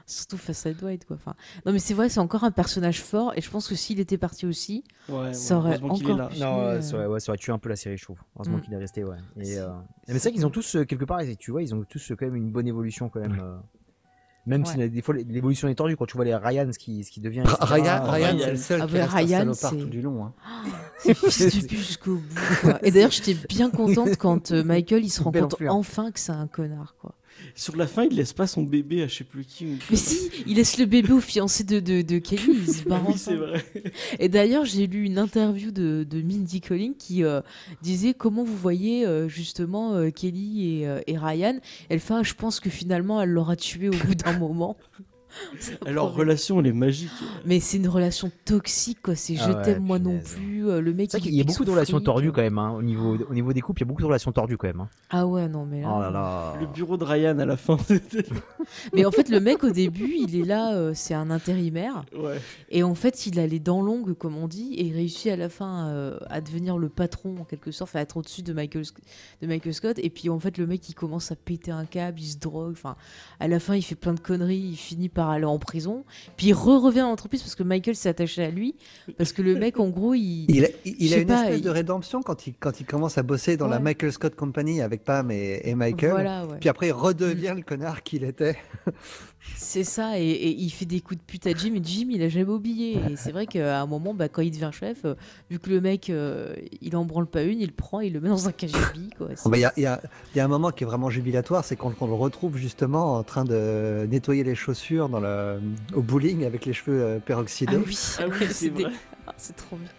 Surtout face à Dwight, quoi. Enfin, non, mais c'est vrai, c'est encore un personnage fort, et je pense que s'il était parti aussi, ça aurait encore. Plus non, euh, ça, aurait, ouais, ça aurait tué un peu la série, je trouve. Heureusement mm. qu'il est resté, ouais. Et, euh, Mais c'est vrai qu'ils ont tous, euh, quelque part, tu vois, ils ont tous quand même une bonne évolution, quand même. Même si des fois l'évolution est tordue, quand tu vois les Ryan, ce qui, ce qui devient. Ryan, Ryan, c'est le seul ah qui reste Ryan, salopard tout du long. Hein. [gasps] C'est fils [laughs] jusqu'au bout. Et d'ailleurs, j'étais bien contente quand Michael il se rend compte enfin que c'est un connard, quoi. Sur la fin, il laisse pas son bébé à je sais plus qui. Mais si, il laisse le bébé au fiancé de, de, de Kelly. Il se [laughs] oui, c'est vrai. Et d'ailleurs, j'ai lu une interview de, de Mindy Colling qui euh, disait comment vous voyez euh, justement euh, Kelly et, et, Ryan. Elle fait, ah, je pense que finalement, elle l'aura tué au bout d'un moment. [laughs] Leur relation, elle est magique. Mais c'est une relation toxique, quoi. C'est je ah t'aime, moi non plus. Euh, le mec, il, y a beaucoup de relations tordues quand même. Hein, au, niveau, au niveau des couples, il y a beaucoup de relations tordues quand même. Hein. Ah ouais, non, mais là. Oh là, là. Le bureau de Ryan à la fin. [laughs] [laughs] mais en fait, le mec, au début, il est là, euh, c'est un intérimaire. Ouais. Et en fait, il a les dents longues, comme on dit, et il réussit à la fin euh, à devenir le patron, en quelque sorte, à être au-dessus de Michael, de Michael Scott. Et puis, en fait, le mec, il commence à péter un câble, il se drogue. Enfin, à la fin, il fait plein de conneries, il finit par aller en prison. Puis il re-revient à l'entreprise parce que Michael s'est attaché à lui. Parce que le mec, en gros, il. Il a, il a une espèce de rédemption quand il, quand il commence à bosser dans la Michael Scott Company avec Pam et, et Michael. Puis après, il redevient mm. le connard qu'il était. [laughs] C'est ça, et, il fait des coups de pute à Jim, et Jim, il a jamais oublié. Et c'est vrai qu'à un moment, bah, quand il devient chef, euh, vu que le mec, euh, il en branle pas une, il le prend, il le met dans un KGB. Il y, a, y, a, y, a, un moment qui est vraiment jubilatoire, c'est quand on le retrouve justement en train de nettoyer les chaussures dans le, au bowling avec les cheveux euh, peroxydés. Ah oui, ah oui [laughs] c'est trop bien.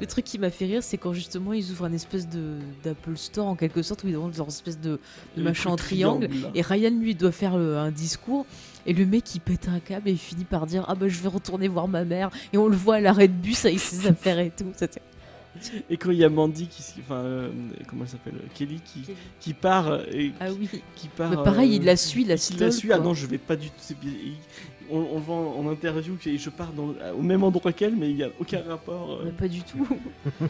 Le truc qui m'a fait rire, c'est quand justement ils ouvrent un espèce de d'Apple Store en quelque sorte où ils ont leur espèce de, machin en triangle, et Ryan lui doit faire un discours et le mec il pète un câble et il finit par dire ah bah je vais retourner voir ma mère et on le voit à l'arrêt de bus avec ses [laughs] affaires et tout. Et quand il y a Mandy qui, enfin, euh, comment elle s'appelle, Kelly qui, qui part et ah oui, qui, part. pareil, il la suit, la Il la suit. Ah non, je vais pas du tout on, on le voit en interview et je pars dans, au même endroit qu'elle, mais il n'y a aucun rapport. Euh. pas du tout. [laughs]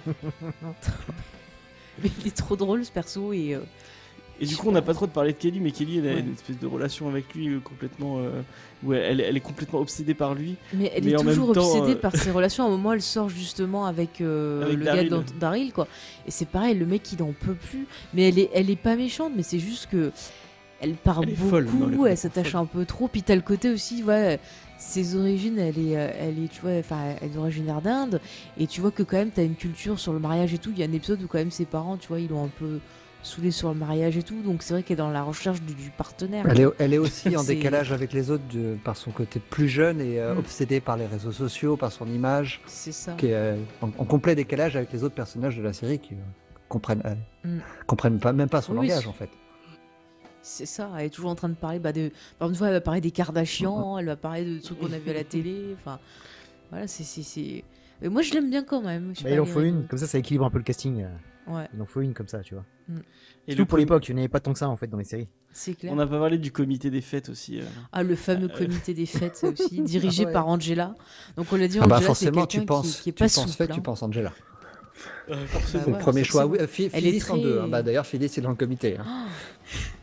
mais il est trop drôle ce perso et. Euh, et du coup, on n'a pas trop de parler de Kelly, mais Kelly, elle a une espèce de relation avec lui euh, complètement. où elle, elle, est complètement obsédée par lui. Mais elle est toujours obsédée par ses [laughs] relations. À un moment, elle sort justement avec, le gars Daryl, quoi. Et c'est pareil, le mec, il n'en peut plus. Mais elle est, elle est pas méchante, mais c'est juste que elle part beaucoup, elle s'attache un peu trop. Puis t'as le côté aussi, ouais, ses origines, elle est, euh, elle est, tu vois, enfin, elle est originaire d'Inde. Et tu vois que quand même, t'as une culture sur le mariage et tout. Il y a un épisode où quand même ses parents, tu vois, ils l'ont un peu saoulé sur le mariage et tout. Donc c'est vrai qu'elle est dans la recherche du, partenaire. Elle est, elle est aussi [laughs] en décalage avec les autres par son côté plus jeune et euh, mm. obsédée par les réseaux sociaux, par son image. C'est ça. Qui est euh, en, complet décalage avec les autres personnages de la série qui comprennent, mm. comprennent pas, même pas son langage en fait. C'est ça, elle est toujours en train de parler. Bah, de... Par une fois, elle va parler des Kardashians, [laughs] elle va parler de trucs qu'on a vu à la télé. Enfin, voilà, c'est. Mais moi, je l'aime bien quand même. Bah, il en faut une, comme ça, ça équilibre un peu le casting. Ouais. Il en faut une comme ça, tu vois. Mm. Et tout pour l'époque, il n'y avait pas tant que ça en fait dans les séries. C'est clair. On n'a pas parlé du comité des fêtes aussi. Euh. Ah, le fameux euh, comité des fêtes aussi, [laughs] dirigé ah par Angela. Donc on l'a dit, ah bah, Angela, forcément, tu penses, qui, est pas tu penses fête, tu hein. penses Angela. Euh, le premier choix. Oui, Phyllis en deux. Hein. Bah, D'ailleurs, Phyllis est dans le comité. Hein.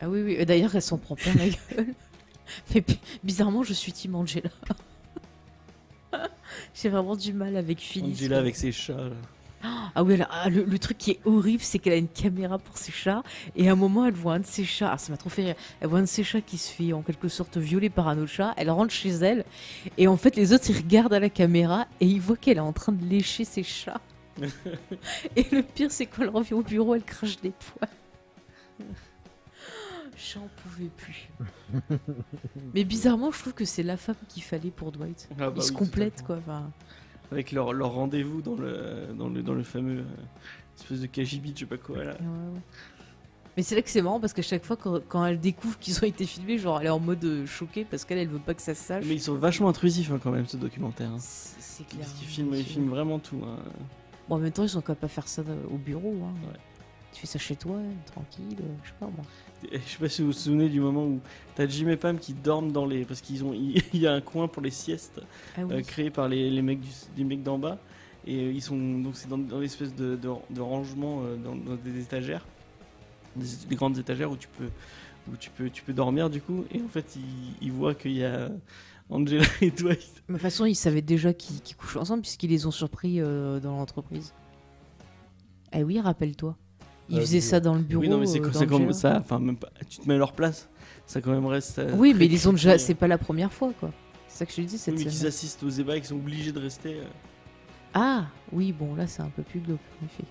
Ah oui, oui. D'ailleurs, elle s'en prend plein la gueule. [laughs] Mais bizarrement, je suis Team Angela. [laughs] J'ai vraiment du mal avec Phyllis. Angela avec ses chats. Ah oui, ah, le, truc qui est horrible, c'est qu'elle a une caméra pour ses chats. Et à un moment, elle voit un de ses chats. Ah, ça m'a trop fait rire. Elle voit un de ses chats qui se fait en quelque sorte violer par un autre chat. Elle rentre chez elle. Et en fait, les autres, ils regardent à la caméra et ils voient qu'elle est en train de lécher ses chats. [laughs] et le pire, c'est quand elle revient au bureau, elle crache des poils. [gasps] J'en pouvais plus. [laughs] Mais bizarrement, je trouve que c'est la femme qu'il fallait pour Dwight. Ah bah Ils se complètent, quoi. Avec leur, leur rendez-vous dans le, dans, le, dans le fameux euh, espèce de KGB, je sais pas quoi. Là. Mais c'est là que c'est marrant parce qu'à chaque fois, quand, elle découvre qu'ils ont été filmés, genre elle est en mode euh, choquée parce qu'elle elle veut pas que ça se sache. Mais ils sont vachement intrusifs hein, quand même, ce documentaire. Hein. C'est clair. Parce qu'ils filment, ils filment vraiment tout. Hein. Bon, en même temps, ils sont capables de faire ça au bureau. Hein. Tu fais ça chez toi, tranquille, euh, je sais pas moi. Je sais pas si vous vous souvenez du moment où t'as Jim et Pam qui dorment dans les. Parce qu'ils ont. Il [laughs] y a un coin pour les siestes ah euh, créé par les, les mecs, du, mecs d'en bas. Et ils sont. Donc c'est dans, dans l'espèce de, de, rangement dans, dans des étagères des, grandes étagères où tu peux où tu peux tu peux dormir du coup et en fait il, voit qu'il y a Angela [laughs] et Dwight. de toute façon, ils savaient déjà qu'ils couchent ensemble puisqu'ils les ont surpris euh, dans l'entreprise. Eh oui, rappelle-toi. Ils faisaient ça dans le bureau. Oui, non, mais c'est euh, comme ça. Enfin, même pas, tu te mets à leur place. Ça quand même reste. Euh, oui, mais ils ont déjà. C'est pas la première fois, quoi. C'est ça que je te dis. Cette oui, qu'ils assistent aux ébats et qu'ils sont obligés de rester. Ah, oui, bon, là, c'est un peu plus glauque, en effet.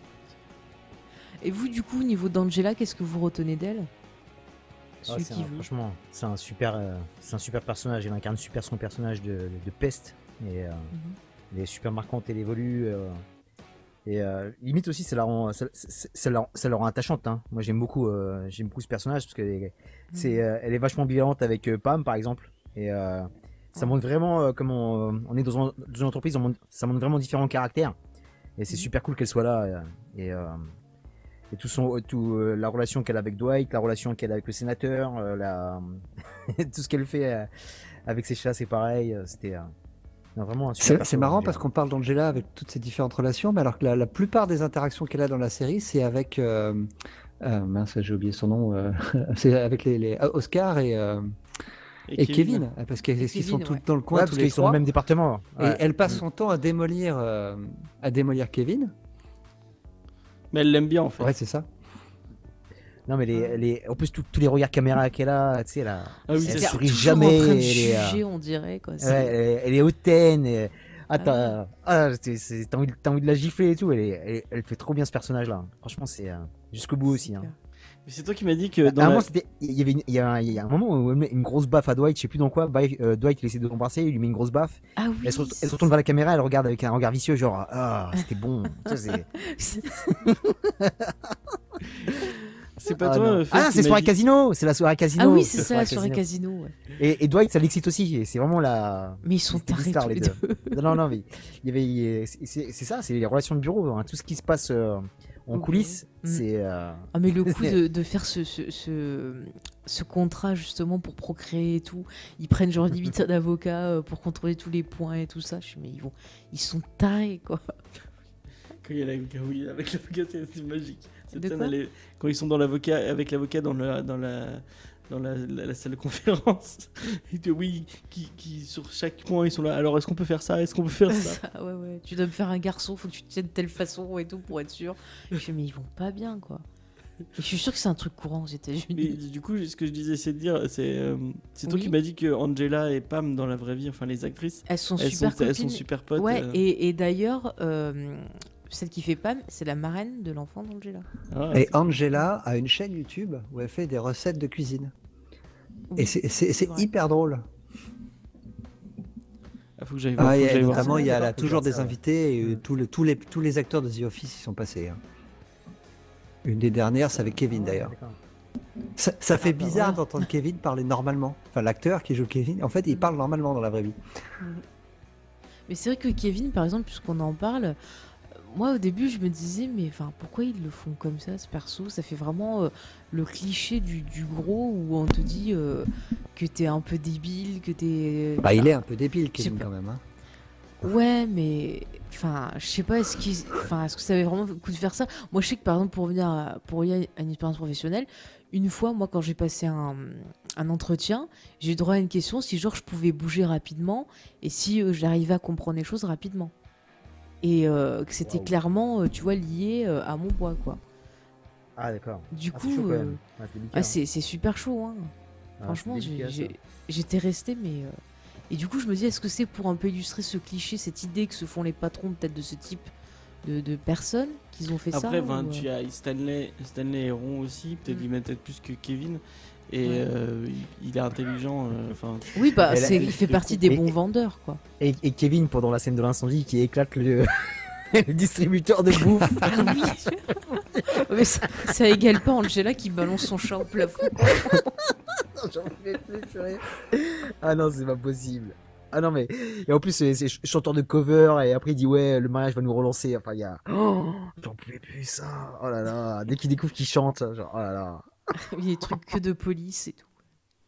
Et vous, du coup, au niveau d'Angela, qu'est-ce que vous retenez d'elle? Ah, Franchement, c'est un super, euh, c'est un super personnage. Elle incarne super son personnage de, peste. Et, euh, mhm. Elle est super marquante, elle évolue. Euh, et limite aussi, ça la rend, ça, la, rend attachante. Hein. Moi, j'aime beaucoup, j'aime beaucoup ce personnage parce que c'est, mhm. elle est vachement bienveillante avec Pam, par exemple. Et ça montre vraiment comment on, est dans, une entreprise. ça montre vraiment différents caractères. Et c'est mhm. super cool qu'elle soit là. Et et tout son, tout, euh, la relation qu'elle a avec Dwight, la relation qu'elle a avec le sénateur, euh, la... [laughs] tout ce qu'elle fait euh, avec ses chats, c'est pareil. C'était vraiment C'est marrant parce qu'on parle d'Angela avec toutes ces différentes relations, mais alors que la, plupart des interactions qu'elle a dans la série, c'est avec. mince, j'ai oublié son nom. [laughs] c'est avec les, Oscar et. Et, Kevin, parce qu'ils sont tous dans le coin, parce qu'ils sont dans le même département. Et elle passe son temps à démolir, à démolir Kevin. Mais elle l'aime bien en fait. Ouais, c'est ça. Non, mais les, les... en plus, tous les regards caméra qu'elle a, tu sais, là, ah oui, elle sourit jamais. En train de juger, on dirait. Quoi. Ouais, elle, est hautaine. Et... Attends, ah, ah t'as envie, envie, de la gifler et tout. Elle, est, elle, fait trop bien ce personnage-là. Franchement, c'est euh, jusqu'au bout aussi. Hein. C'est toi qui m'as dit que. Dans la... il y avait il, y a, il y a un moment où elle met une grosse baffe à Dwight, je sais plus dans quoi. Euh, Dwight il essaie de l'embrasser, il lui met une grosse baffe. Ah oui. Elle, se, retourne vers la caméra, elle regarde avec un regard vicieux, genre ah c'était bon. [laughs] [laughs] c'est pas ah, toi. Ah, c'est soirée casino, c'est la soirée casino. Ah oui, c'est ça, la soirée casino. Et, Dwight, ça l'excite aussi. C'est vraiment la. Mais ils sont tarés tous les deux. non, non, non, mais il y avait, c'est ça, c'est les relations de bureau, hein. tout ce qui se passe. Euh, en coulisses, mm. c'est. Euh, ah, mais le [laughs] coup de, faire ce, ce, contrat justement pour procréer et tout, ils prennent genre limite un [laughs] avocat euh, pour contrôler tous les points et tout ça. Je suis, mais ils, vont, ils sont taillés quoi. [laughs] Quand il y a l'avocat, oui, avec l'avocat, c'est magique. quand ils sont dans l'avocat, avec l'avocat dans, le, dans la dans la, salle de conférence. [laughs] Et oui, qui, qui, sur chaque point, ils sont là. Alors, est-ce qu'on peut faire ça? Est-ce qu'on peut faire ça, [laughs] Ouais, ouais. Tu dois me faire un garçon, faut que tu te tiennes de telle façon et tout pour être sûr. je mais ils vont pas bien, quoi. je suis sûr que c'est un truc courant aux États-Unis. Du coup, ce que je disais, c'est de dire, c'est euh, c'est toi qui m'as dit que Angela et Pam dans la vraie vie, enfin les actrices, elles sont super elles sont super potes. Ouais, euh. et, et d'ailleurs, euh, celle qui fait Pam, c'est la marraine de l'enfant d'Angela. Ah, et Angela a une chaîne YouTube où elle fait des recettes de cuisine. Et c'est hyper drôle. Il faut que j'aille voir. Ah, notamment, il y a toujours des invités et tous, les, tous, les, tous les acteurs de The Office y sont passés. Hein. Une des dernières, c'est avec Kevin ah, d'ailleurs. Ça, ça, fait ah, bah bizarre d'entendre Kevin parler normalement. Enfin, l'acteur qui joue Kevin, en fait, il parle normalement dans la vraie vie. Mais c'est vrai que Kevin, par exemple, puisqu'on en parle, moi au début je me disais mais enfin pourquoi ils le font comme ça ce perso? Ça fait vraiment euh, le cliché du, gros où on te dit euh, que t'es un peu débile que t'es bah il est un peu débile Kevin quand même hein. ouais mais enfin je sais pas est-ce enfin est-ce que ça avait vraiment le coup de faire ça? Moi je sais que par exemple pour venir à, pour y à une expérience professionnelle une fois moi quand j'ai passé un, un entretien j'ai eu droit à une question si genre je pouvais bouger rapidement et si euh, j'arrivais à comprendre les choses rapidement et euh, que c'était clairement, euh, tu vois, lié euh, à mon poids, quoi. Ah d'accord. Du coup, c'est super chaud. Hein. Ah, Franchement, j'étais resté, mais et du coup, je me dis, est-ce que c'est pour un peu illustrer ce cliché, cette idée que se font les patrons peut-être de ce type de, de personnes qu'ils ont fait ça Après, tu as Stanley, Stanley et Ron aussi, peut-être mm. peut-être plus que Kevin et euh, il est intelligent. Euh, enfin. oui, bah, il fait partie des bons vendeurs, quoi. Et, Kevin, pendant la scène de l'incendie, qui éclate le, [laughs] distributeur de bouffe. [laughs] [laughs] mais ça, ça égale pas Angela qui balance son chat au plafond. [laughs] J'en plus, Ah non, c'est pas possible. Ah non, mais. Et en plus, c'est chanteur de cover, et après il dit ouais, le mariage va nous relancer. Enfin, il y a. Oh, [gasps] j'en pouvais plus ça. Oh là là. Dès qu'il découvre qu'il chante, genre, oh là là. [laughs] il y a des trucs que de police et tout.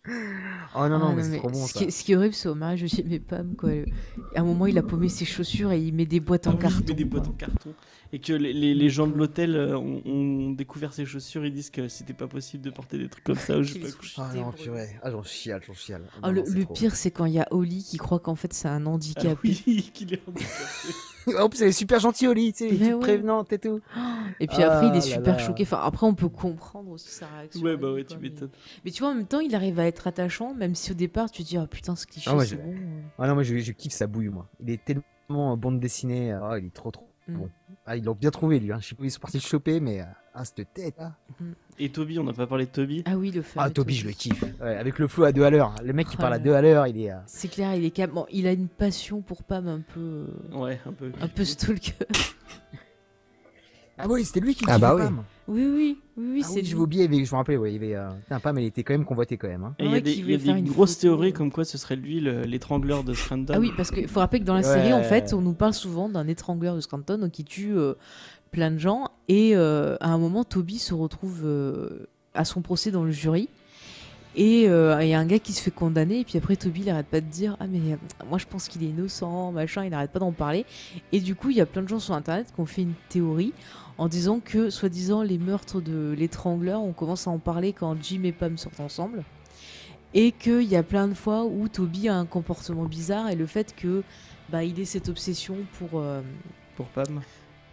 Oh non, non, ah, mais, c'est trop bon. Ce, Qui est, ce qui est horrible, c'est au mariage de mes Pam. Quoi. À un moment, il a paumé ses chaussures et il met des boîtes en ah carton. Il met des boîtes en carton. Et que les, les, gens de l'hôtel euh, ont, découvert ses chaussures. Ils disent que c'était pas possible de porter des trucs comme ça. Ou je pas ah non, purée. Ah, j'en chiale, j'en chiale. Ah, le, pire, c'est quand il y a Oli qui croit qu'en fait c'est un handicapé. Ah oui, [laughs] qu'il est handicapé. [laughs] en plus, elle est super gentille, Oli, tu sais, prévenante et tout. Et puis après, il est super choqué. Enfin, après, on peut comprendre aussi sa réaction. Ouais, bah ouais, tu m'étonnes. Mais... tu vois, en même temps, il arrive à être attachant, même si au départ, tu te dis, oh putain, ce cliché, ah, c'est bon. Ah non, moi, je, je, kiffe sa bouille, moi. Il est tellement bande dessinée. Oh, il est trop, trop mm. bon. Ah, ils l'ont bien trouvé, lui. Hein. Je sais pas où ils sont partis le choper, mais. Euh, ah, cette tête, là. Et Toby, on n'a pas parlé de Toby. Ah oui, le Ah, Toby, je le kiffe. avec le flow à deux à l'heure. Le mec qui parle à deux à l'heure, il est. Euh, c'est clair, il est bon, il a une passion pour Pam un peu. Euh, ouais, un peu. Un peu stalker. [laughs] ah oui, c'était lui qui ah bah oui. Pam. Oui, oui, oui, ah c'est. Oui, je oublié, je me rappelais, ouais, il y avait. Euh... Pam, il était quand même convoité quand même. Hein. il y a des, y a des grosses théories comme quoi ce serait lui l'étrangleur de Scranton. Ah oui, parce qu'il faut rappeler que dans la série, en fait, on nous parle souvent d'un étrangleur de Scranton qui tue plein de gens. Et euh, à un moment, Toby se retrouve euh, à son procès dans le jury. Et euh, il y a un gars qui se fait condamner, et puis après Toby il arrête pas de dire Ah, mais moi je pense qu'il est innocent, machin, il arrête pas d'en parler. Et du coup, il y a plein de gens sur internet qui ont fait une théorie en disant que, soi-disant, les meurtres de l'étrangleur, on commence à en parler quand Jim et Pam sortent ensemble. Et qu'il y a plein de fois où Toby a un comportement bizarre, et le fait que bah, il ait cette obsession pour. pour Pam?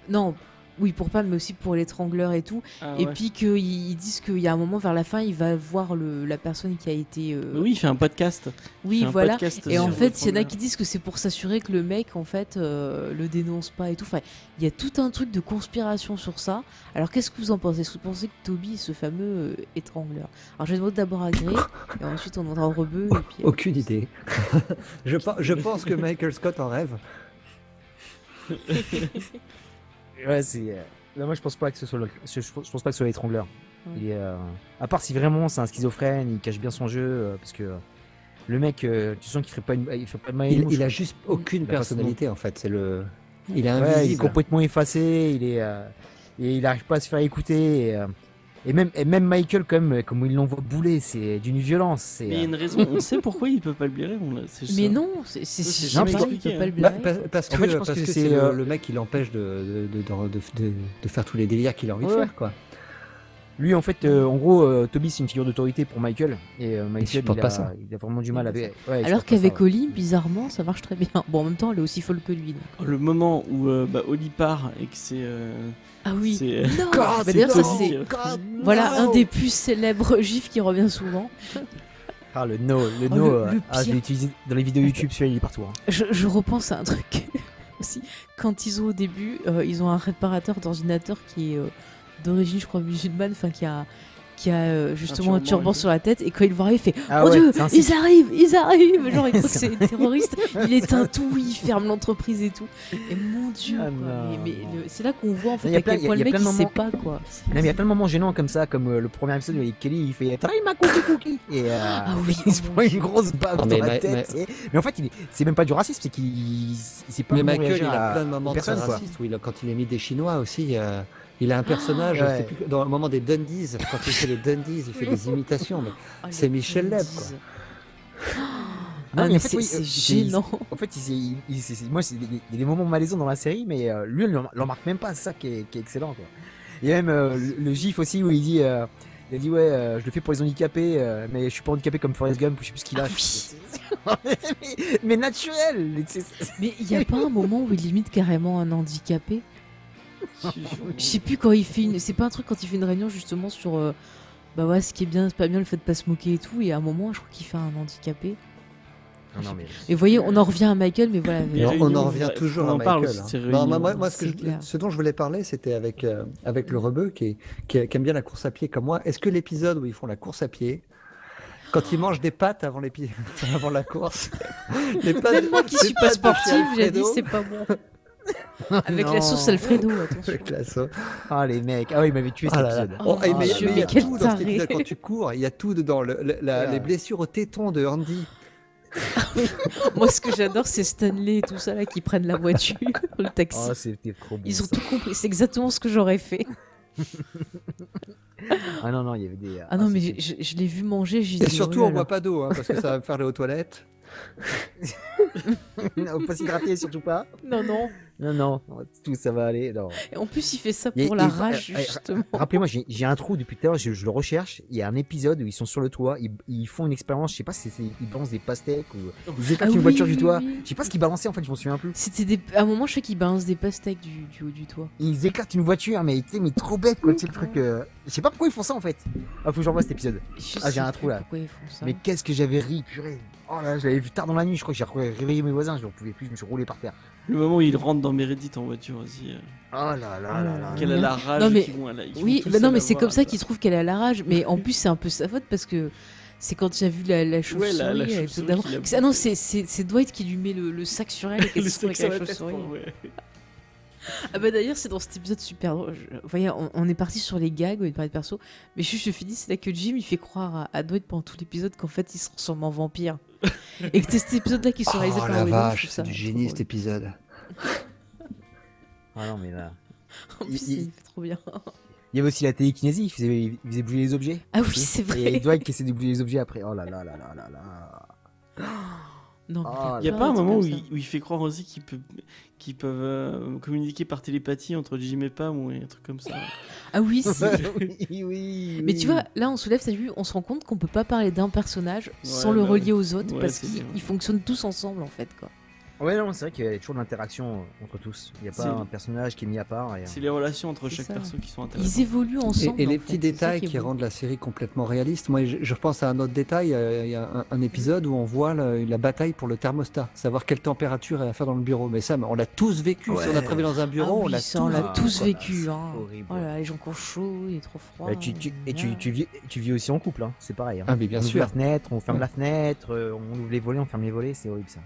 Non, oui, pour Pam, mais aussi pour l'étrangleur et tout. Ah et puis qu'ils disent qu'il y a un moment vers la fin, il va voir le, la personne qui a été. Euh, oui, il fait un podcast. Oui, voilà. et en fait, il y en a qui disent que c'est pour s'assurer que le mec, en fait, euh, le dénonce pas et tout. Enfin, il y a tout un truc de conspiration sur ça. Alors, qu'est-ce que vous en pensez? Est-ce que vous pensez que Toby est ce fameux euh, étrangleur? Alors, je vais demander d'abord à Grey, et ensuite on demandera au Rebeu. Aucune idée. [laughs] je, je pense que Michael Scott en rêve. [laughs] Ouais, c'est. Euh, moi, je pense pas que ce soit, le... je, pense pas que ce soit l'étrangleur. Il est, euh, À part si vraiment c'est un schizophrène, il cache bien son jeu, euh, parce que le mec, tu sens qu'il ferait pas, une... il ferait pas de mal. Il, a juste aucune personnalité en fait. C'est le. Il est invisible. il est complètement effacé. Il est. Et il arrive pas à se faire écouter. Et, et même, et même Michael, comme, comme il l'envoie bouler, c'est d'une violence. Mais il y a une raison, on sait pourquoi il peut pas le blairer. mais non, c'est jamais il peut pas le blairer. Bah, parce que, en parce que, c'est euh, le, mec qui l'empêche de de, de, de, faire tous les délires qu'il a envie de faire. quoi. Lui, en fait, euh, en gros, euh, Toby, c'est une figure d'autorité pour Michael. Et Michael, il, a, pas ça. il a vraiment du mal avec. Ouais, Alors qu'avec Oli, bizarrement, ça marche très bien. Bon, en même temps, elle est aussi folle que lui. Le moment où bah, Oli part et que c'est ah oui. Non. D'ailleurs, ça c'est voilà un des plus célèbres gifs qui revient souvent. [laughs] Ah le no, le oh, no, euh, ah, je l'ai utilisé dans les vidéos YouTube, celui-là il est partout. Hein. Je, je, repense à un truc [laughs] aussi. Quand ils ont au début, euh, ils ont un réparateur d'ordinateur qui est euh, d'origine, je crois, musulmane, enfin qui a qui a euh, justement un turban, sur la tête et quand il voit arriver, il fait ah Oh Dieu, ils arrivent, ils arrivent [laughs] Genre, il croit que c'est terroriste, il éteint tout, il ferme l'entreprise et tout. Et mon Dieu, ah mais, c'est là qu'on voit en fait à quel point le mec il sait pas quoi. il y a plein de moments gênants comme ça, comme euh, le premier épisode où Kelly il fait Try ma cookie cookie Et euh, ah [laughs] oui, il se prend une grosse baffe dans la tête. Mais, en fait, c'est même pas du racisme, c'est qu'il pas Mais Michael, il a plein de moments de racistes, quand il est mis des Chinois aussi. Il a un personnage, dans le moment des Dundies, quand il fait les Dundies, il fait des [laughs] imitations, mais oh, c'est Michel Leb. Ah, [gasps] mais c'est gênant. En fait, il, moi, il y a des moments malaisants dans la série, mais euh, lui, il ne remarque même pas. C'est ça qui est, excellent. Quoi. Il y a même euh, le, gif aussi où il dit, euh, il a dit ouais, je le fais pour les handicapés, mais je suis pas handicapé comme Forrest Gump, je sais plus ce qu'il a. Ah [laughs] mais, naturel. Mais il n'y a pas un moment où il limite carrément un handicapé? [laughs] je sais plus quand il fait une. C'est pas un truc quand il fait une réunion justement sur. Euh, bah ouais, ce qui est bien, c'est pas bien le fait de pas se moquer et tout. Et à un moment, je crois qu'il fait un handicapé. Non, mais... Et vous voyez, on en revient à Michael, mais voilà. on, en revient toujours à Michael. Hein. moi, ce, dont je voulais parler, c'était avec, euh, avec le rebeu qui, qui, aime bien la course à pied comme moi. Est-ce que l'épisode où ils font la course à pied, quand ils mangent des pâtes avant, [laughs] avant la course, [laughs] les pâtes, Même moi qui suis pas sportif, j'ai dit c'est pas bon. [laughs] Avec la sauce Alfredo, attention. [laughs] Avec la sauce. Ah, les mecs. Ah oui, il m'avait tué cet épisode. Oh, mais, mais, il y a tout dans cet épisode. Quand tu cours, il y a tout dedans. Les blessures au téton de Andy. Moi, ce que j'adore, c'est Stanley et tout ça là qui prennent la voiture, [laughs] le taxi. Oh, c'était trop bon. Ils ont tout compris. C'est exactement ce que j'aurais fait. ah non, non, il y avait des. Ah, non, ah, mais je, je l'ai vu manger. Et surtout, on boit pas d'eau, hein, parce que ça va me faire les aux toilettes. non, pas s'hydrater, surtout pas. Non, non. Non, non, tout ça va aller. Non. Et en plus, il fait ça pour la rage, eh, justement. Rappelez-moi, j'ai un trou depuis tout à l'heure, je, le recherche. Il y a un épisode où ils sont sur le toit, ils, font une expérience, je sais pas si ils balancent des pastèques ou ils éclatent ah une voiture du toit. Je sais pas ce qu'ils balançaient en fait, je m'en souviens plus. C'était des... à un moment, je sais qu'ils balancent des pastèques du, du, haut du toit. Ils éclatent une voiture, mais, mais trop bête quoi, c'est le truc. Euh, je sais pas pourquoi ils font ça en fait. Ah, faut que j'envoie cet épisode. ah, j'ai un trou là. Mais qu'est-ce que j'avais ri, purée. Oh là, je l'avais vu tard dans la nuit, je crois que j'ai réveillé mes voisins, je ne pouvais plus, je me suis roulé par terre. Le moment où il rentre dans Meredith en voiture aussi. Euh. Oh là là là là. Qu'elle a la rage. Non, mais... oui, non, mais c'est comme ça qu'il trouve qu'elle a la rage. Mais en plus, c'est un peu sa faute parce que c'est quand tu as vu la, la chauve-souris. Ouais, la, la ah non, c'est Dwight qui lui met le, le sac sur elle et [laughs] qu'elle se avec la chauve-souris. Ah bah d'ailleurs c'est dans cet épisode super drôle. Vous voyez, on, est parti sur les gags, on est parti de perso, mais juste je finis, c'est là que Jim il fait croire à, Dwight pendant tout l'épisode qu'en fait il se transforme en vampire. [laughs] Et que c'est cet épisode-là qui se oh, réalisé par la vache, c'est du génie cet épisode. ah non mais là... En plus, il, fait trop bien. Il y avait aussi la télékinésie, il faisait, il faisait bouger les objets. Ah oui, c'est vrai. Et Dwight qui essaie de bouger les objets après. Oh là là là là là là. Non, ah, il n'y a, pas un moment où il, fait croire aussi qu'ils peuvent, peuvent euh, communiquer par télépathie entre Jim et Pam ou un truc comme ça. Ah oui, [laughs] oui, [laughs] oui, Mais tu vois, là on soulève, ça on se rend compte qu'on peut pas parler d'un personnage sans le bah relier aux autres parce qu'ils fonctionnent tous ensemble en fait. quoi. Ouais, non, c'est vrai qu'il y a toujours de l'interaction euh, entre tous. Il n'y a pas un personnage qui est mis à part. C'est les relations entre chaque perso qui sont intéressantes. Ils évoluent ensemble. Et, les petits détails qui, rendent la série complètement réaliste. Moi, je, je pense à un autre détail. Euh, il y a un, épisode où on voit la, bataille pour le thermostat, savoir quelle température est à faire dans le bureau. Mais ça, on l'a tous vécu. Si on a travaillé dans un bureau, ah on l'a tous, vécu. Hein. Voilà, les gens qui ont chaud, il est trop froid. et tu, tu, vis, tu vis aussi en couple, hein. c'est pareil. Hein. Ah, mais bien on sûr. Ouvre la fenêtre, on ferme la fenêtre, euh, on ouvre les volets, on ferme les volets, c'est horrible ça.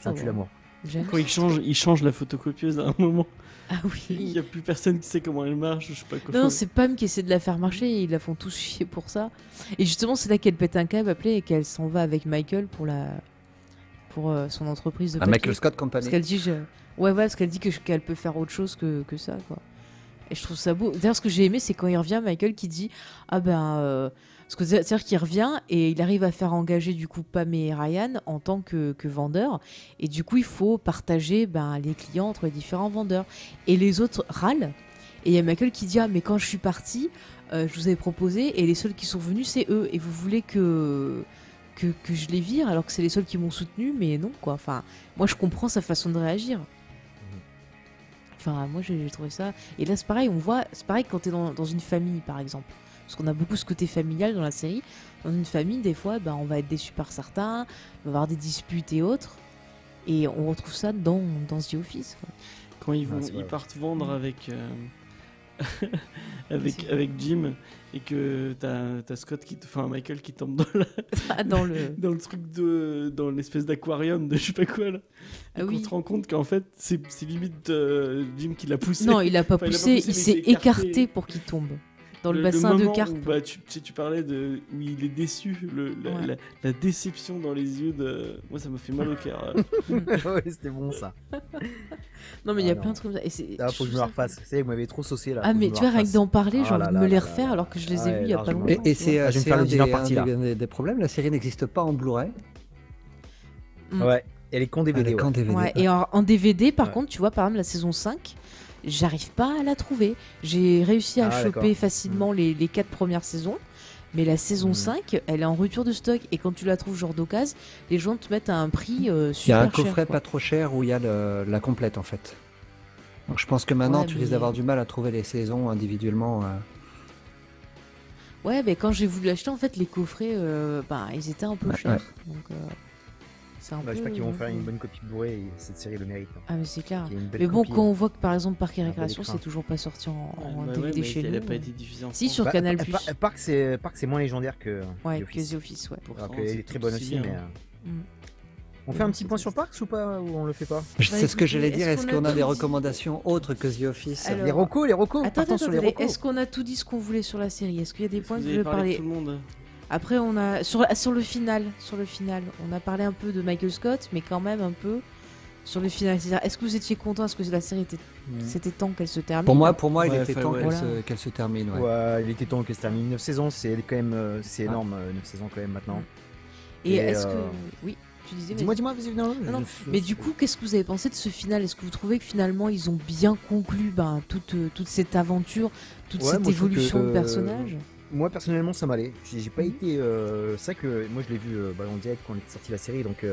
Ça tue l'amour. Quand il change, il change la photocopieuse à un moment. Ah oui. Il n'y a plus personne qui sait comment elle marche, je sais pas quoi. Non, c'est Pam qui essaie de la faire marcher et ils la font tous [laughs] chier pour ça. Et justement, c'est là qu'elle pète un câble appelé et qu'elle s'en va avec Michael pour la pour euh, son entreprise de ah, Michael Scott Company. Parce qu'elle dit je... ouais ouais parce qu'elle dit que qu'elle peut faire autre chose que, que ça quoi. Et je trouve ça beau. D'ailleurs, ce que j'ai aimé, c'est quand il revient, Michael qui dit ah ben euh, c'est-à-dire qu'il revient et il arrive à faire engager du coup Pam et Ryan en tant que, que vendeurs. Et du coup, il faut partager ben, les clients entre les différents vendeurs. Et les autres râlent. Et il y a Michael qui dit Ah, mais quand je suis parti, euh, je vous avais proposé et les seuls qui sont venus, c'est eux. Et vous voulez que, que, que je les vire alors que c'est les seuls qui m'ont soutenu? Mais non, quoi. Enfin, moi, je comprends sa façon de réagir. Enfin, moi, j'ai trouvé ça. Et là, c'est pareil, on voit, c'est pareil quand tu es dans, dans une famille, par exemple. Parce qu'on a beaucoup ce côté familial dans la série. Dans une famille, des fois, ben, on va être déçu par certains, on va avoir des disputes et autres. Et on retrouve ça dans, dans The Office. Quand ils, vont, ils partent vendre avec, euh, [laughs] avec, avec Jim et que t'as as Scott qui enfin Michael qui tombe dans, ah, dans le [laughs] dans le truc de dans l'espèce d'aquarium de je sais pas quoi là. Ah on se rend compte qu'en fait c'est limite euh, Jim qui l'a poussé. Non il a pas poussé il s'est écarté pour qu'il tombe dans le, bassin de carpe. bah, tu, tu, parlais de où il est déçu, le, la, déception dans les yeux de. Moi, ça me fait mal au cœur. [laughs] [laughs] ouais, c'était bon ça. non, mais il y a ah, plein de trucs comme ça. Et ah, faut que je me refasse. C'est vous m'avez trop saucé là. Ah, mais tu vois, rien que d'en parler, j'ai oh envie de me les refaire alors que je les ai vus il y a pas longtemps. Et, c'est ah, un, des, des, problèmes. La série n'existe pas en Blu-ray. Mm. Ouais. Elle est qu'en DVD. Ouais. Et en, DVD, par contre, tu vois, par exemple, la saison 5, j'arrive pas à la trouver. J'ai réussi à ah, choper facilement hmm. les, les quatre premières saisons. Mais la saison 5, hmm. elle est en rupture de stock. Et quand tu la trouves genre d'occasion, les gens te mettent à un prix super cher. Il y a un coffret pas trop cher où il y a la complète en fait. Donc je pense que maintenant tu risques d'avoir du mal à trouver les saisons individuellement. Euh. Ouais, mais quand j'ai voulu l'acheter, en fait, les coffrets, euh, bah, ils étaient un peu chers. Donc, euh, bah, je sais pas qu'ils vont faire une bonne copie de Blu-ray et cette série le mérite. Hein. Ah, mais c'est clair. Mais bon, quand on voit que par exemple Parc et Récréation, c'est toujours pas sorti en, en DVD chez nous. Elle a pas été diffusée en Si, sur bah, Canal Plus. Parc, c'est moins légendaire que. Ouais, que The Office, ouais. Alors qu'elle est très bonne aussi, mais. Euh, mm. On fait un petit point sur Parks ou pas Ou on le fait pas C'est ce que j'allais dire. Est-ce qu'on a des recommandations autres que The Office? Les recos, les recos. Attends, sur les Est-ce qu'on a tout dit ce qu'on voulait sur la série? Est-ce qu'il y a des points que vous voulez parler Après, on a sur, sur le final, sur le final, on a parlé un peu de Michael Scott, mais quand même un peu sur le final. C'est-à-dire, est-ce que vous étiez content Est-ce que la série était, mm. c'était temps qu'elle se termine Pour moi, pour moi, il était temps qu'elle, se, termine. Ouais. il était temps qu'elle se termine. 9 saisons, c'est quand même, euh, c'est énorme. 9 euh, saisons quand même maintenant. Et, est-ce que, oui, tu disais. Dis-moi, dis-moi, vas-y, non, non, Mais du coup, qu'est-ce que vous avez pensé de ce final? Est-ce que vous trouvez que finalement, ils ont bien conclu ben, toute, euh, toute cette aventure, toute cette évolution de personnage? Moi personnellement ça m'allait. J'ai, pas mhm. été. c'est vrai que moi je l'ai vu bah, en direct quand est sorti la série donc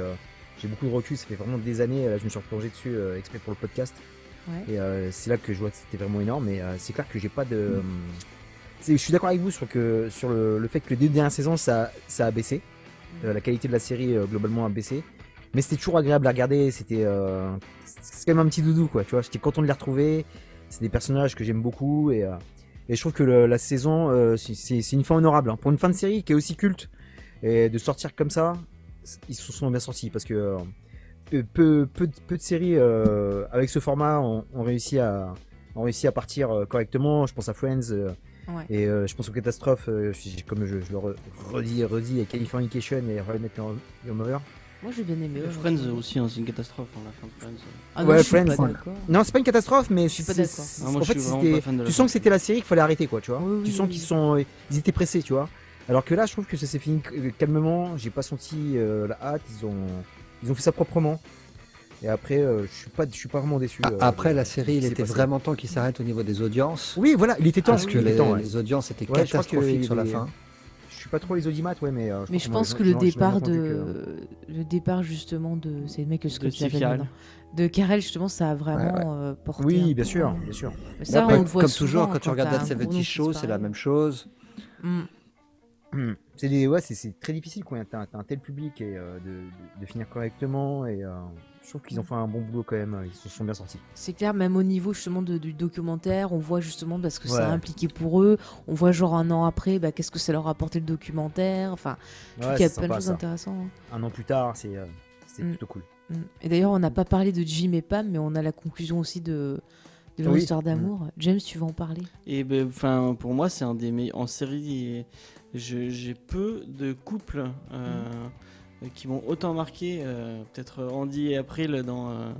j'ai beaucoup de recul, ça fait vraiment des années, là, je me suis replongé dessus euh, exprès pour le podcast. Et euh, c'est là que je vois que c'était vraiment énorme, mais euh, c'est clair que j'ai pas de. Je suis d'accord avec vous sur, que, sur le, fait que les deux dernières saisons ça, ça a baissé. la qualité de la série globalement a baissé. Mais c'était toujours agréable à regarder, c'était c'est quand même un petit doudou quoi, tu vois. J'étais content de les retrouver. C'est des personnages que j'aime beaucoup et, et, je trouve que la saison c'est une fin honorable. Hein. Pour une fin de série qui est aussi culte et de sortir comme ça, ils se sont bien sortis parce que euh, peu, peu, peu, de séries euh, avec ce format ont, réussi à, ont réussi à partir euh, correctement. Je pense à Friends. Et je pense aux catastrophes, comme je, le redis, redis, et Californication et Royal Met Your Mother. Moi j'ai bien aimé. Friends aussi, hein, c'est une catastrophe hein, la fin de Friends. Ah ouais, Friends. non, c'est pas une catastrophe, mais je suis pas d'accord. Ah, en fait, tu sens que c'était la série qu'il fallait arrêter, quoi, tu vois. tu sens qu'ils sont, ils étaient pressés, tu vois. Alors que là, je trouve que ça s'est fini euh, calmement. J'ai pas senti euh, la hâte. Ils ont, ils ont fait ça proprement. Et après, euh, je suis pas, je suis pas vraiment déçu. après la série, il était vraiment temps qu'il s'arrête au niveau des audiences. Oui, voilà, il était temps. Parce que les, audiences étaient catastrophiques sur la fin. Je suis pas trop les audimat, ouais, mais. mais je pense que le départ de, le départ justement de, c'est le mec que ce que tu de Karel justement ça a vraiment porté oui bien sûr bien sûr. Ça on comme toujours quand tu regardes la 70 Show c'est la même chose. Mm. Hmm. C'est ouais, c'est très difficile quand t'as un tel public et euh, de, finir correctement et euh, je trouve qu'ils ont fait un bon boulot quand même, ils se sont bien sortis. C'est clair, même au niveau justement du documentaire, on voit justement parce que ça a impliqué pour eux, on voit genre un an après, bah, qu'est-ce que ça leur a apporté le documentaire, enfin, je trouve qu'il y a plein de choses intéressantes. Hein. Un an plus tard, c'est euh, hmm. plutôt cool. Hmm. Et d'ailleurs, on n'a pas parlé de Jim et Pam, mais on a la conclusion aussi de, de leur histoire d'amour. James, tu vas en parler? Et ben, enfin, pour moi, c'est un des meilleurs en série j'ai peu de couples euh, qui m'ont autant marqué. Euh, peut-être Andy et April dans, euh,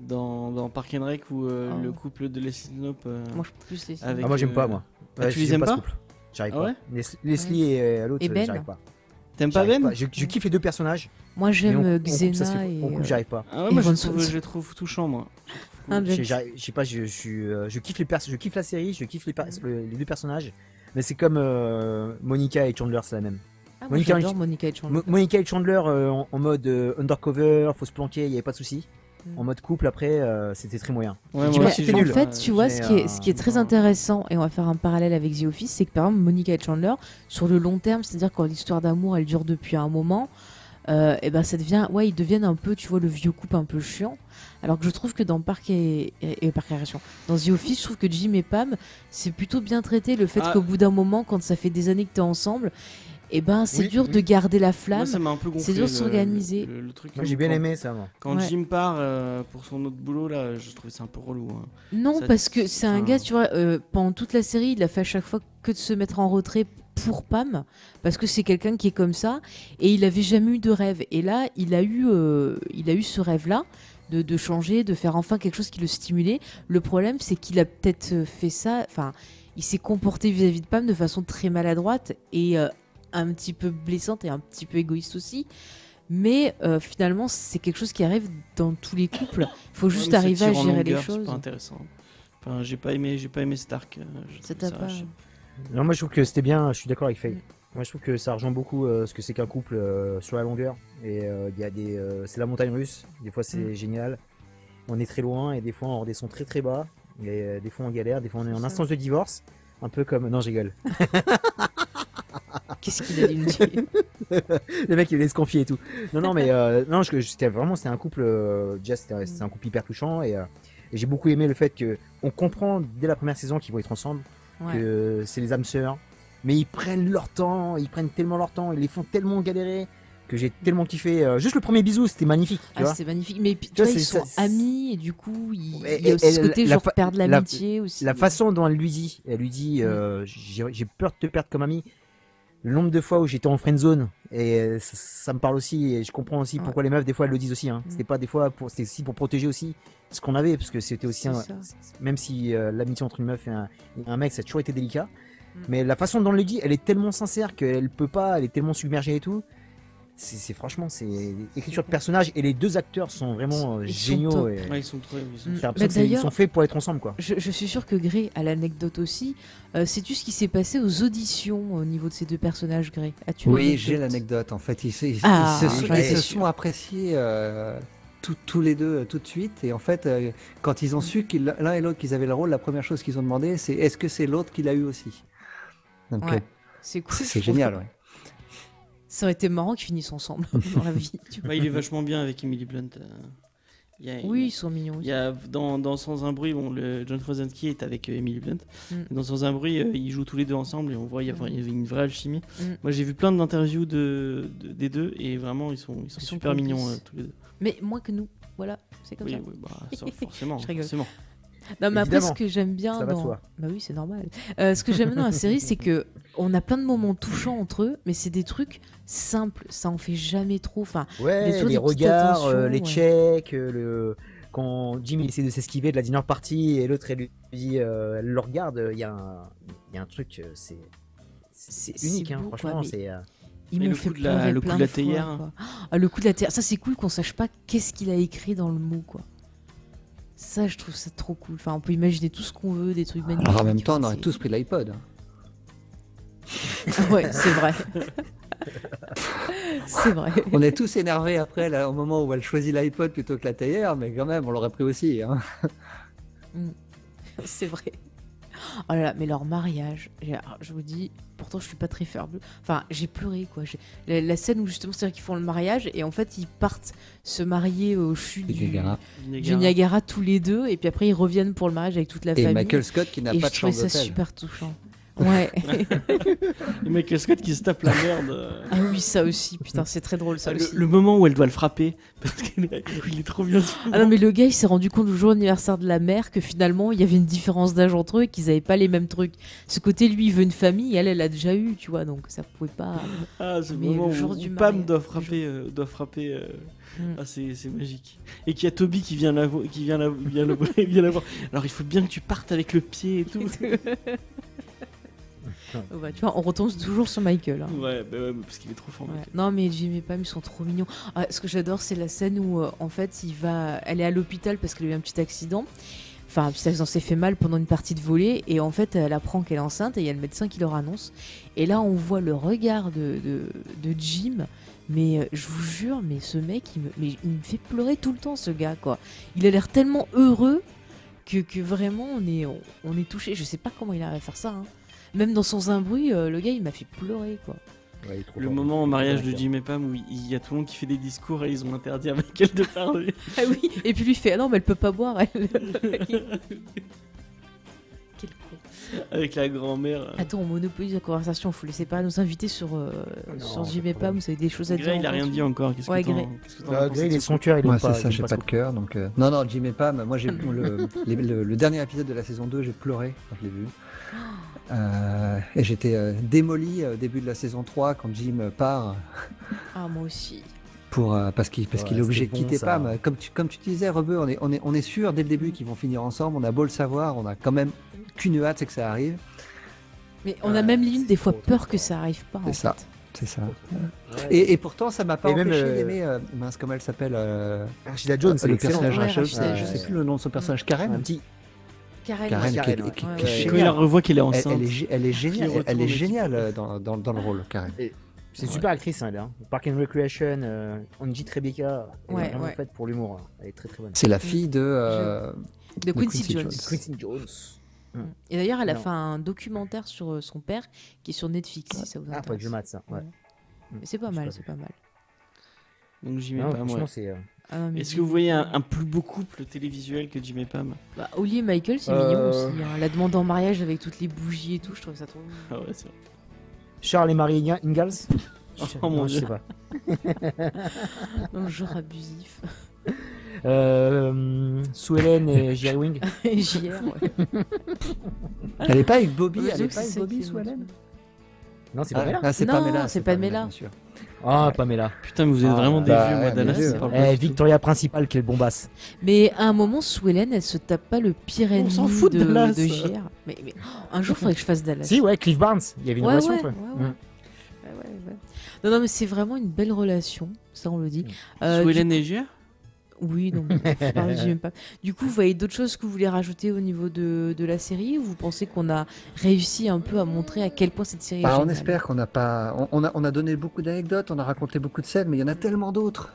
dans, dans, Park and Rec ou oh. le couple de Leslie Knope. moi, je plus Leslie. ah, moi, j'aime pas, moi. Ah, tu les aimes pas, J'arrive ah pas. Leslie et l'autre, ben. j'arrive pas. T'aimes pas Ben je, kiffe les deux personnages. Moi j'aime Xena et. j'arrive pas. Ah ouais, moi je, trouve, je trouve touchant moi. Ah, je, sais pas, je, je, je kiffe les je kiffe la série, je kiffe les, les deux personnages. Mais c'est comme euh, Monica et Chandler, c'est la même. Ah, Monica, et... Monica, et Chandler. Monica et Chandler euh, en, mode euh, undercover, faut se planquer, il n'y avait pas de souci. Mm. En mode couple, après, c'était très moyen. Ouais, en fait, tu vois, ce qui est, ce qui est très intéressant, et on va faire un parallèle avec The Office, c'est que par exemple, Monica et Chandler, sur le long terme, c'est-à-dire quand l'histoire d'amour, elle dure depuis un moment, et ben ça devient, ouais, ils deviennent un peu, tu vois, le vieux couple un peu chiant. Alors que je trouve que dans Parc et, et, Parc dans The Office, je trouve que Jim et Pam, c'est plutôt bien traité. Le fait ah. qu'au bout d'un moment, quand ça fait des années que tu es ensemble, eh ben c'est dur de garder la flamme. C'est dur de s'organiser. j'ai bien aimé ça. Moi. Quand Jim part euh, pour son autre boulot là, je trouvais ça un peu relou. Hein. Non, parce que c'est un gars, tu vois, euh, pendant toute la série, il a fait à chaque fois que de se mettre en retrait pour Pam, parce que c'est quelqu'un qui est comme ça, et il avait jamais eu de rêve. Et là, il a eu, euh, il a eu ce rêve là de, changer, de faire enfin quelque chose qui le stimulait. Le problème, c'est qu'il a peut-être fait ça, enfin, il s'est comporté vis-à-vis de Pam de façon très maladroite et euh, un petit peu blessante et un petit peu égoïste aussi. Mais euh, finalement, c'est quelque chose qui arrive dans tous les couples. Il faut juste arriver à gérer les choses. C'est pas intéressant. Enfin, j'ai pas aimé, j'ai pas aimé Stark. Ça t'a pas. Non, moi je trouve que c'était bien. Je suis d'accord avec Faye. Mm. Moi, je trouve que ça rejoint beaucoup euh, ce que c'est qu'un couple euh, sur la longueur. Et euh, il y a des, c'est la montagne russe. Des fois, c'est mm. génial. On est très loin et des fois, on redescend très très bas. Et des fois, on galère. Des fois, on est en instance de divorce. Un peu comme. Non, j'ai gueule. [laughs] Qu'est-ce qu'il a dit [laughs] Le mec, il allait se confier et tout. Non, non, mais non, c'était vraiment, c'était un couple. déjà, c'était un couple hyper touchant et, j'ai beaucoup aimé le fait que on comprend dès la première saison qu'ils vont être ensemble, que c'est les âmes sœurs, mais ils prennent leur temps, ils prennent tellement leur temps, ils les font tellement galérer que j'ai tellement kiffé. Euh, juste le premier bisou, c'était magnifique. ah, c'est magnifique. Mais tu, vois, ils sont amis et du coup, il, y a aussi ce côté genre perdre l'amitié aussi. La façon dont elle lui dit, elle lui dit, euh, j'ai peur de te perdre comme ami. Le nombre de fois où j'étais en friend zone et euh, ça, me parle aussi et je comprends aussi pourquoi les meufs des fois elles le disent aussi. Hein. Mm. C'était pas des fois pour, c'était aussi pour protéger aussi ce qu'on avait parce que c'était aussi un, même si l'amitié entre une meuf et un, et un, mec ça a toujours été délicat. Mm. Mais la façon dont elle le dit, elle est tellement sincère qu'elle peut pas, elle est tellement submergée et tout c'est franchement c'est l'écriture de personnage et les deux acteurs sont vraiment euh, géniaux et... ils sont très ils sont, faits pour être ensemble quoi. je, suis sûr que Grey a l'anecdote aussi. Euh, sais-tu ce qui s'est passé aux auditions au niveau de ces deux personnages Grey oui j'ai l'anecdote en fait. Ils, ah, se, sont appréciés euh, tous les deux tout de suite. Et en fait quand ils ont su l'un et l'autre qu'ils avaient le rôle la première chose qu'ils ont demandé c'est est-ce que c'est l'autre qui l'a eu aussi? C'est cool. c'est génial ouais. Ça aurait été marrant qu'ils finissent ensemble [laughs] dans la vie. Bah, il est vachement bien avec Emily Blunt. Euh. oui, ils sont mignons. Il y a, dans, dans, Sans un bruit, bon, le John Krasinski est avec euh, Emily Blunt. Mm. Dans Sans un bruit, euh, ils jouent tous les deux ensemble et on voit il y, avait une vraie alchimie. Mm. Moi, j'ai vu plein d'interviews de, des deux et vraiment, ils sont, ils sont, super mignons tous les deux. Mais moins que nous, voilà, c'est comme ça. Oui, bah, [laughs] forcément, forcément. Non, mais après, ce que j'aime bien dans. Bah oui, c'est normal. Euh, ce que j'aime dans la série, c'est que on a plein de moments touchants entre eux, mais c'est des trucs simples. Ça en fait jamais trop. Enfin, ouais, les regards, euh, les checks, euh, le quand Jim il essaie de s'esquiver de la dinner party et l'autre elle lui dit elle le regarde il y, a un, y a un truc c'est c'est unique hein, franchement c'est il me fait la, le coup de la théière ah, le coup de la théière ça c'est cool qu'on sache pas qu'est-ce qu'il a écrit dans le mot quoi ça, je trouve ça trop cool. Enfin, on peut imaginer tout ce qu'on veut, des trucs magnifiques. en même temps, on aurait tous pris l'iPod. [laughs] ouais, c'est vrai. [laughs] c'est vrai. On est tous énervés après, là, au moment où elle choisit l'iPod plutôt que la théière, mais quand même, on l'aurait pris aussi. Hein. Mm. [laughs] c'est vrai. Oh là là, mais leur mariage, je vous dis, pourtant je suis pas très ferme. Enfin, j'ai pleuré quoi. La, scène où justement c'est qu'ils font le mariage et en fait ils partent se marier au chute du Niagara. du Niagara tous les deux et puis après ils reviennent pour le mariage avec toute la famille. Et Michael Scott qui n'a pas de chance ça super touchant. Ouais. le mec Scott qui se tape la merde. Ah oui, ça aussi, putain, c'est très drôle ça le, aussi. Le moment où elle doit le frapper, parce qu'il est, est, trop bien. Ah non, mais le gars il s'est rendu compte au jour anniversaire de la mère que finalement il y avait une différence d'âge entre eux et qu'ils avaient pas les mêmes trucs. Ce côté, lui, il veut une famille, elle, elle a déjà eu, tu vois, donc ça pouvait pas. Ah, ce moment le jour où, du Pam doit frapper. Euh, doit frapper euh, mm. Ah, c'est magique. Et qu'il y a Toby qui vient la, qui vient la, vient la, [laughs] vient la voir. Alors il faut bien que tu partes avec le pied et tout. [laughs] bah, tu vois, on retombe toujours sur Michael. Hein. Ouais, bah ouais, parce qu'il est trop fort. Non, mais Jim et Pam, ils sont trop mignons. Ah, ce que j'adore, c'est la scène où, euh, en fait, il va... elle est à l'hôpital parce qu'elle a eu un petit accident. Enfin, un petit accident s'est fait mal pendant une partie de volée. Et en fait, elle apprend qu'elle est enceinte et il y a le médecin qui leur annonce. Et là, on voit le regard de, de, Jim. Mais euh, je vous jure, mais ce mec, il me, mais il me fait pleurer tout le temps, ce gars, quoi. Il a l'air tellement heureux que, que vraiment, on est, on, est touché. Je sais pas comment il arrive à faire ça. Hein. Même dans Sans un bruit, euh, le gars, il m'a fait pleurer, quoi. le moment au mariage de Jim et Pam où il y a tout le monde qui fait des discours et ils ont interdit à Michael de parler. [laughs] ah oui, et puis lui fait Ah non, mais elle peut pas boire, elle. [laughs] Quel con. Avec la grand-mère. Attends, on monopolise la conversation, faut laisser pas nous inviter sur, euh, sur Jim et Pam, vous avez des choses à dire. il a rien dit encore. Qu'est-ce ouais, que Grey. Grey, il est son cœur, il est pas. c'est ça, j'ai pas de cœur. Donc, euh, Non, non, Jim et Pam, moi, j'ai [laughs] le, le, le, dernier épisode de la saison 2, j'ai pleuré quand je l'ai vu. Euh, et j'étais euh, démoli au début de la saison 3 quand Jim part. [laughs] Ah, moi aussi. Pour, euh, parce qu'il parce qu'il est obligé de quitter Pam. Comme tu, comme tu disais, Rebeu, on est, on, est, on est sûr dès le début qu'ils vont finir ensemble. On a beau le savoir, on a quand même qu'une hâte, c'est que ça arrive. Mais on a même limite des fois peur que ça arrive pas. C'est ça. C'est ça. Et, et, pourtant, ça m'a pas empêché d'aimer. mince, comment elle s'appelle Archida Jones, c'est le personnage Rachel. je sais plus le nom de son personnage. Karen. Un petit, Karen, Quand il revoit qu'elle est enceinte. Elle, est, elle est géniale, elle est géniale dans, dans, dans, le rôle, Karen. C'est une super actrice, elle. Hein. Park and Recreation, euh, Angie Tribeca, elle est vraiment faite pour l'humour. Hein. Elle est très très bonne. C'est la fille de, euh, de, Quincy, Jones. Quincy Jones. Mm. Et d'ailleurs, elle a fait un documentaire sur euh, son père qui est sur Netflix, si ça vous intéresse. Ah, faut que je mate ça. Ouais. Mais c'est pas mal, c'est pas mal. Donc j'y mets pas moi. Ah Est-ce que vous voyez un, plus beau couple télévisuel que Jim et Pam? Bah, Oli et Michael, c'est mignon euh. aussi. Hein. La demande en mariage avec toutes les bougies et tout, je trouve ça trop. Ah ouais, c'est vrai. Charles et Marie Ingalls? [laughs] Oh mon dieu. Je sais pas. [laughs] non, genre abusif. Euh, Sue Ellen et Jerry Wing. [laughs] JR, ouais. Elle est pas avec Bobby, elle est c'est pas avec Bobby, Sue Ellen Non, c'est Ah, pas Pamela. ah, c'est Non, Pamela. c'est Pamela. bien sûr. Ah, Pamela. Putain, mais vous êtes Ah, vraiment des bah, vieux, moi, Dallas. Eh. Victoria principale, quelle bombasse. Mais à un moment, Sue Ellen, elle se tape pas le pire ennemi s'en fout de de, Dallas. de JR. Mais, mais oh, un jour, il faudrait que je fasse Dallas. Si, ouais, Cliff Barnes. Il y avait une Ouais, relation ouais. Mm. Ouais, ouais, ouais. Non, non, mais c'est vraiment une belle relation, ça on le dit. Euh, Sue du Ellen et JR Oui, non, mais faut pas. Du coup, vous voyez d'autres choses que vous voulez rajouter au niveau de, de la série ou vous pensez qu'on a réussi un peu à montrer à quel point cette série est Bah, on espère qu'on n'a pas. On, on a, on a donné beaucoup d'anecdotes, on a raconté beaucoup de scènes, mais il y en a tellement d'autres.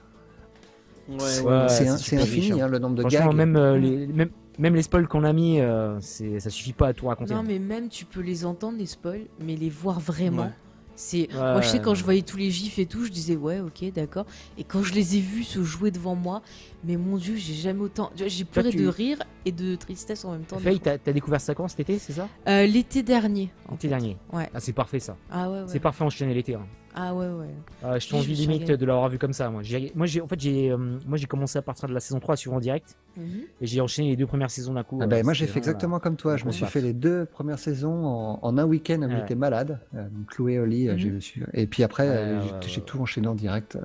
Ouais, C'est- ouais, infini hein. le nombre de gags. même, euh, les, même, même les spoils qu'on a mis, euh, c'est- ça suffit pas à tout raconter. Non, mais même tu peux les entendre, les spoils, mais les voir vraiment. Ouais. C'est Ouais, moi je sais quand je voyais tous les gifs et tout, je disais ouais ok d'accord. Et quand je les ai vus se jouer devant moi, mais mon dieu j'ai jamais autant, j'ai pleuré tu- de rire et de tristesse en même temps. Faye, t'as t'as découvert ça quand cet été, c'est ça? Euh, L'été dernier. L'été dernier. Ouais. Ah, c'est parfait ça. Ah ouais ouais. C'est parfait enchaîner l'été. Hein. Ah ouais ouais. Ah, je suis limite régalée. de l'avoir vu comme ça. Moi, j'ai, moi, j'ai, en fait, j'ai, euh, moi, j'ai commencé à partir de la saison 3 à suivre en direct Mhm. et j'ai enchaîné les deux premières saisons d'un coup. Ah bah, moi j'ai fait exactement comme toi, je me suis fait les deux premières saisons en, en un week-end où Ouais. j'étais malade. Euh, donc Chloé Oli, j'ai le su. Et puis après, euh, ouais, j'ai ouais, j'ai ouais. tout enchaîné en direct.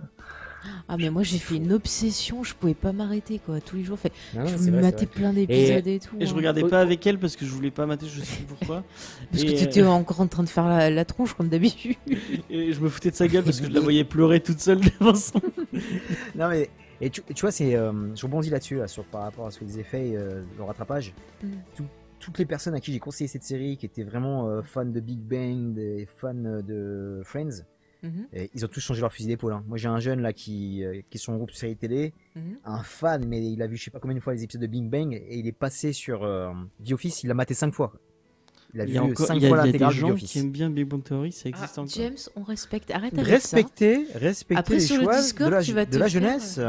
Ah mais moi j'ai fait une obsession, je pouvais pas m'arrêter quoi. Tous les jours, fait, Non, non, je me matais plein d'épisodes et, tout. Et je hein. regardais pas avec elle parce que je voulais pas mater, je sais plus pourquoi. Parce Et, que tu étais encore en train de faire la, la tronche comme d'habitude. [laughs] Et je me foutais de sa gueule parce que je la voyais pleurer toute seule [laughs] devant son. [laughs] Non mais et tu, tu vois c'est euh, je rebondis là-dessus là, sur par rapport à ce que disait Faye euh, le rattrapage. Mm. Tout- toutes les personnes à qui j'ai conseillé cette série qui étaient vraiment euh, fans de Big Bang, des fans de Friends, Mhm, et ils ont tous changé leur fusil d'épaule. hein. Moi j'ai un jeune là qui euh, qui est sur un groupe série télé, mhm. un fan mais il a vu je sais pas combien de fois les épisodes de Big Bang et il est passé sur euh, The Office, il l'a maté cinq fois. Il a Il vu y a encore cinq il y a, fois il y a des l'intégrale de The gens Office. qui aiment bien Big Bang Theory, ça existe Ah, encore. James, on respecte. Arrête avec ça. Respecter, respecter Après, les sur le choix Discord, de la, tu vas de te la faire- jeunesse.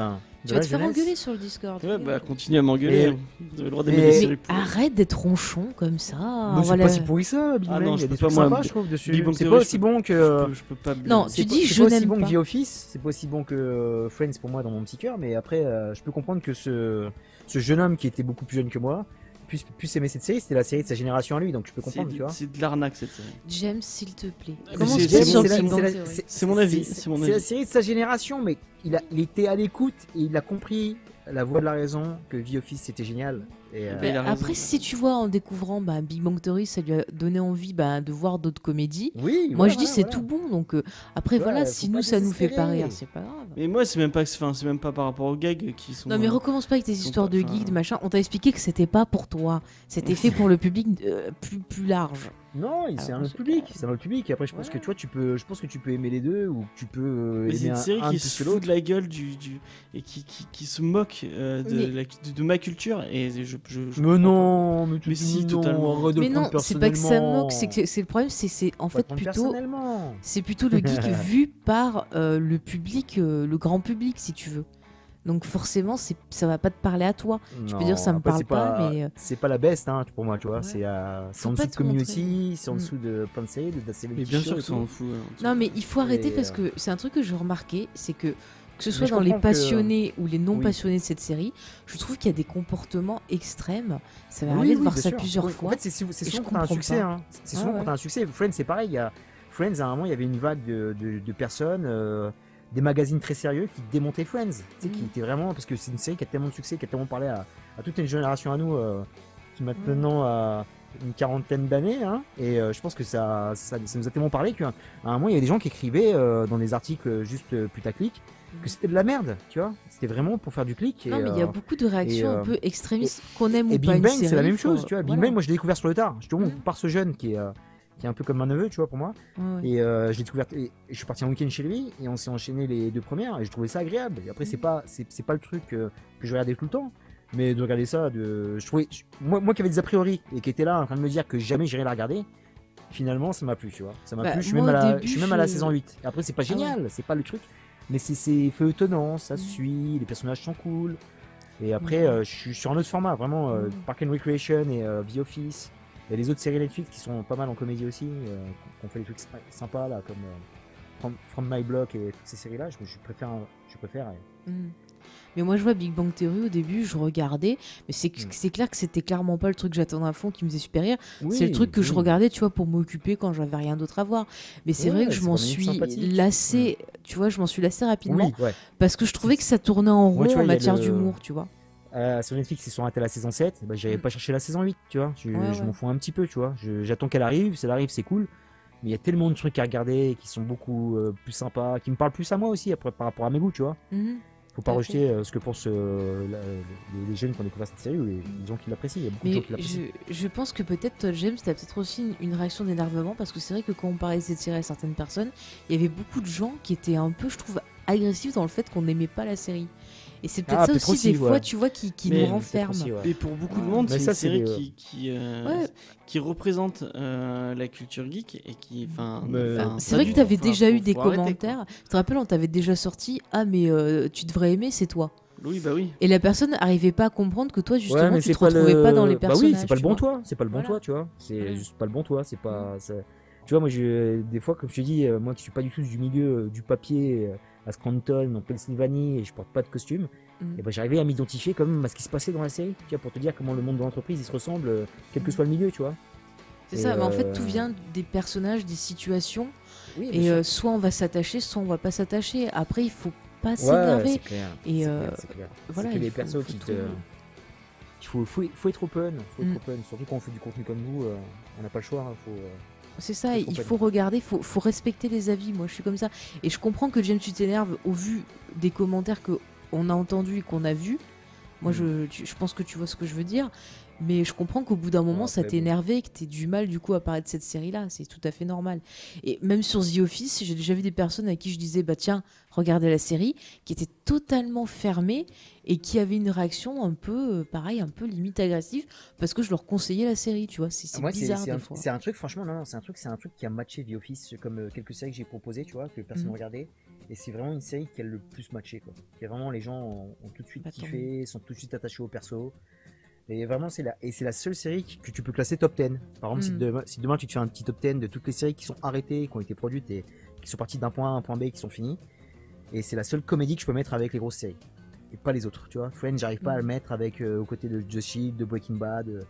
Tu vas te faire engueuler sur le Discord. Ouais, bah continue à m'engueuler. Hein. Vous avez le droit d'aimer et- des Mais séries pourries. arrête d'être ronchon comme ça. Mais voilà. C'est pas si pourri ça, Big Ah Bang. non, il y je a des trucs sympas, je trouve, dessus. C'est pas aussi bon que. Je peux, je peux pas. Non, c'est tu pas- dis, c'est je pas aussi n'aime bon que The Office, c'est pas aussi bon que euh, Friends pour moi dans mon petit cœur, mais après, euh, je peux comprendre que ce, ce jeune homme qui était beaucoup plus jeune que moi puisse, puisse aimer cette série. C'était la série de sa génération à lui, donc je peux comprendre, tu vois. c'est de l'arnaque cette série. James, s'il te plaît. Comment c'est- mon- avis, c'est la série de sa génération, mais il, a, il était à l'écoute et il a compris la voix de la raison que The Office c'était génial. Et, euh. Après, si tu vois en découvrant bah, Big Bang Theory, ça lui a donné envie bah, de voir d'autres comédies. oui, Moi, ouais, je dis ouais, c'est voilà. tout bon. Donc euh, après, voilà, si nous ça nous fait pas rire, c'est pas grave. Mais moi, c'est même pas, enfin, c'est même pas par rapport aux gags qui sont. Non mais euh, recommence pas avec tes histoires pas- de geeks, de machin. On t'a expliqué que c'était pas pour toi. C'était fait pour le public euh, plus, plus large. Non, il- c'est un autre public, c'est un autre public. Et après, je pense Ouais. que tu vois, tu peux, je pense que tu peux aimer les deux ou que tu peux euh, Mais c'est aimer une un, série un qui se fout de la gueule du, du et qui, qui, qui se moque euh, de, Mais- la- de, de ma culture et je, je, je Mais non, mais, tu Mais si, non, totalement. mais non, c'est pas que ça personnellement. moque. C'est que c'est le problème, c'est c'est en fait plutôt personnellement. c'est plutôt le geek [laughs] vu par euh, le public, euh, le grand public si tu veux. Donc forcément, c'est ça va pas te parler à toi. Je peux dire, ça me parle c'est pas, mais, euh, c'est pas la best hein, pour moi, tu vois. Ouais. C'est euh, c'est en dessous de te montrer. Community, c'est en Mm. dessous de plein de séries, de la série Mais bien sûr que ça en fout. hein. Non, mais il faut arrêter Et, parce euh, que c'est un truc que j'ai remarqué, c'est que que ce soit dans les que- passionnés ou les non Oui. passionnés de cette série, je trouve qu'il y a des comportements extrêmes. Ça va Oui, arriver de oui, voir ça sûr. plusieurs Oui, fois. En fait, c'est souvent quand t'as un succès. hein. C'est Ah souvent ouais. quand t'as un succès. Friends, c'est pareil. Il y a... Friends, à un moment, il y avait une vague de, de- de personnes, euh, des magazines très sérieux qui démontaient Friends. Tu sais, qui Mhm. était vraiment. Parce que c'est une série qui a tellement de succès, qui a tellement parlé à, à toute une génération à nous, euh, qui maintenant a une quarantaine d'années. hein. et euh, je pense que ça, ça, ça nous a tellement parlé qu'à un moment, il y avait des gens qui écrivaient euh, dans des articles juste euh, putaclic que c'était de la merde, tu vois. C'était vraiment pour faire du clic. Non, mais il y a euh, beaucoup de réactions un peu extrémistes qu'on aime et ou pas Big Bang, c'est la même faut- chose, tu vois. Big voilà. Bang, moi, je l'ai découvert sur le tard. Je te dis, Mm. par ce jeune qui est, euh, qui est un peu comme un neveu, tu vois, pour moi. Ouais. Et euh, je l'ai découvert. Et, je suis parti un week-end chez lui et on s'est enchaîné les deux premières et je trouvais ça agréable. Et après, c'est Mm. pas, c'est, pas le truc euh, que je regardais tout le temps. Mais de regarder ça, de, je trouvais, je- moi, moi qui avais des a priori et qui était là en train de me dire que jamais j'irais la regarder, finalement, ça m'a plu, tu vois. Ça m'a Bah, plu. Je suis, même, à la, début, je suis même à la saison 8. Et après, c'est pas Ah génial, c'est pas le truc. Mais c'est, feuilletonnant, ça Mm. suit, les personnages sont cool. Et après, Ouais. euh, je suis sur un autre format, vraiment. euh, Mm. Park and Recreation et euh, The Office. Il y a les autres séries Netflix qui sont pas mal en comédie aussi, euh, qui ont fait des trucs sympa- sympas là, comme. euh, From, My Block et toutes ces séries-là, je, préfère. Je préfère mm. Mais moi, je vois Big Bang Theory au début, je regardais, mais c'est mm. clair que c'était clairement pas le truc que j'attendais à fond qui me faisait super rire. c'est le truc que je regardais, tu vois, pour m'occuper quand j'avais rien d'autre à voir. Mais c'est vrai que je m'en suis lassé, mm. tu vois, je m'en suis lassé rapidement parce que je trouvais que ça tournait en rond en matière d'humour, tu vois. Euh, sur Netflix, ils sont arrêtés à la saison 7. Bah, J'avais mm. pas cherché la saison 8, tu vois. Je, m'en fous un petit peu, tu vois. J'attends qu'elle arrive. Si elle arrive, c'est cool. Mais il y a tellement de trucs à regarder qui sont beaucoup euh, plus sympas, qui me parlent plus à moi aussi après, par rapport à mes goûts, tu vois. Mm-hmm. Faut pas rejeter euh, ce que pensent les jeunes qui ont découvert cette série ou les gens qui l'apprécient. Il y a beaucoup de gens qui l'apprécient. Je, je, pense que peut-être toi, James, t'as peut-être aussi une, réaction d'énervement parce que c'est vrai que quand on parlait de cette série à certaines personnes, il y avait beaucoup de gens qui étaient un peu, je trouve, agressifs dans le fait qu'on n'aimait pas la série. Et c'est peut-être ah, ça aussi, des fois, tu vois, qui, qui nous renferme. Et pour beaucoup de monde, c'est une série qui, qui, euh, qui représente euh, la culture geek et qui. C'est vrai que tu avais déjà eu des commentaires. Je te rappelle, on t'avait déjà sorti Ah, mais euh, tu devrais aimer, c'est toi. Oui, bah oui. Et la personne n'arrivait pas à comprendre que toi, justement, tu te retrouvais pas dans les personnages. Bah oui, c'est pas le bon toi. C'est pas le bon toi, tu vois. C'est juste pas le bon toi. C'est pas. Tu vois, moi, des fois, comme je te dis, moi qui suis pas du tout du milieu du papier à Scranton, en Pennsylvanie, et je porte pas de costume, mm. et ben j'arrivais à m'identifier quand même à ce qui se passait dans la série, tu vois, pour te dire comment le monde de l'entreprise il se ressemble, euh, quel que mm. soit le milieu, tu vois. C'est ça, mais en fait tout euh, vient des personnages, des situations, et euh, soit on va s'attacher, soit on va pas s'attacher. Après, il faut pas s'énerver. Ouais, et voilà, que les persos qui te. Il faut, faut, faut, être open, faut être mm. open, surtout quand on fait du contenu comme nous, on n'a pas le choix, hein, faut. C'est ça, il faut regarder, il faut, respecter les avis. Moi, je suis comme ça. Et je comprends que James, tu t'énerves au vu des commentaires qu'on a entendus et qu'on a vus. Moi, mm. je, je, pense que tu vois ce que je veux dire. Mais je comprends qu'au bout d'un moment, ça t'est énervé que t'aies du mal du coup à parler de cette série-là. C'est tout à fait normal. Et même sur The Office, j'ai déjà vu des personnes à qui je disais, bah tiens, regardez la série, qui étaient totalement fermées et qui avaient une réaction un peu, euh, pareil, un peu limite agressive parce que je leur conseillais la série, tu vois. C'est bizarre des fois. C'est un truc, franchement, non, non c'est un truc, c'est un truc qui a matché The Office comme euh, quelques séries que j'ai proposées, tu vois, que personne ne mm. regardait. Et c'est vraiment une série qui a le plus matché, quoi. Qui vraiment les gens ont, tout de suite bah, kiffé, sont tout de suite attachés au perso. Et vraiment, c'est la, et c'est la seule série que tu peux classer top 10. Par exemple, si, demain, si, demain, tu te fais un petit top 10 de toutes les séries qui sont arrêtées, qui ont été produites et qui sont parties d'un point A à un point B, qui sont finies. Et c'est la seule comédie que je peux mettre avec les grosses séries. Et pas les autres, tu vois. Friends, j'arrive pas à le hmm. mettre avec euh, aux côtés de The Shield, de Breaking Bad, de,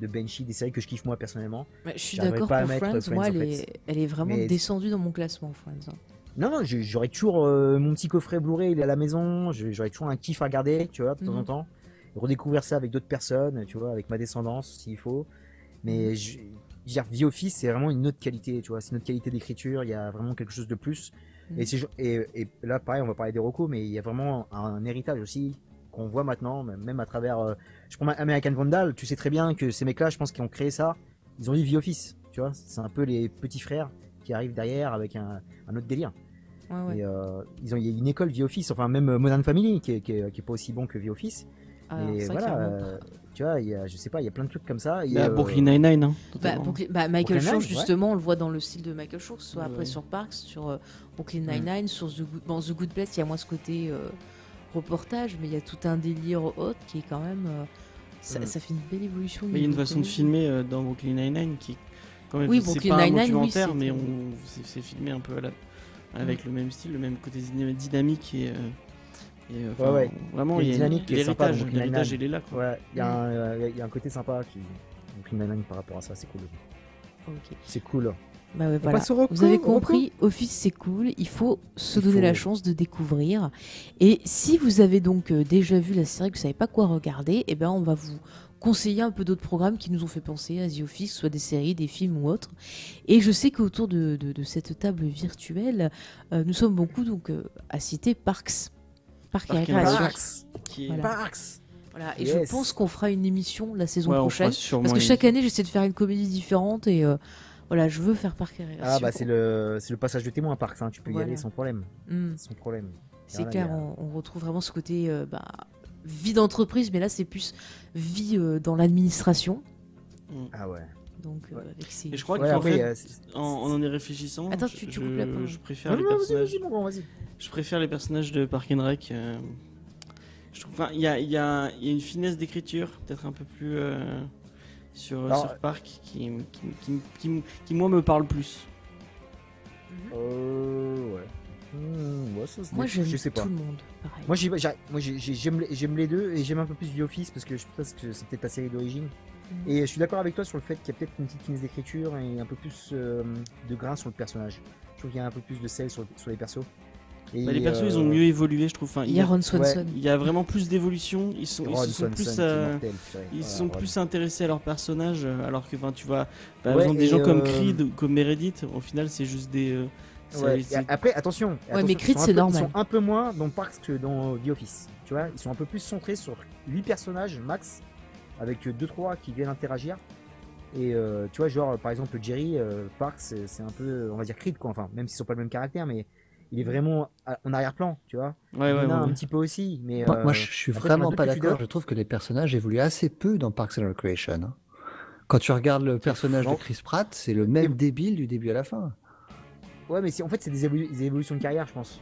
de Benchy, des séries que je kiffe moi personnellement. je suis d'accord pour Friends, moi elle est, elle est, vraiment descendue dans mon classement, Friends. Hein. Non, non, j'aurais toujours euh, mon petit coffret Blu-ray, il est à la maison, j'aurais toujours un kiff à regarder, tu vois, de temps en hmm. temps redécouvrir ça avec d'autres personnes, tu vois, avec ma descendance s'il faut. Mais mm. je, Vie Office, c'est vraiment une autre qualité, tu vois, c'est une autre qualité d'écriture, il y a vraiment quelque chose de plus. Et, et, là, pareil, on va parler des recos, mais il y a vraiment un, héritage aussi qu'on voit maintenant, même à travers. Euh, je prends American Vandal, tu sais très bien que ces mecs-là, je pense, qui ont créé ça, ils ont eu Vie Office, tu vois, c'est un peu les petits frères qui arrivent derrière avec un, autre délire. Et, euh, ils ont, il y a une école Vie Office, enfin même Modern Family qui est, qui est, qui est pas aussi bon que Vie Office. Ah, et voilà, euh, tu vois, il y a, je sais pas, il y a plein de trucs comme ça. Il bah, Brooklyn Nine-Nine. Hein, bah, bah, Michael Schur, justement, on le voit dans le style de Michael Schur, soit après sur Parks, sur euh, Brooklyn Nine-Nine, sur The Good, bon, The Good Place, il y a moins ce côté euh, reportage, mais il y a tout un délire autre qui est quand même. Ça, fait une belle évolution. Il y a une façon de filmer dans Brooklyn Nine-Nine qui, quand même, oui, c'est pas un documentaire, mais c'est filmé un peu avec le même style, le même côté dynamique et et, euh, ouais, Vraiment, il y a l'héritage, l'héritage, il est là. il y, a un, y a un côté sympa qui, par rapport à ça, c'est cool. C'est cool. Bah voilà. Vous avez compris, Office c'est cool, il faut se donner la chance de découvrir. Et si vous avez donc euh, déjà vu la série, que vous savez pas quoi regarder, eh ben on va vous conseiller un peu d'autres programmes qui nous ont fait penser à The Office, soit des séries, des films ou autres. Et je sais qu'autour de, de, cette table virtuelle, euh, nous sommes beaucoup donc à citer Parks. Et récréation. Voilà. Voilà, et je pense qu'on fera une émission la saison prochaine. Parce que chaque année, j'essaie de faire une comédie différente et euh, voilà, je veux faire récréation. Ah, bah c'est le, le passage de témoin, Parc, hein. tu peux y aller sans problème. Hmm. Sans problème. C'est clair, on, retrouve vraiment ce côté euh, bah, vie d'entreprise, mais là, c'est plus vie euh, dans l'administration. Hmm. Ah ouais. Donc, avec. Et je crois qu'en fait, en, en, y réfléchissant, Attends, tu, tu je, je, préfère les personnages. Je préfère les personnages de Park and Rec. Euh, je trouve, il y a, y, a, y a, une finesse d'écriture, peut-être un peu plus euh, sur, sur Park, qui, qui, qui, qui, moi me parle plus. Euh, ouais. Mmh, moi, j'aime je sais pas. tout le monde. Pareil. Moi, j'aime les deux et j'aime un peu plus The Office parce que je pense que c'est peut-être ta série d'origine. Mmh. Et je suis d'accord avec toi sur le fait qu'il y a peut-être une petite finesse d'écriture et un peu plus euh, de grain sur le personnage. Je trouve qu'il y a un peu plus de sel sur, sur les persos. Bah, les persos, ils ont euh, mieux évolué, je trouve. Enfin, il y a Ron Swanson. il y a vraiment plus d'évolution. Ils sont, ils sont plus, euh, ils sont plus intéressés à leur personnage, alors que, tu vois, par exemple, des gens comme Creed ou comme Meredith, au final, c'est juste des après, attention. Ouais, mais Creed, c'est normal. Ils sont un peu moins dans Parks que dans The Office. Tu vois, ils sont un peu plus centrés sur 8 personnages max, avec 2-3 qui viennent interagir. Et euh, tu vois, genre, par exemple, Jerry, euh, Parks, c'est un peu, on va dire Creed, quoi. Enfin, même s'ils sont pas le même caractère, mais il est vraiment en arrière-plan, tu vois. Ouais, ouais, un petit peu aussi. Mais, moi, je suis vraiment pas d'accord. Je trouve que les personnages évoluent assez peu dans Parks and Recreation. Hein. Quand tu regardes le personnage de Chris Pratt, c'est le même débile du début à la fin. Ouais, mais en fait, c'est des, évolutions de carrière, je pense.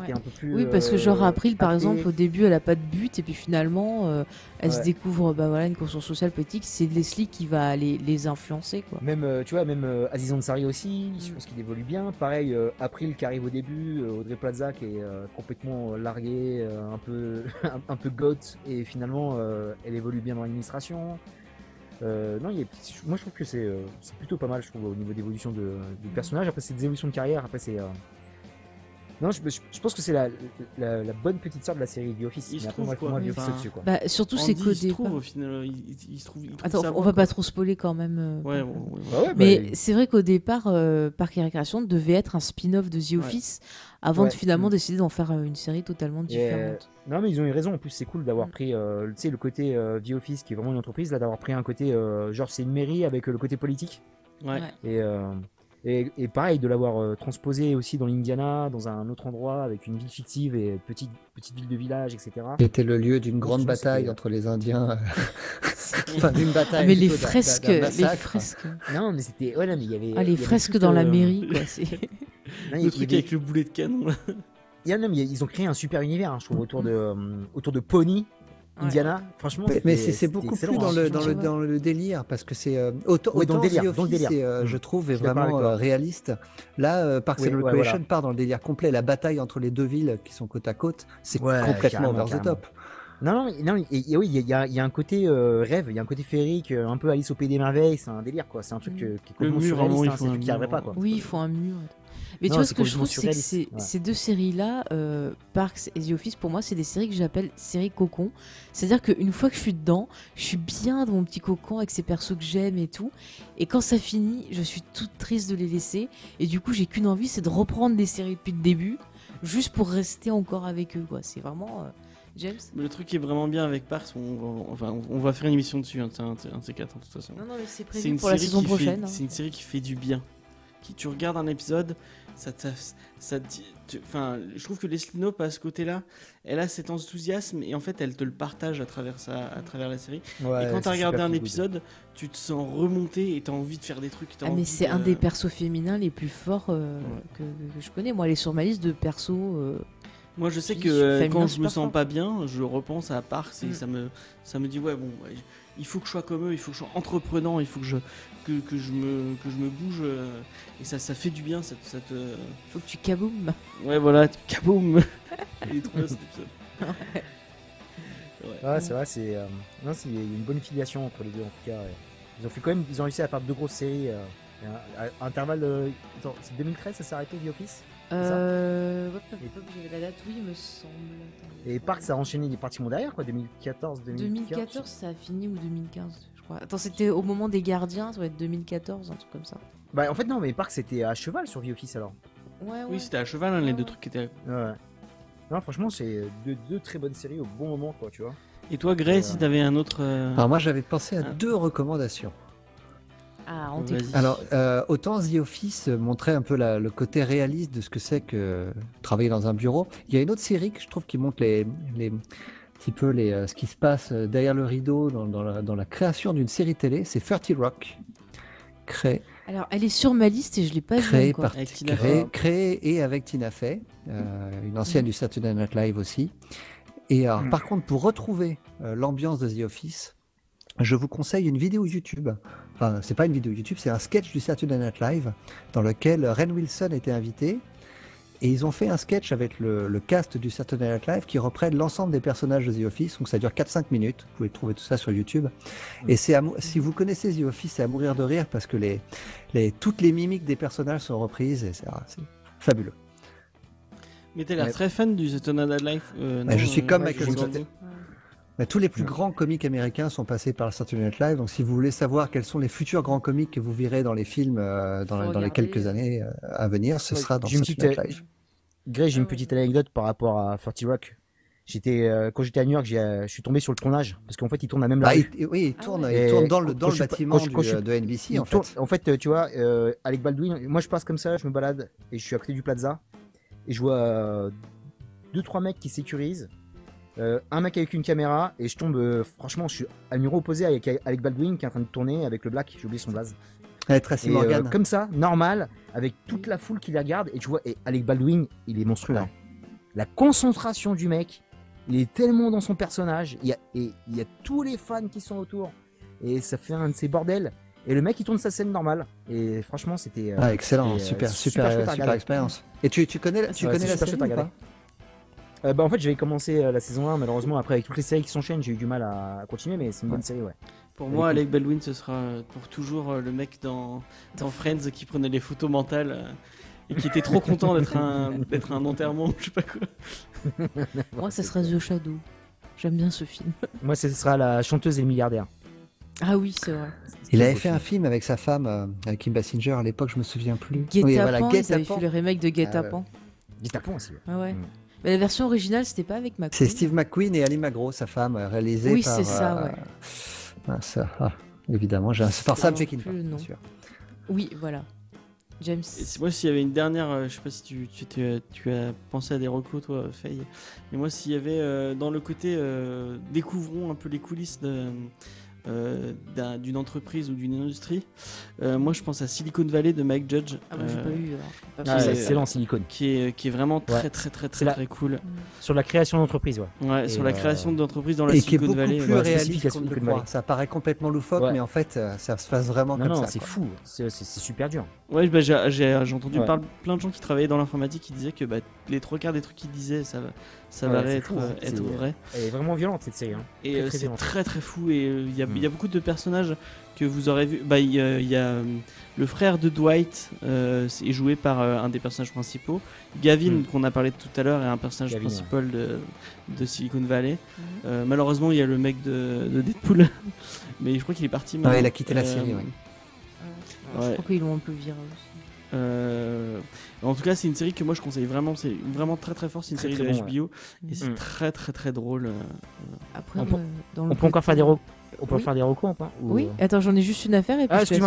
Un peu plus, oui, parce que genre euh, April, par exemple, au début, elle a pas de but, et puis finalement, euh, elle se découvre bah, voilà, une conscience sociale politique. C'est Leslie qui va les, les influencer. Quoi. Même, euh, tu vois, même Aziz Ansari aussi, je mm. pense qu'il évolue bien. Pareil, April qui arrive au début, Audrey Plaza qui est complètement larguée, un peu, [laughs] un, peu goth, et finalement, elle évolue bien dans l'administration. Euh, non, moi je trouve que euh, c'est plutôt pas mal, je trouve, au niveau d'évolution de, personnage. Après, c'est des évolutions de carrière. Après, c'est. Euh, non, je, pense que c'est la, la, bonne petite sœur de la série The Office. Il se trouve quoi, dessus, quoi. Bah, surtout c'est que il, trouve, au final, il, se trouve, Attends, on va pas trop spoiler quand même. Ouais, ouais, ouais, mais bah, c'est vrai qu'au départ, Parc et Récréation devait être un spin-off de The Office avant de finalement mm. décider d'en faire une série totalement différente. Non, mais ils ont eu raison. En plus, c'est cool d'avoir mm. pris, euh, tu sais, le côté euh, The Office, qui est vraiment une entreprise, là, d'avoir pris un côté, euh, genre, c'est une mairie avec le côté politique. Ouais. Et, et, et, pareil, de l'avoir transposé aussi dans l'Indiana, dans un autre endroit, avec une ville fictive et petite, petite ville de village, etc. C'était le lieu d'une grande bataille entre les Indiens. [laughs] enfin, d'une bataille. Ah, mais les fresques, les fresques. Non, mais c'était. Ouais, mais il y avait. Ah, les fresques dans la mairie, [laughs] quoi. le truc avec le boulet de canon, là ils ont créé un super univers, hein, je trouve, autour de, euh, autour de Pony. Indiana, franchement, mais c'est beaucoup plus dans le, dans, le, dans le délire parce que c'est euh, autant, dans le délire, dans le délire. Euh, je trouve est vraiment réaliste. Là, Parks and Recreation part dans le délire complet. La bataille entre les deux villes qui sont côte à côte, c'est complètement over the top. Non, non, non oui, il y, a, y, a un côté rêve, il y a un côté féerique, un peu Alice au Pays des Merveilles, c'est un délire quoi. C'est un truc qui est complètement surréaliste, hein, c'est un truc qui arriverait pas quoi. Oui, il faut un mur. Mais tu vois, ce que je trouve, c'est que ces, deux séries-là, euh, Parks et The Office, pour moi, c'est des séries que j'appelle séries cocon. C'est-à-dire qu'une fois que je suis dedans, je suis bien dans mon petit cocon avec ces persos que j'aime et tout. Et quand ça finit, je suis toute triste de les laisser. Et du coup, j'ai qu'une envie, c'est de reprendre les séries depuis le début, juste pour rester encore avec eux. C'est vraiment. Euh, James Le truc qui est vraiment bien avec Parks, on va, on va faire une émission dessus, un, un, de ces quatre, de toute façon. Non, non, mais c'est prévu pour la saison prochaine. Hein. C'est une série qui fait du bien. Qui, tu regardes un épisode, ça, ça, enfin, je trouve que Leslie Knope à ce côté-là, elle a cet enthousiasme et en fait, elle te le partage à travers ça, à travers la série. et quand tu as regardé un épisode, tu te sens remonter et tu as envie de faire des trucs. Ah, mais c'est un des persos féminins les plus forts euh, que, je connais. Moi, elle est sur ma liste de persos. Euh, moi, je sais que euh, quand je me sens pas bien, je repense à Parks et mm. ça me, ça me dit ouais bon, il faut que je sois comme eux, il faut que je sois entreprenant, il faut que je, que, que je, me, que je me bouge euh, et ça, ça fait du bien. Ça, ça te... Faut que tu kaboum. Ouais, voilà, kaboum. il [laughs] est trop bien cet épisode. Ouais, c'est vrai, c'est euh, non, il y a une bonne filiation entre les deux en tout cas. Ils ont fait quand même, ils ont réussi à faire deux grosses séries. Euh, à, intervalle, c'est 2013, ça s'est arrêté The Office? Euh, j'avais la date, oui, il me semble. Et Park, ça a enchaîné, est pratiquement derrière, quoi, 2014, 2014, ça a fini ou 2015 Attends, c'était au moment des gardiens, ça va être 2014, un truc comme ça. Bah, en fait, non, mais Park, c'était à cheval sur The Office alors. Ouais, ouais. Oui, c'était à cheval, hein, les deux trucs qui étaient. Ouais. Non, franchement, c'est deux, très bonnes séries au bon moment, quoi, tu vois. Et toi, Gray, si t'avais un autre. Euh, alors, moi, j'avais pensé à ah. deux recommandations. Ah, on Alors, euh, autant The Office montrait un peu le côté réaliste de ce que c'est que travailler dans un bureau. Il y a une autre série que je trouve qui montre les, les, petit peu les, euh, ce qui se passe euh, derrière le rideau dans, la, dans la, création d'une série télé, c'est 30 Rock. Créé. Alors, elle est sur ma liste et je l'ai pas créé Par, créé, créé, et avec Tina Fey, euh, une ancienne du Saturday Night Live aussi. Et alors, mm. par contre, pour retrouver l'ambiance de The Office, je vous conseille une vidéo YouTube enfin, c'est pas une vidéo YouTube, c'est un sketch du Saturday Night Live dans lequel Ren Wilson était invité. Et ils ont fait un sketch avec le, cast du Saturday Night Live qui reprenne l'ensemble des personnages de The Office. Donc ça dure 4-5 minutes. Vous pouvez trouver tout ça sur YouTube. Mm. Et c'est si vous connaissez The Office, c'est à mourir de rire parce que les, les, toutes les mimiques des personnages sont reprises et c'est fabuleux. Mais t'es l'air très fan du Saturday Night Live. Euh, je suis euh, comme Michael Jordan. Mais tous les plus grands comiques américains sont passés par le Saturday Night Live. Donc, si vous voulez savoir quels sont les futurs grands comiques que vous verrez dans les films euh, dans, dans les quelques années euh, à venir, ce sera dans Saturday Night Live. Greg, j'ai une petite anecdote par rapport à 30 Rock. J'étais euh, quand j'étais à New York, je suis tombé sur le tournage parce qu'en fait, il tourne à même la bah, oui, il tourne, il tourne dans le, dans le bâtiment de NBC. En fait. en fait, tu vois, euh, Alec Baldwin, moi je passe comme ça, je me balade et je suis à côté du Plaza et je vois deux trois mecs qui sécurisent euh, un mec avec une caméra et je tombe, euh, franchement, je suis à mur opposé avec, avec Baldwin qui est en train de tourner avec le black, j'ai oublié son blaze. Tracy euh, comme ça, normal, avec toute la foule qui la regarde et tu vois, et Alec Baldwin, il est monstrueux. Hein. La concentration du mec, il est tellement dans son personnage, il y a, et il y a tous les fans qui sont autour et ça fait un de ces bordels. Et le mec il tourne sa scène normale. Et franchement c'était. ah excellent, super, super, super, expérience. Et tu, tu connais, tu connais la série euh, bah, en fait, j'avais commencé euh, la saison 1, malheureusement, après avec toutes les séries qui s'enchaînent, j'ai eu du mal à, continuer, mais c'est une bonne série, ouais. Pour moi, Alec Baldwin, ce sera pour toujours euh, le mec dans, dans Friends qui prenait les photos mentales et qui était trop content d'être un, [laughs] d'être un enterrement, je sais pas quoi. [laughs] Moi, ce sera The Shadow. J'aime bien ce film. [laughs] Moi, ce sera la chanteuse et le milliardaire. Ah oui, c'est vrai. Il avait fait un film avec sa femme, avec Kim Basinger à l'époque, je me souviens plus. Guet-apens, oui, voilà, ils avaient fait le remake de Guet-apens. Ah, aussi. Ah ouais. Mm la version originale, c'était pas avec McQueen. C'est Steve McQueen et Ali Magro, sa femme, réalisée oui, par. Oui, c'est ça, euh, ouais. Ah, ça, ah, évidemment, j'ai par Sam bien sûr. Oui, voilà. James. moi, s'il y avait une dernière, euh, je sais pas si tu, tu, tu, as pensé à des recos, toi, Faye, mais moi, s'il y avait euh, dans le côté, découvrons un peu les coulisses de euh, d'une entreprise ou d'une industrie. Euh, moi, je pense à Silicon Valley de Mike Judge. Ah, bah, j'ai pas eu. Ah, excellent Silicon. Qui est, qui est vraiment très, très, très, très, très, cool. Mm. Sur la création d'entreprise, ouais. Ouais, sur la création d'entreprise dans la Silicon Valley. Et qui est beaucoup plus réaliste qu'on le croit. Ça paraît complètement loufoque, mais en fait, ça se passe vraiment comme ça. c'est fou. C'est super dur. Ouais, bah, j'ai entendu parler plein de gens qui travaillaient dans l'informatique qui disaient que bah, les trois quarts des trucs qu'ils disaient, ça, ça va être, euh, être vrai. Elle est vraiment violente cette série. Hein. Et euh, c'est très très fou. Et euh, il y, mm. y, a beaucoup de personnages que vous aurez vu. Bah, il y, a le frère de Dwight, est joué par un des personnages principaux. Gavin, mm. qu'on a parlé tout à l'heure, est un personnage principal de, de, Silicon Valley. Mm. malheureusement, il y a le mec de, de Deadpool, [laughs] mais je crois qu'il est parti. Ouais, il a quitté la série. Je crois qu'ils l'ont un peu viré aussi. Euh, en tout cas, c'est une série que moi je conseille vraiment. C'est vraiment très très fort. C'est une série de HBO et c'est mm. très très très drôle. Euh, Après, on, peut, on peut encore faire des. On peut faire des recours Oui, attends, j'en ai juste une affaire et puis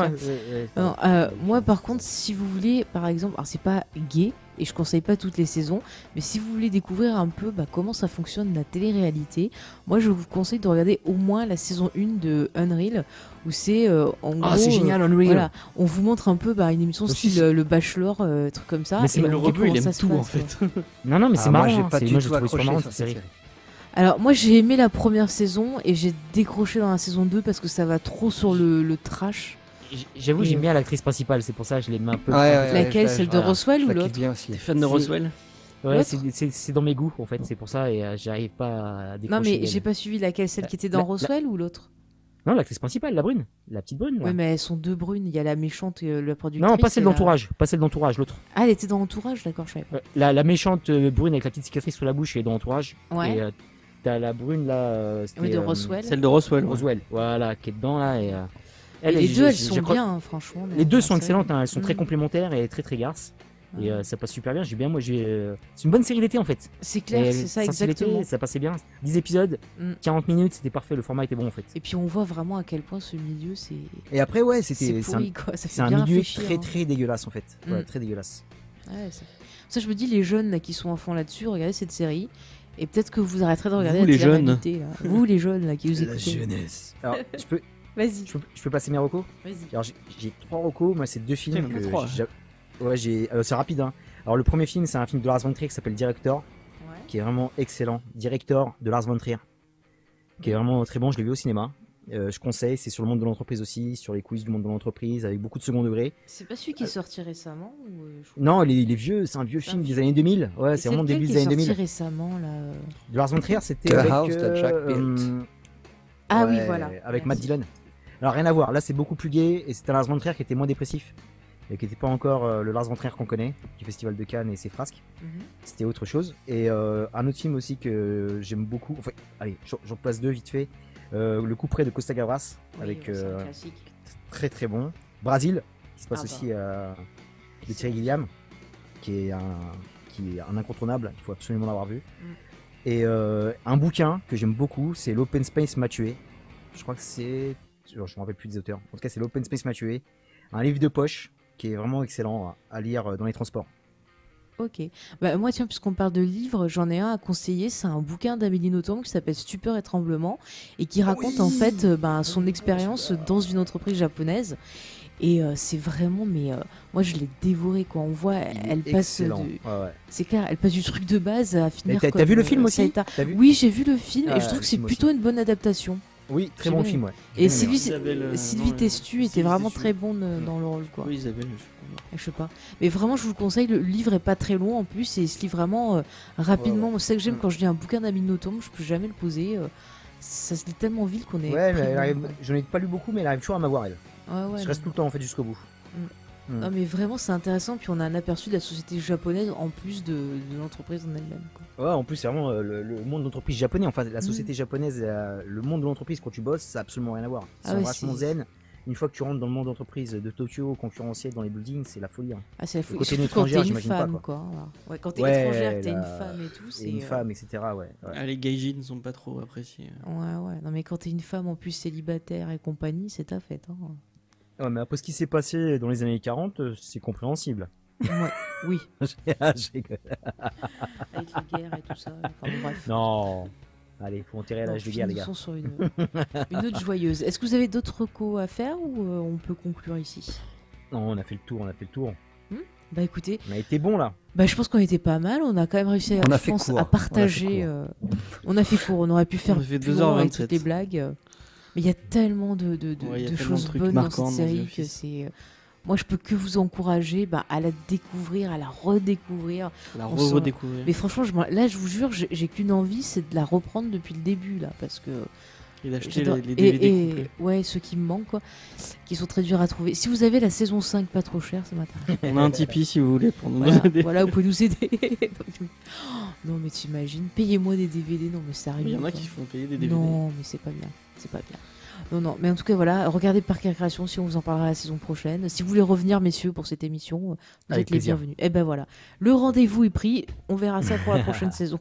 ah, euh, moi, par contre, si vous voulez, par exemple, alors c'est pas gay, et je conseille pas toutes les saisons. Mais si vous voulez découvrir un peu bah, comment ça fonctionne la télé-réalité, moi je vous conseille de regarder au moins la saison 1 de Unreal où c'est euh, en ah, gros, c'est génial Unreal. Voilà, on vous montre un peu bah, une émission style euh, le Bachelor, euh, truc comme ça. Mais c'est le rebeu, il aime tout en fait. non non mais c'est ah, marrant. Moi, j'ai hein. pas du tout accroché cette série. Alors moi j'ai aimé la première saison et j'ai décroché dans la saison 2 parce que ça va trop sur le, le trash. J'avoue, j'aime bien l'actrice principale, c'est pour ça que je l'ai mis un peu. Laquelle Celle de Roswell ou l'autre T'es fan de Roswell Ouais, c'est dans mes goûts en fait, c'est pour ça et euh, j'arrive pas à décrocher. Non, mais j'ai pas suivi laquelle, celle qui était dans Roswell ou l'autre? Non, l'actrice principale, la brune, la petite brune. Oui, mais elles sont deux brunes, il y a la méchante et euh, la productrice. Non, pas celle d'entourage, pas celle d'entourage, l'autre. Ah, elle était dans entourage, d'accord, je savais pas. La, la, méchante euh, brune avec la petite cicatrice sur la bouche, elle est dans entourage. Ouais. Et t'as la brune là. oui, de Roswell. Celle de Roswell. Roswell, voilà, qui est dedans là et les deux, elles sont bien, hein, franchement. Les deux sont excellentes, hein, elles sont très mm. complémentaires et très très garces. Et euh, ça passe super bien. J'ai bien, moi, j'ai. Euh, c'est une bonne série d'été en fait. C'est clair, c'est ça exactement. Ça passait bien. 10 épisodes, 40 mm. minutes, c'était parfait. Le format était bon en fait. Et puis on voit vraiment à quel point ce milieu c'est. Et après, ouais, c'était. C'est un, quoi. Ça fait un milieu très hein. très dégueulasse en fait. Ouais, mm. très dégueulasse. Ouais, ça... je me dis, les jeunes là, qui sont enfants là-dessus, regardez cette série. Et peut-être que vous arrêterez de regarder vous, la les jeunes. Vous les jeunes là qui vous écoutez. La jeunesse. [laughs] Alors, je peux, Vas-y. Je, peux passer mes recos Vas-y. Alors j'ai trois recos, moi c'est deux films. Que trois. Ouais, j'ai. Euh, c'est rapide. Hein. Alors le premier film, c'est un film de Lars von Trier qui s'appelle Director, qui est vraiment excellent. Director de Lars von Trier, qui est vraiment très bon. Je l'ai vu au cinéma. Je conseille, c'est sur le monde de l'entreprise aussi, sur les quiz du monde de l'entreprise, avec beaucoup de second degré. C'est pas celui qui est sorti récemment Non, il est, vieux, c'est un vieux film des années 2000. Ouais, c'est vraiment début des années 2000. sorti récemment là? De Lars von Trier, c'était avec. ah oui, voilà. Avec Matt Dillon. Alors rien à voir, là c'est beaucoup plus gay et c'était Lars von Trier qui était moins dépressif et qui n'était pas encore euh, le Lars von Trier qu'on connaît, du Festival de Cannes et ses frasques. Mhm. C'était autre chose. Et euh, un autre film aussi que j'aime beaucoup, enfin, allez, j'en place deux vite fait. Euh, le coup près de Costa Gavras, avec très très bon. Brésil, qui se passe ah aussi de Thierry Gilliam, qui est un, qui est un incontournable, il faut absolument l'avoir vu. Mm. Et un bouquin que j'aime beaucoup, c'est L'Open Space m'a tué. Je crois que c'est je me rappelle plus des auteurs. En tout cas, c'est l'Open Space m'a tué. Un livre de poche qui est vraiment excellent à lire euh, dans les transports. Ok. Bah, moi, tiens, puisqu'on parle de livres, j'en ai un à conseiller. C'est un bouquin d'Amélie Nothomb qui s'appelle Stupeur et Tremblement et qui raconte en fait euh, bah, son expérience dans une entreprise japonaise. Et euh, c'est vraiment, mais moi je l'ai dévoré quoi. On voit, elle, passe. C'est clair, elle passe du truc de base à finir. T'as vu le film aussi Oui, j'ai vu le film et je trouve que c'est plutôt une bonne adaptation. Oui, très bon film, ouais. Et Sylvie, euh, Sylvie Testu était vraiment très bonne euh, dans le rôle, quoi. Oui, Isabelle, je sais pas. Mais vraiment, je vous le conseille. Le livre est pas très long en plus et il se lit vraiment euh, rapidement. C'est ça que j'aime mm. quand je lis un bouquin d'Amin Nothomb, je peux jamais le poser. ça se lit tellement vite qu'on est. Ouais, j'en ai pas lu beaucoup, mais elle arrive toujours à m'avoir elle. je reste tout le temps en fait jusqu'au bout. Mm. Mm. Non mais vraiment c'est intéressant puis on a un aperçu de la société japonaise en plus de, l'entreprise en elle-même. Ouais en plus c'est vraiment euh, le, monde de l'entreprise japonais, enfin la mm. société japonaise, euh, le monde de l'entreprise quand tu bosses ça n'a absolument rien à voir. C'est ah vachement zen. Une fois que tu rentres dans le monde d'entreprise de Tokyo, concurrentiel dans les buildings, c'est la folie. Hein. Ah c'est la folie. Côté étrangère, quand t'es une femme pas, quoi. Ouais, quand t'es ouais, étrangère, t'es une femme et tout. c'est une euh, femme, etc. Ouais. Ah, les gaijins ne sont pas trop appréciés. Ouais ouais. Non mais quand t'es une femme en plus célibataire et compagnie, c'est ta fête. Hein. Ouais, mais après ce qui s'est passé dans les années 40, euh, c'est compréhensible. Ouais, oui. [laughs] Avec les guerres et tout ça. Enfin, bref. Non. Allez, faut enterrer l'âge de guerre, les gars. Sur une, une note joyeuse. Est-ce que vous avez d'autres recos à faire ou euh, on peut conclure ici? Non, on a fait le tour, on a fait le tour. Hmm? Bah écoutez. On a été bon là. Bah je pense qu'on était pas mal. On a quand même réussi à, à partager. On a, euh, on a fait court. On aurait pu faire on fait 2h27. avec toutes les blagues. Mais il y a tellement de, de, de, choses bonnes dans cette série que c'est. Euh, moi, je peux que vous encourager bah, à la découvrir, à la redécouvrir. La redécouvrir. Mais franchement, je, là, je vous jure, j'ai qu'une envie, c'est de la reprendre depuis le début, là, parce que. Et d'acheter les, DVD et, Ouais, ceux qui me manquent, quoi. Qui sont très durs à trouver. Si vous avez la saison 5 pas trop chère, ça m'intéresse. [laughs] On a un Tipeee si vous voulez pour nous voilà, aider. Voilà, vous pouvez nous aider. [laughs] non, mais t'imagines, payez-moi des DVD. Non, mais ça arrive. Il y en a qui font payer des DVD. Non, mais c'est pas bien. C'est pas bien. Non, non, mais en tout cas, voilà, regardez Parc Récréation si on vous en parlera la saison prochaine. Si vous voulez revenir, messieurs, pour cette émission, vous êtes les bienvenus. Et eh ben voilà, le rendez-vous est pris. On verra ça pour la prochaine [laughs] saison.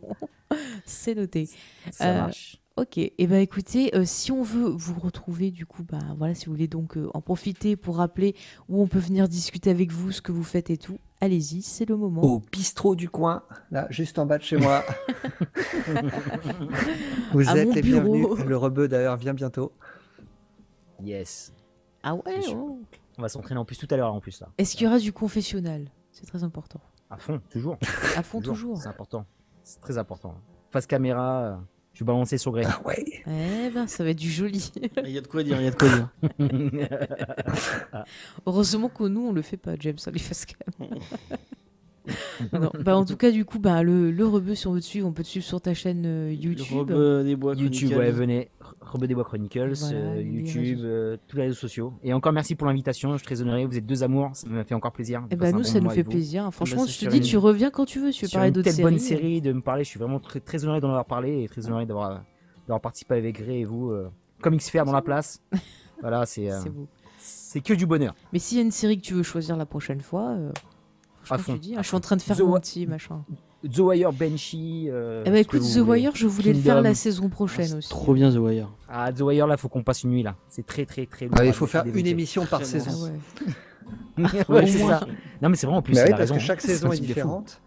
[laughs] C'est noté. Ça euh, marche. Ok, et eh ben écoutez, euh, si on veut vous retrouver, du coup, bah voilà, si vous voulez donc euh, en profiter pour rappeler où on peut venir discuter avec vous, ce que vous faites et tout, allez-y, c'est le moment. Au bistrot du coin, là, juste en bas de chez moi. [laughs] vous êtes les bienvenus. Le rebeu d'ailleurs vient bientôt. Yes. Ah ouais oh. On va s'entraîner en plus tout à l'heure en plus là. Est-ce qu'il y aura du confessionnal? C'est très important. À fond, toujours. à fond, toujours. C'est important. C'est très important. Face caméra, je vais balancer sur gré. Ah ouais. Eh ben, ça va être du joli. [laughs] Il y a de quoi dire, il y a de quoi dire. [laughs] Heureusement que nous, on le fait pas, James, ça les face cam. [laughs] bah en tout cas, du coup, bah, le, le rebeu, si on veut te suivre, on peut te suivre sur ta chaîne euh, YouTube. Le des Bois YouTube, ouais, venez. Rebeu des Bois Chronicles, euh, YouTube, euh, tous les réseaux sociaux. Et encore merci pour l'invitation, je suis très honoré. Vous êtes deux amours, ça m'a fait encore plaisir. Et eh bah, nous, ça nous fait plaisir. Franchement, bah, je te dis, tu reviens quand tu veux. Tu veux parler d'autres séries. bonne série, de me parler. Je suis vraiment très, très honoré d'en avoir parlé et très honoré d'avoir participé avec Gré et vous. comme X dans la place. [laughs] voilà, c'est. c'est que du bonheur. Mais s'il y a une série que tu veux choisir la prochaine fois, Hein, je suis en train de faire mon petit machin. The Wire, Benchy. Euh, eh ben, écoute, The Wire, je voulais le faire la saison prochaine ah, aussi. Trop bien The Wire. Ah, The Wire, là, faut qu'on passe une nuit là. C'est très, très, très. Ah, il faut faire une émission par saison. Ah ouais, [laughs] [laughs] c'est ça. Non, mais c'est vraiment en plus. Bah oui, parce que chaque saison est différente.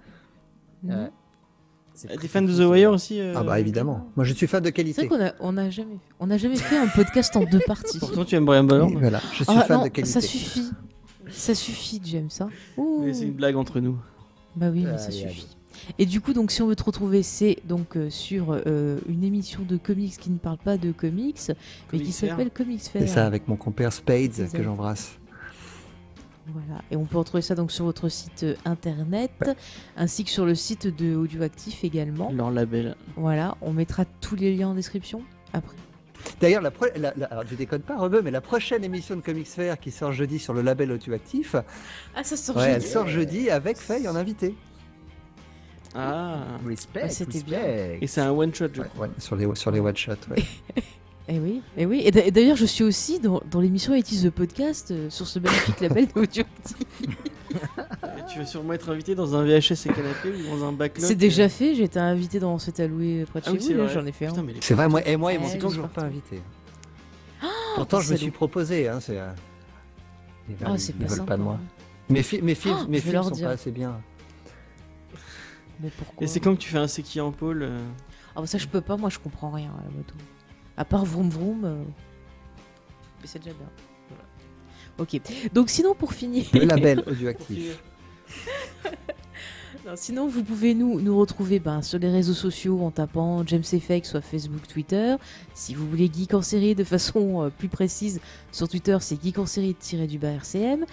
Euh, T'es fan de The Wire aussi euh, Ah bah évidemment. Moi je suis fan de qualité. C'est vrai qu'on a, on a jamais, on a jamais fait un podcast en deux parties. Pourtant tu aimes Brian Ballard. Voilà, je suis ah, fan de qualité. Ça suffit. Ça suffit, j'aime ça. c'est une blague entre nous. Bah oui, mais ça suffit. Et du coup, donc, si on veut te retrouver, c'est donc euh, sur euh, une émission de comics qui ne parle pas de comics, mais qui s'appelle Comics Fair. C'est ça, avec mon compère Spades que j'embrasse. Voilà, et on peut retrouver ça donc sur votre site euh, internet, ainsi que sur le site de Audioactif également. Leur label. Voilà, on mettra tous les liens en description après. D'ailleurs, la, alors je déconne pas, Rebeu, mais la prochaine émission de Comics Fair qui sort jeudi sur le label Audioactif, ah, ça sort jeudi. elle sort jeudi avec Faye en invité. Ah, respect, ah, c'était bien. Et c'est un one shot, je crois. sur les sur les one shots. Ouais. [laughs] Et eh oui, et eh oui. Et d'ailleurs, je suis aussi dans, dans l'émission It is the Podcast euh, sur ce magnifique label [laughs] d'audio. tu vas sûrement être invité dans un VHS et canapé ou dans un backlog. C'est déjà euh. fait, j'ai été invité dans cet alloué près de ah chez vous, j'en ai fait un. C'est vrai, moi, et moi, ils m'ont toujours pas invité. Oh, Pourtant, je me suis proposé. Hein, c'est, euh, Ils veulent, oh, pas, veulent pas de moi. Mes, fi mes, fi oh, mes films sont pas assez bien. Mais pourquoi Et c'est quand que tu fais un séquille en pôle Ah, bah ça, je peux pas, moi, je comprends rien à la moto. À part Vroom Vroom. Euh, mais c'est déjà bien. Ok. Donc sinon, pour finir... Le label audioactif. [laughs] sinon, vous pouvez nous, nous retrouver ben, sur les réseaux sociaux en tapant James Effect, soit Facebook, Twitter. Si vous voulez Geek en série de façon euh, plus précise, sur Twitter, c'est Geek en série-du-bas RCM.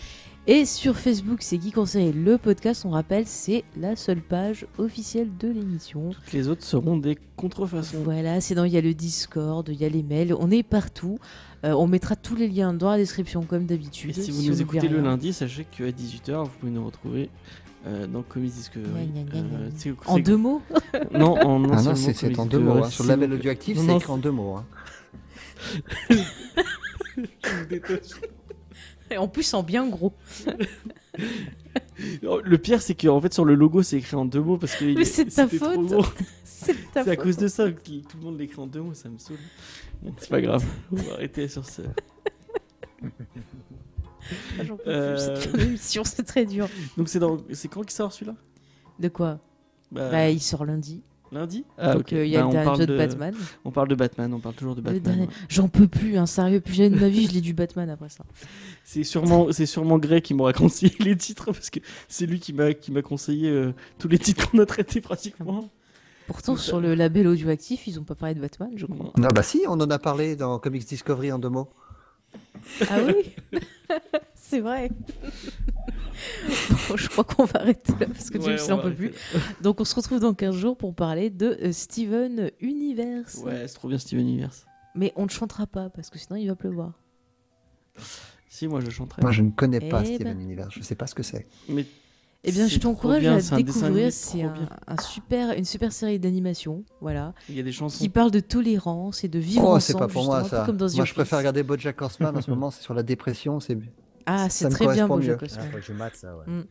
Et sur Facebook, c'est en série, le podcast, on rappelle, c'est la seule page officielle de l'émission. Toutes les autres seront des contrefaçons. Voilà, c'est dans, il y a le Discord, il y a les mails, on est partout. Euh, on mettra tous les liens dans la description comme d'habitude. Et si vous nous écoutez le lundi, sachez qu'à 18h, vous pouvez nous retrouver euh, dans Comics Discovery. Euh, en deux mots Non, en ah non, c'est en deux mots. Hein. Sur le label audioactif, c'est écrit en deux mots. Hein. [laughs] Je déteste. Et en plus en bien gros. [laughs] le pire, c'est qu'en fait, sur le logo, c'est écrit en deux mots parce que. Mais c'est ta faute. [laughs] C'est à cause de ça que tout le monde l'écrit en deux mots, ça me saoule. c'est pas grave, [laughs] on va arrêter sur ça. Ah, euh... émission, c'est très dur. Donc c'est dans... quand qu'il sort celui-là? De quoi? Bah... bah... il sort lundi. Lundi ah, Donc euh, il y a bah, le de Batman. On parle de Batman, on parle toujours de Batman. J'en peux plus, hein, sérieux, plus jamais de ma vie je lis du Batman après ça. [laughs] C'est sûrement, c'est sûrement Grey qui m'aura [laughs] conseillé les titres parce que c'est lui qui m'a, qui m'a conseillé euh, tous les titres qu'on a traités pratiquement. Pourtant, sur le label audioactif, ils ont pas parlé de Batman, je crois. Non, bah si, on en a parlé dans Comics Discovery en deux mots. Ah oui? [laughs] C'est vrai. Je crois qu'on va arrêter là parce que ouais, James n'en peut plus. [laughs] Donc on se retrouve dans 15 jours pour parler de euh, Steven Universe. Ouais, c'est trop bien Steven Universe. Mais on ne chantera pas parce que sinon il va pleuvoir. Si, moi je chanterai. Moi je ne connais pas eh Steven ben. Universe, je ne sais pas ce que c'est. Mais eh bien, je t'encourage à découvrir. C'est un, super, une super série d'animation, voilà. Il y a des chansons qui parlent de tolérance et de vivre oh, ensemble. c'est pas pour moi ça. moi, je préfère regarder BoJack Horseman en ce [laughs] moment. C'est sur la dépression. C'est ah, c'est très bien BoJack Horseman. Ah, je mate ça. Ouais. Mm.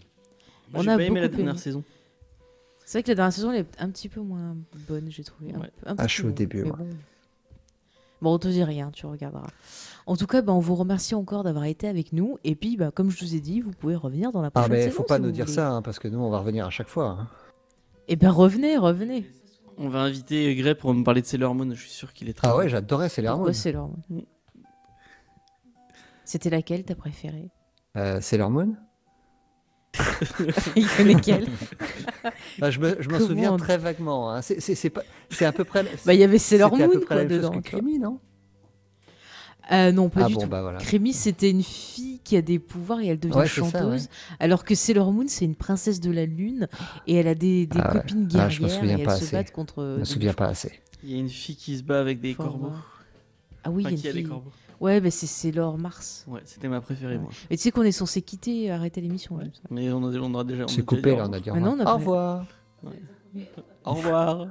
Moi, On a pas aimé la dernière saison. C'est vrai que la dernière saison elle est un petit peu moins bonne, j'ai trouvé. Un, un ah, je suis au début. Ouais. Bon, on te dit rien, tu regarderas. En tout cas, bah, on vous remercie encore d'avoir été avec nous. Et puis, bah, comme je vous ai dit, vous pouvez revenir dans la prochaine ah, mais faut pas nous dire ça, hein, parce que nous, on va revenir à chaque fois. Hein. Eh bien, revenez, revenez. On va inviter Gray pour me parler de Sailor Moon. Je suis sûr qu'il est très. Ah ouais, j'adorais Sailor Moon. Sailor Moon? C'était laquelle ta préférée? Euh, Sailor Moon [laughs] Il connaît quelle? [laughs] Bah, Je me, je m'en souviens très vaguement. Hein. C'est, c'est, pas, c'est à peu près. Bah, il y avait Sailor Moon quoi, dedans. Crémy, non? Euh, non, pas ah du bon, tout. Bah voilà. Crémy, c'était une fille qui a des pouvoirs et elle devient chanteuse. Alors que Sailor Moon, c'est une princesse de la lune et elle a des, des ah copines guerrières ah, je me souviens et elles se battent contre. Je me souviens pas assez. Il y a une fille qui se bat avec des corbeaux. Ah oui, il y a une fille. corbeaux. Ouais, bah c'est Sailor Mars. Ouais, c'était ma préférée, moi. Mais tu sais qu'on est censé quitter, arrêter l'émission. Mais on, a, on aura déjà. C'est coupé, là, on a dit au revoir. Au revoir. Au revoir.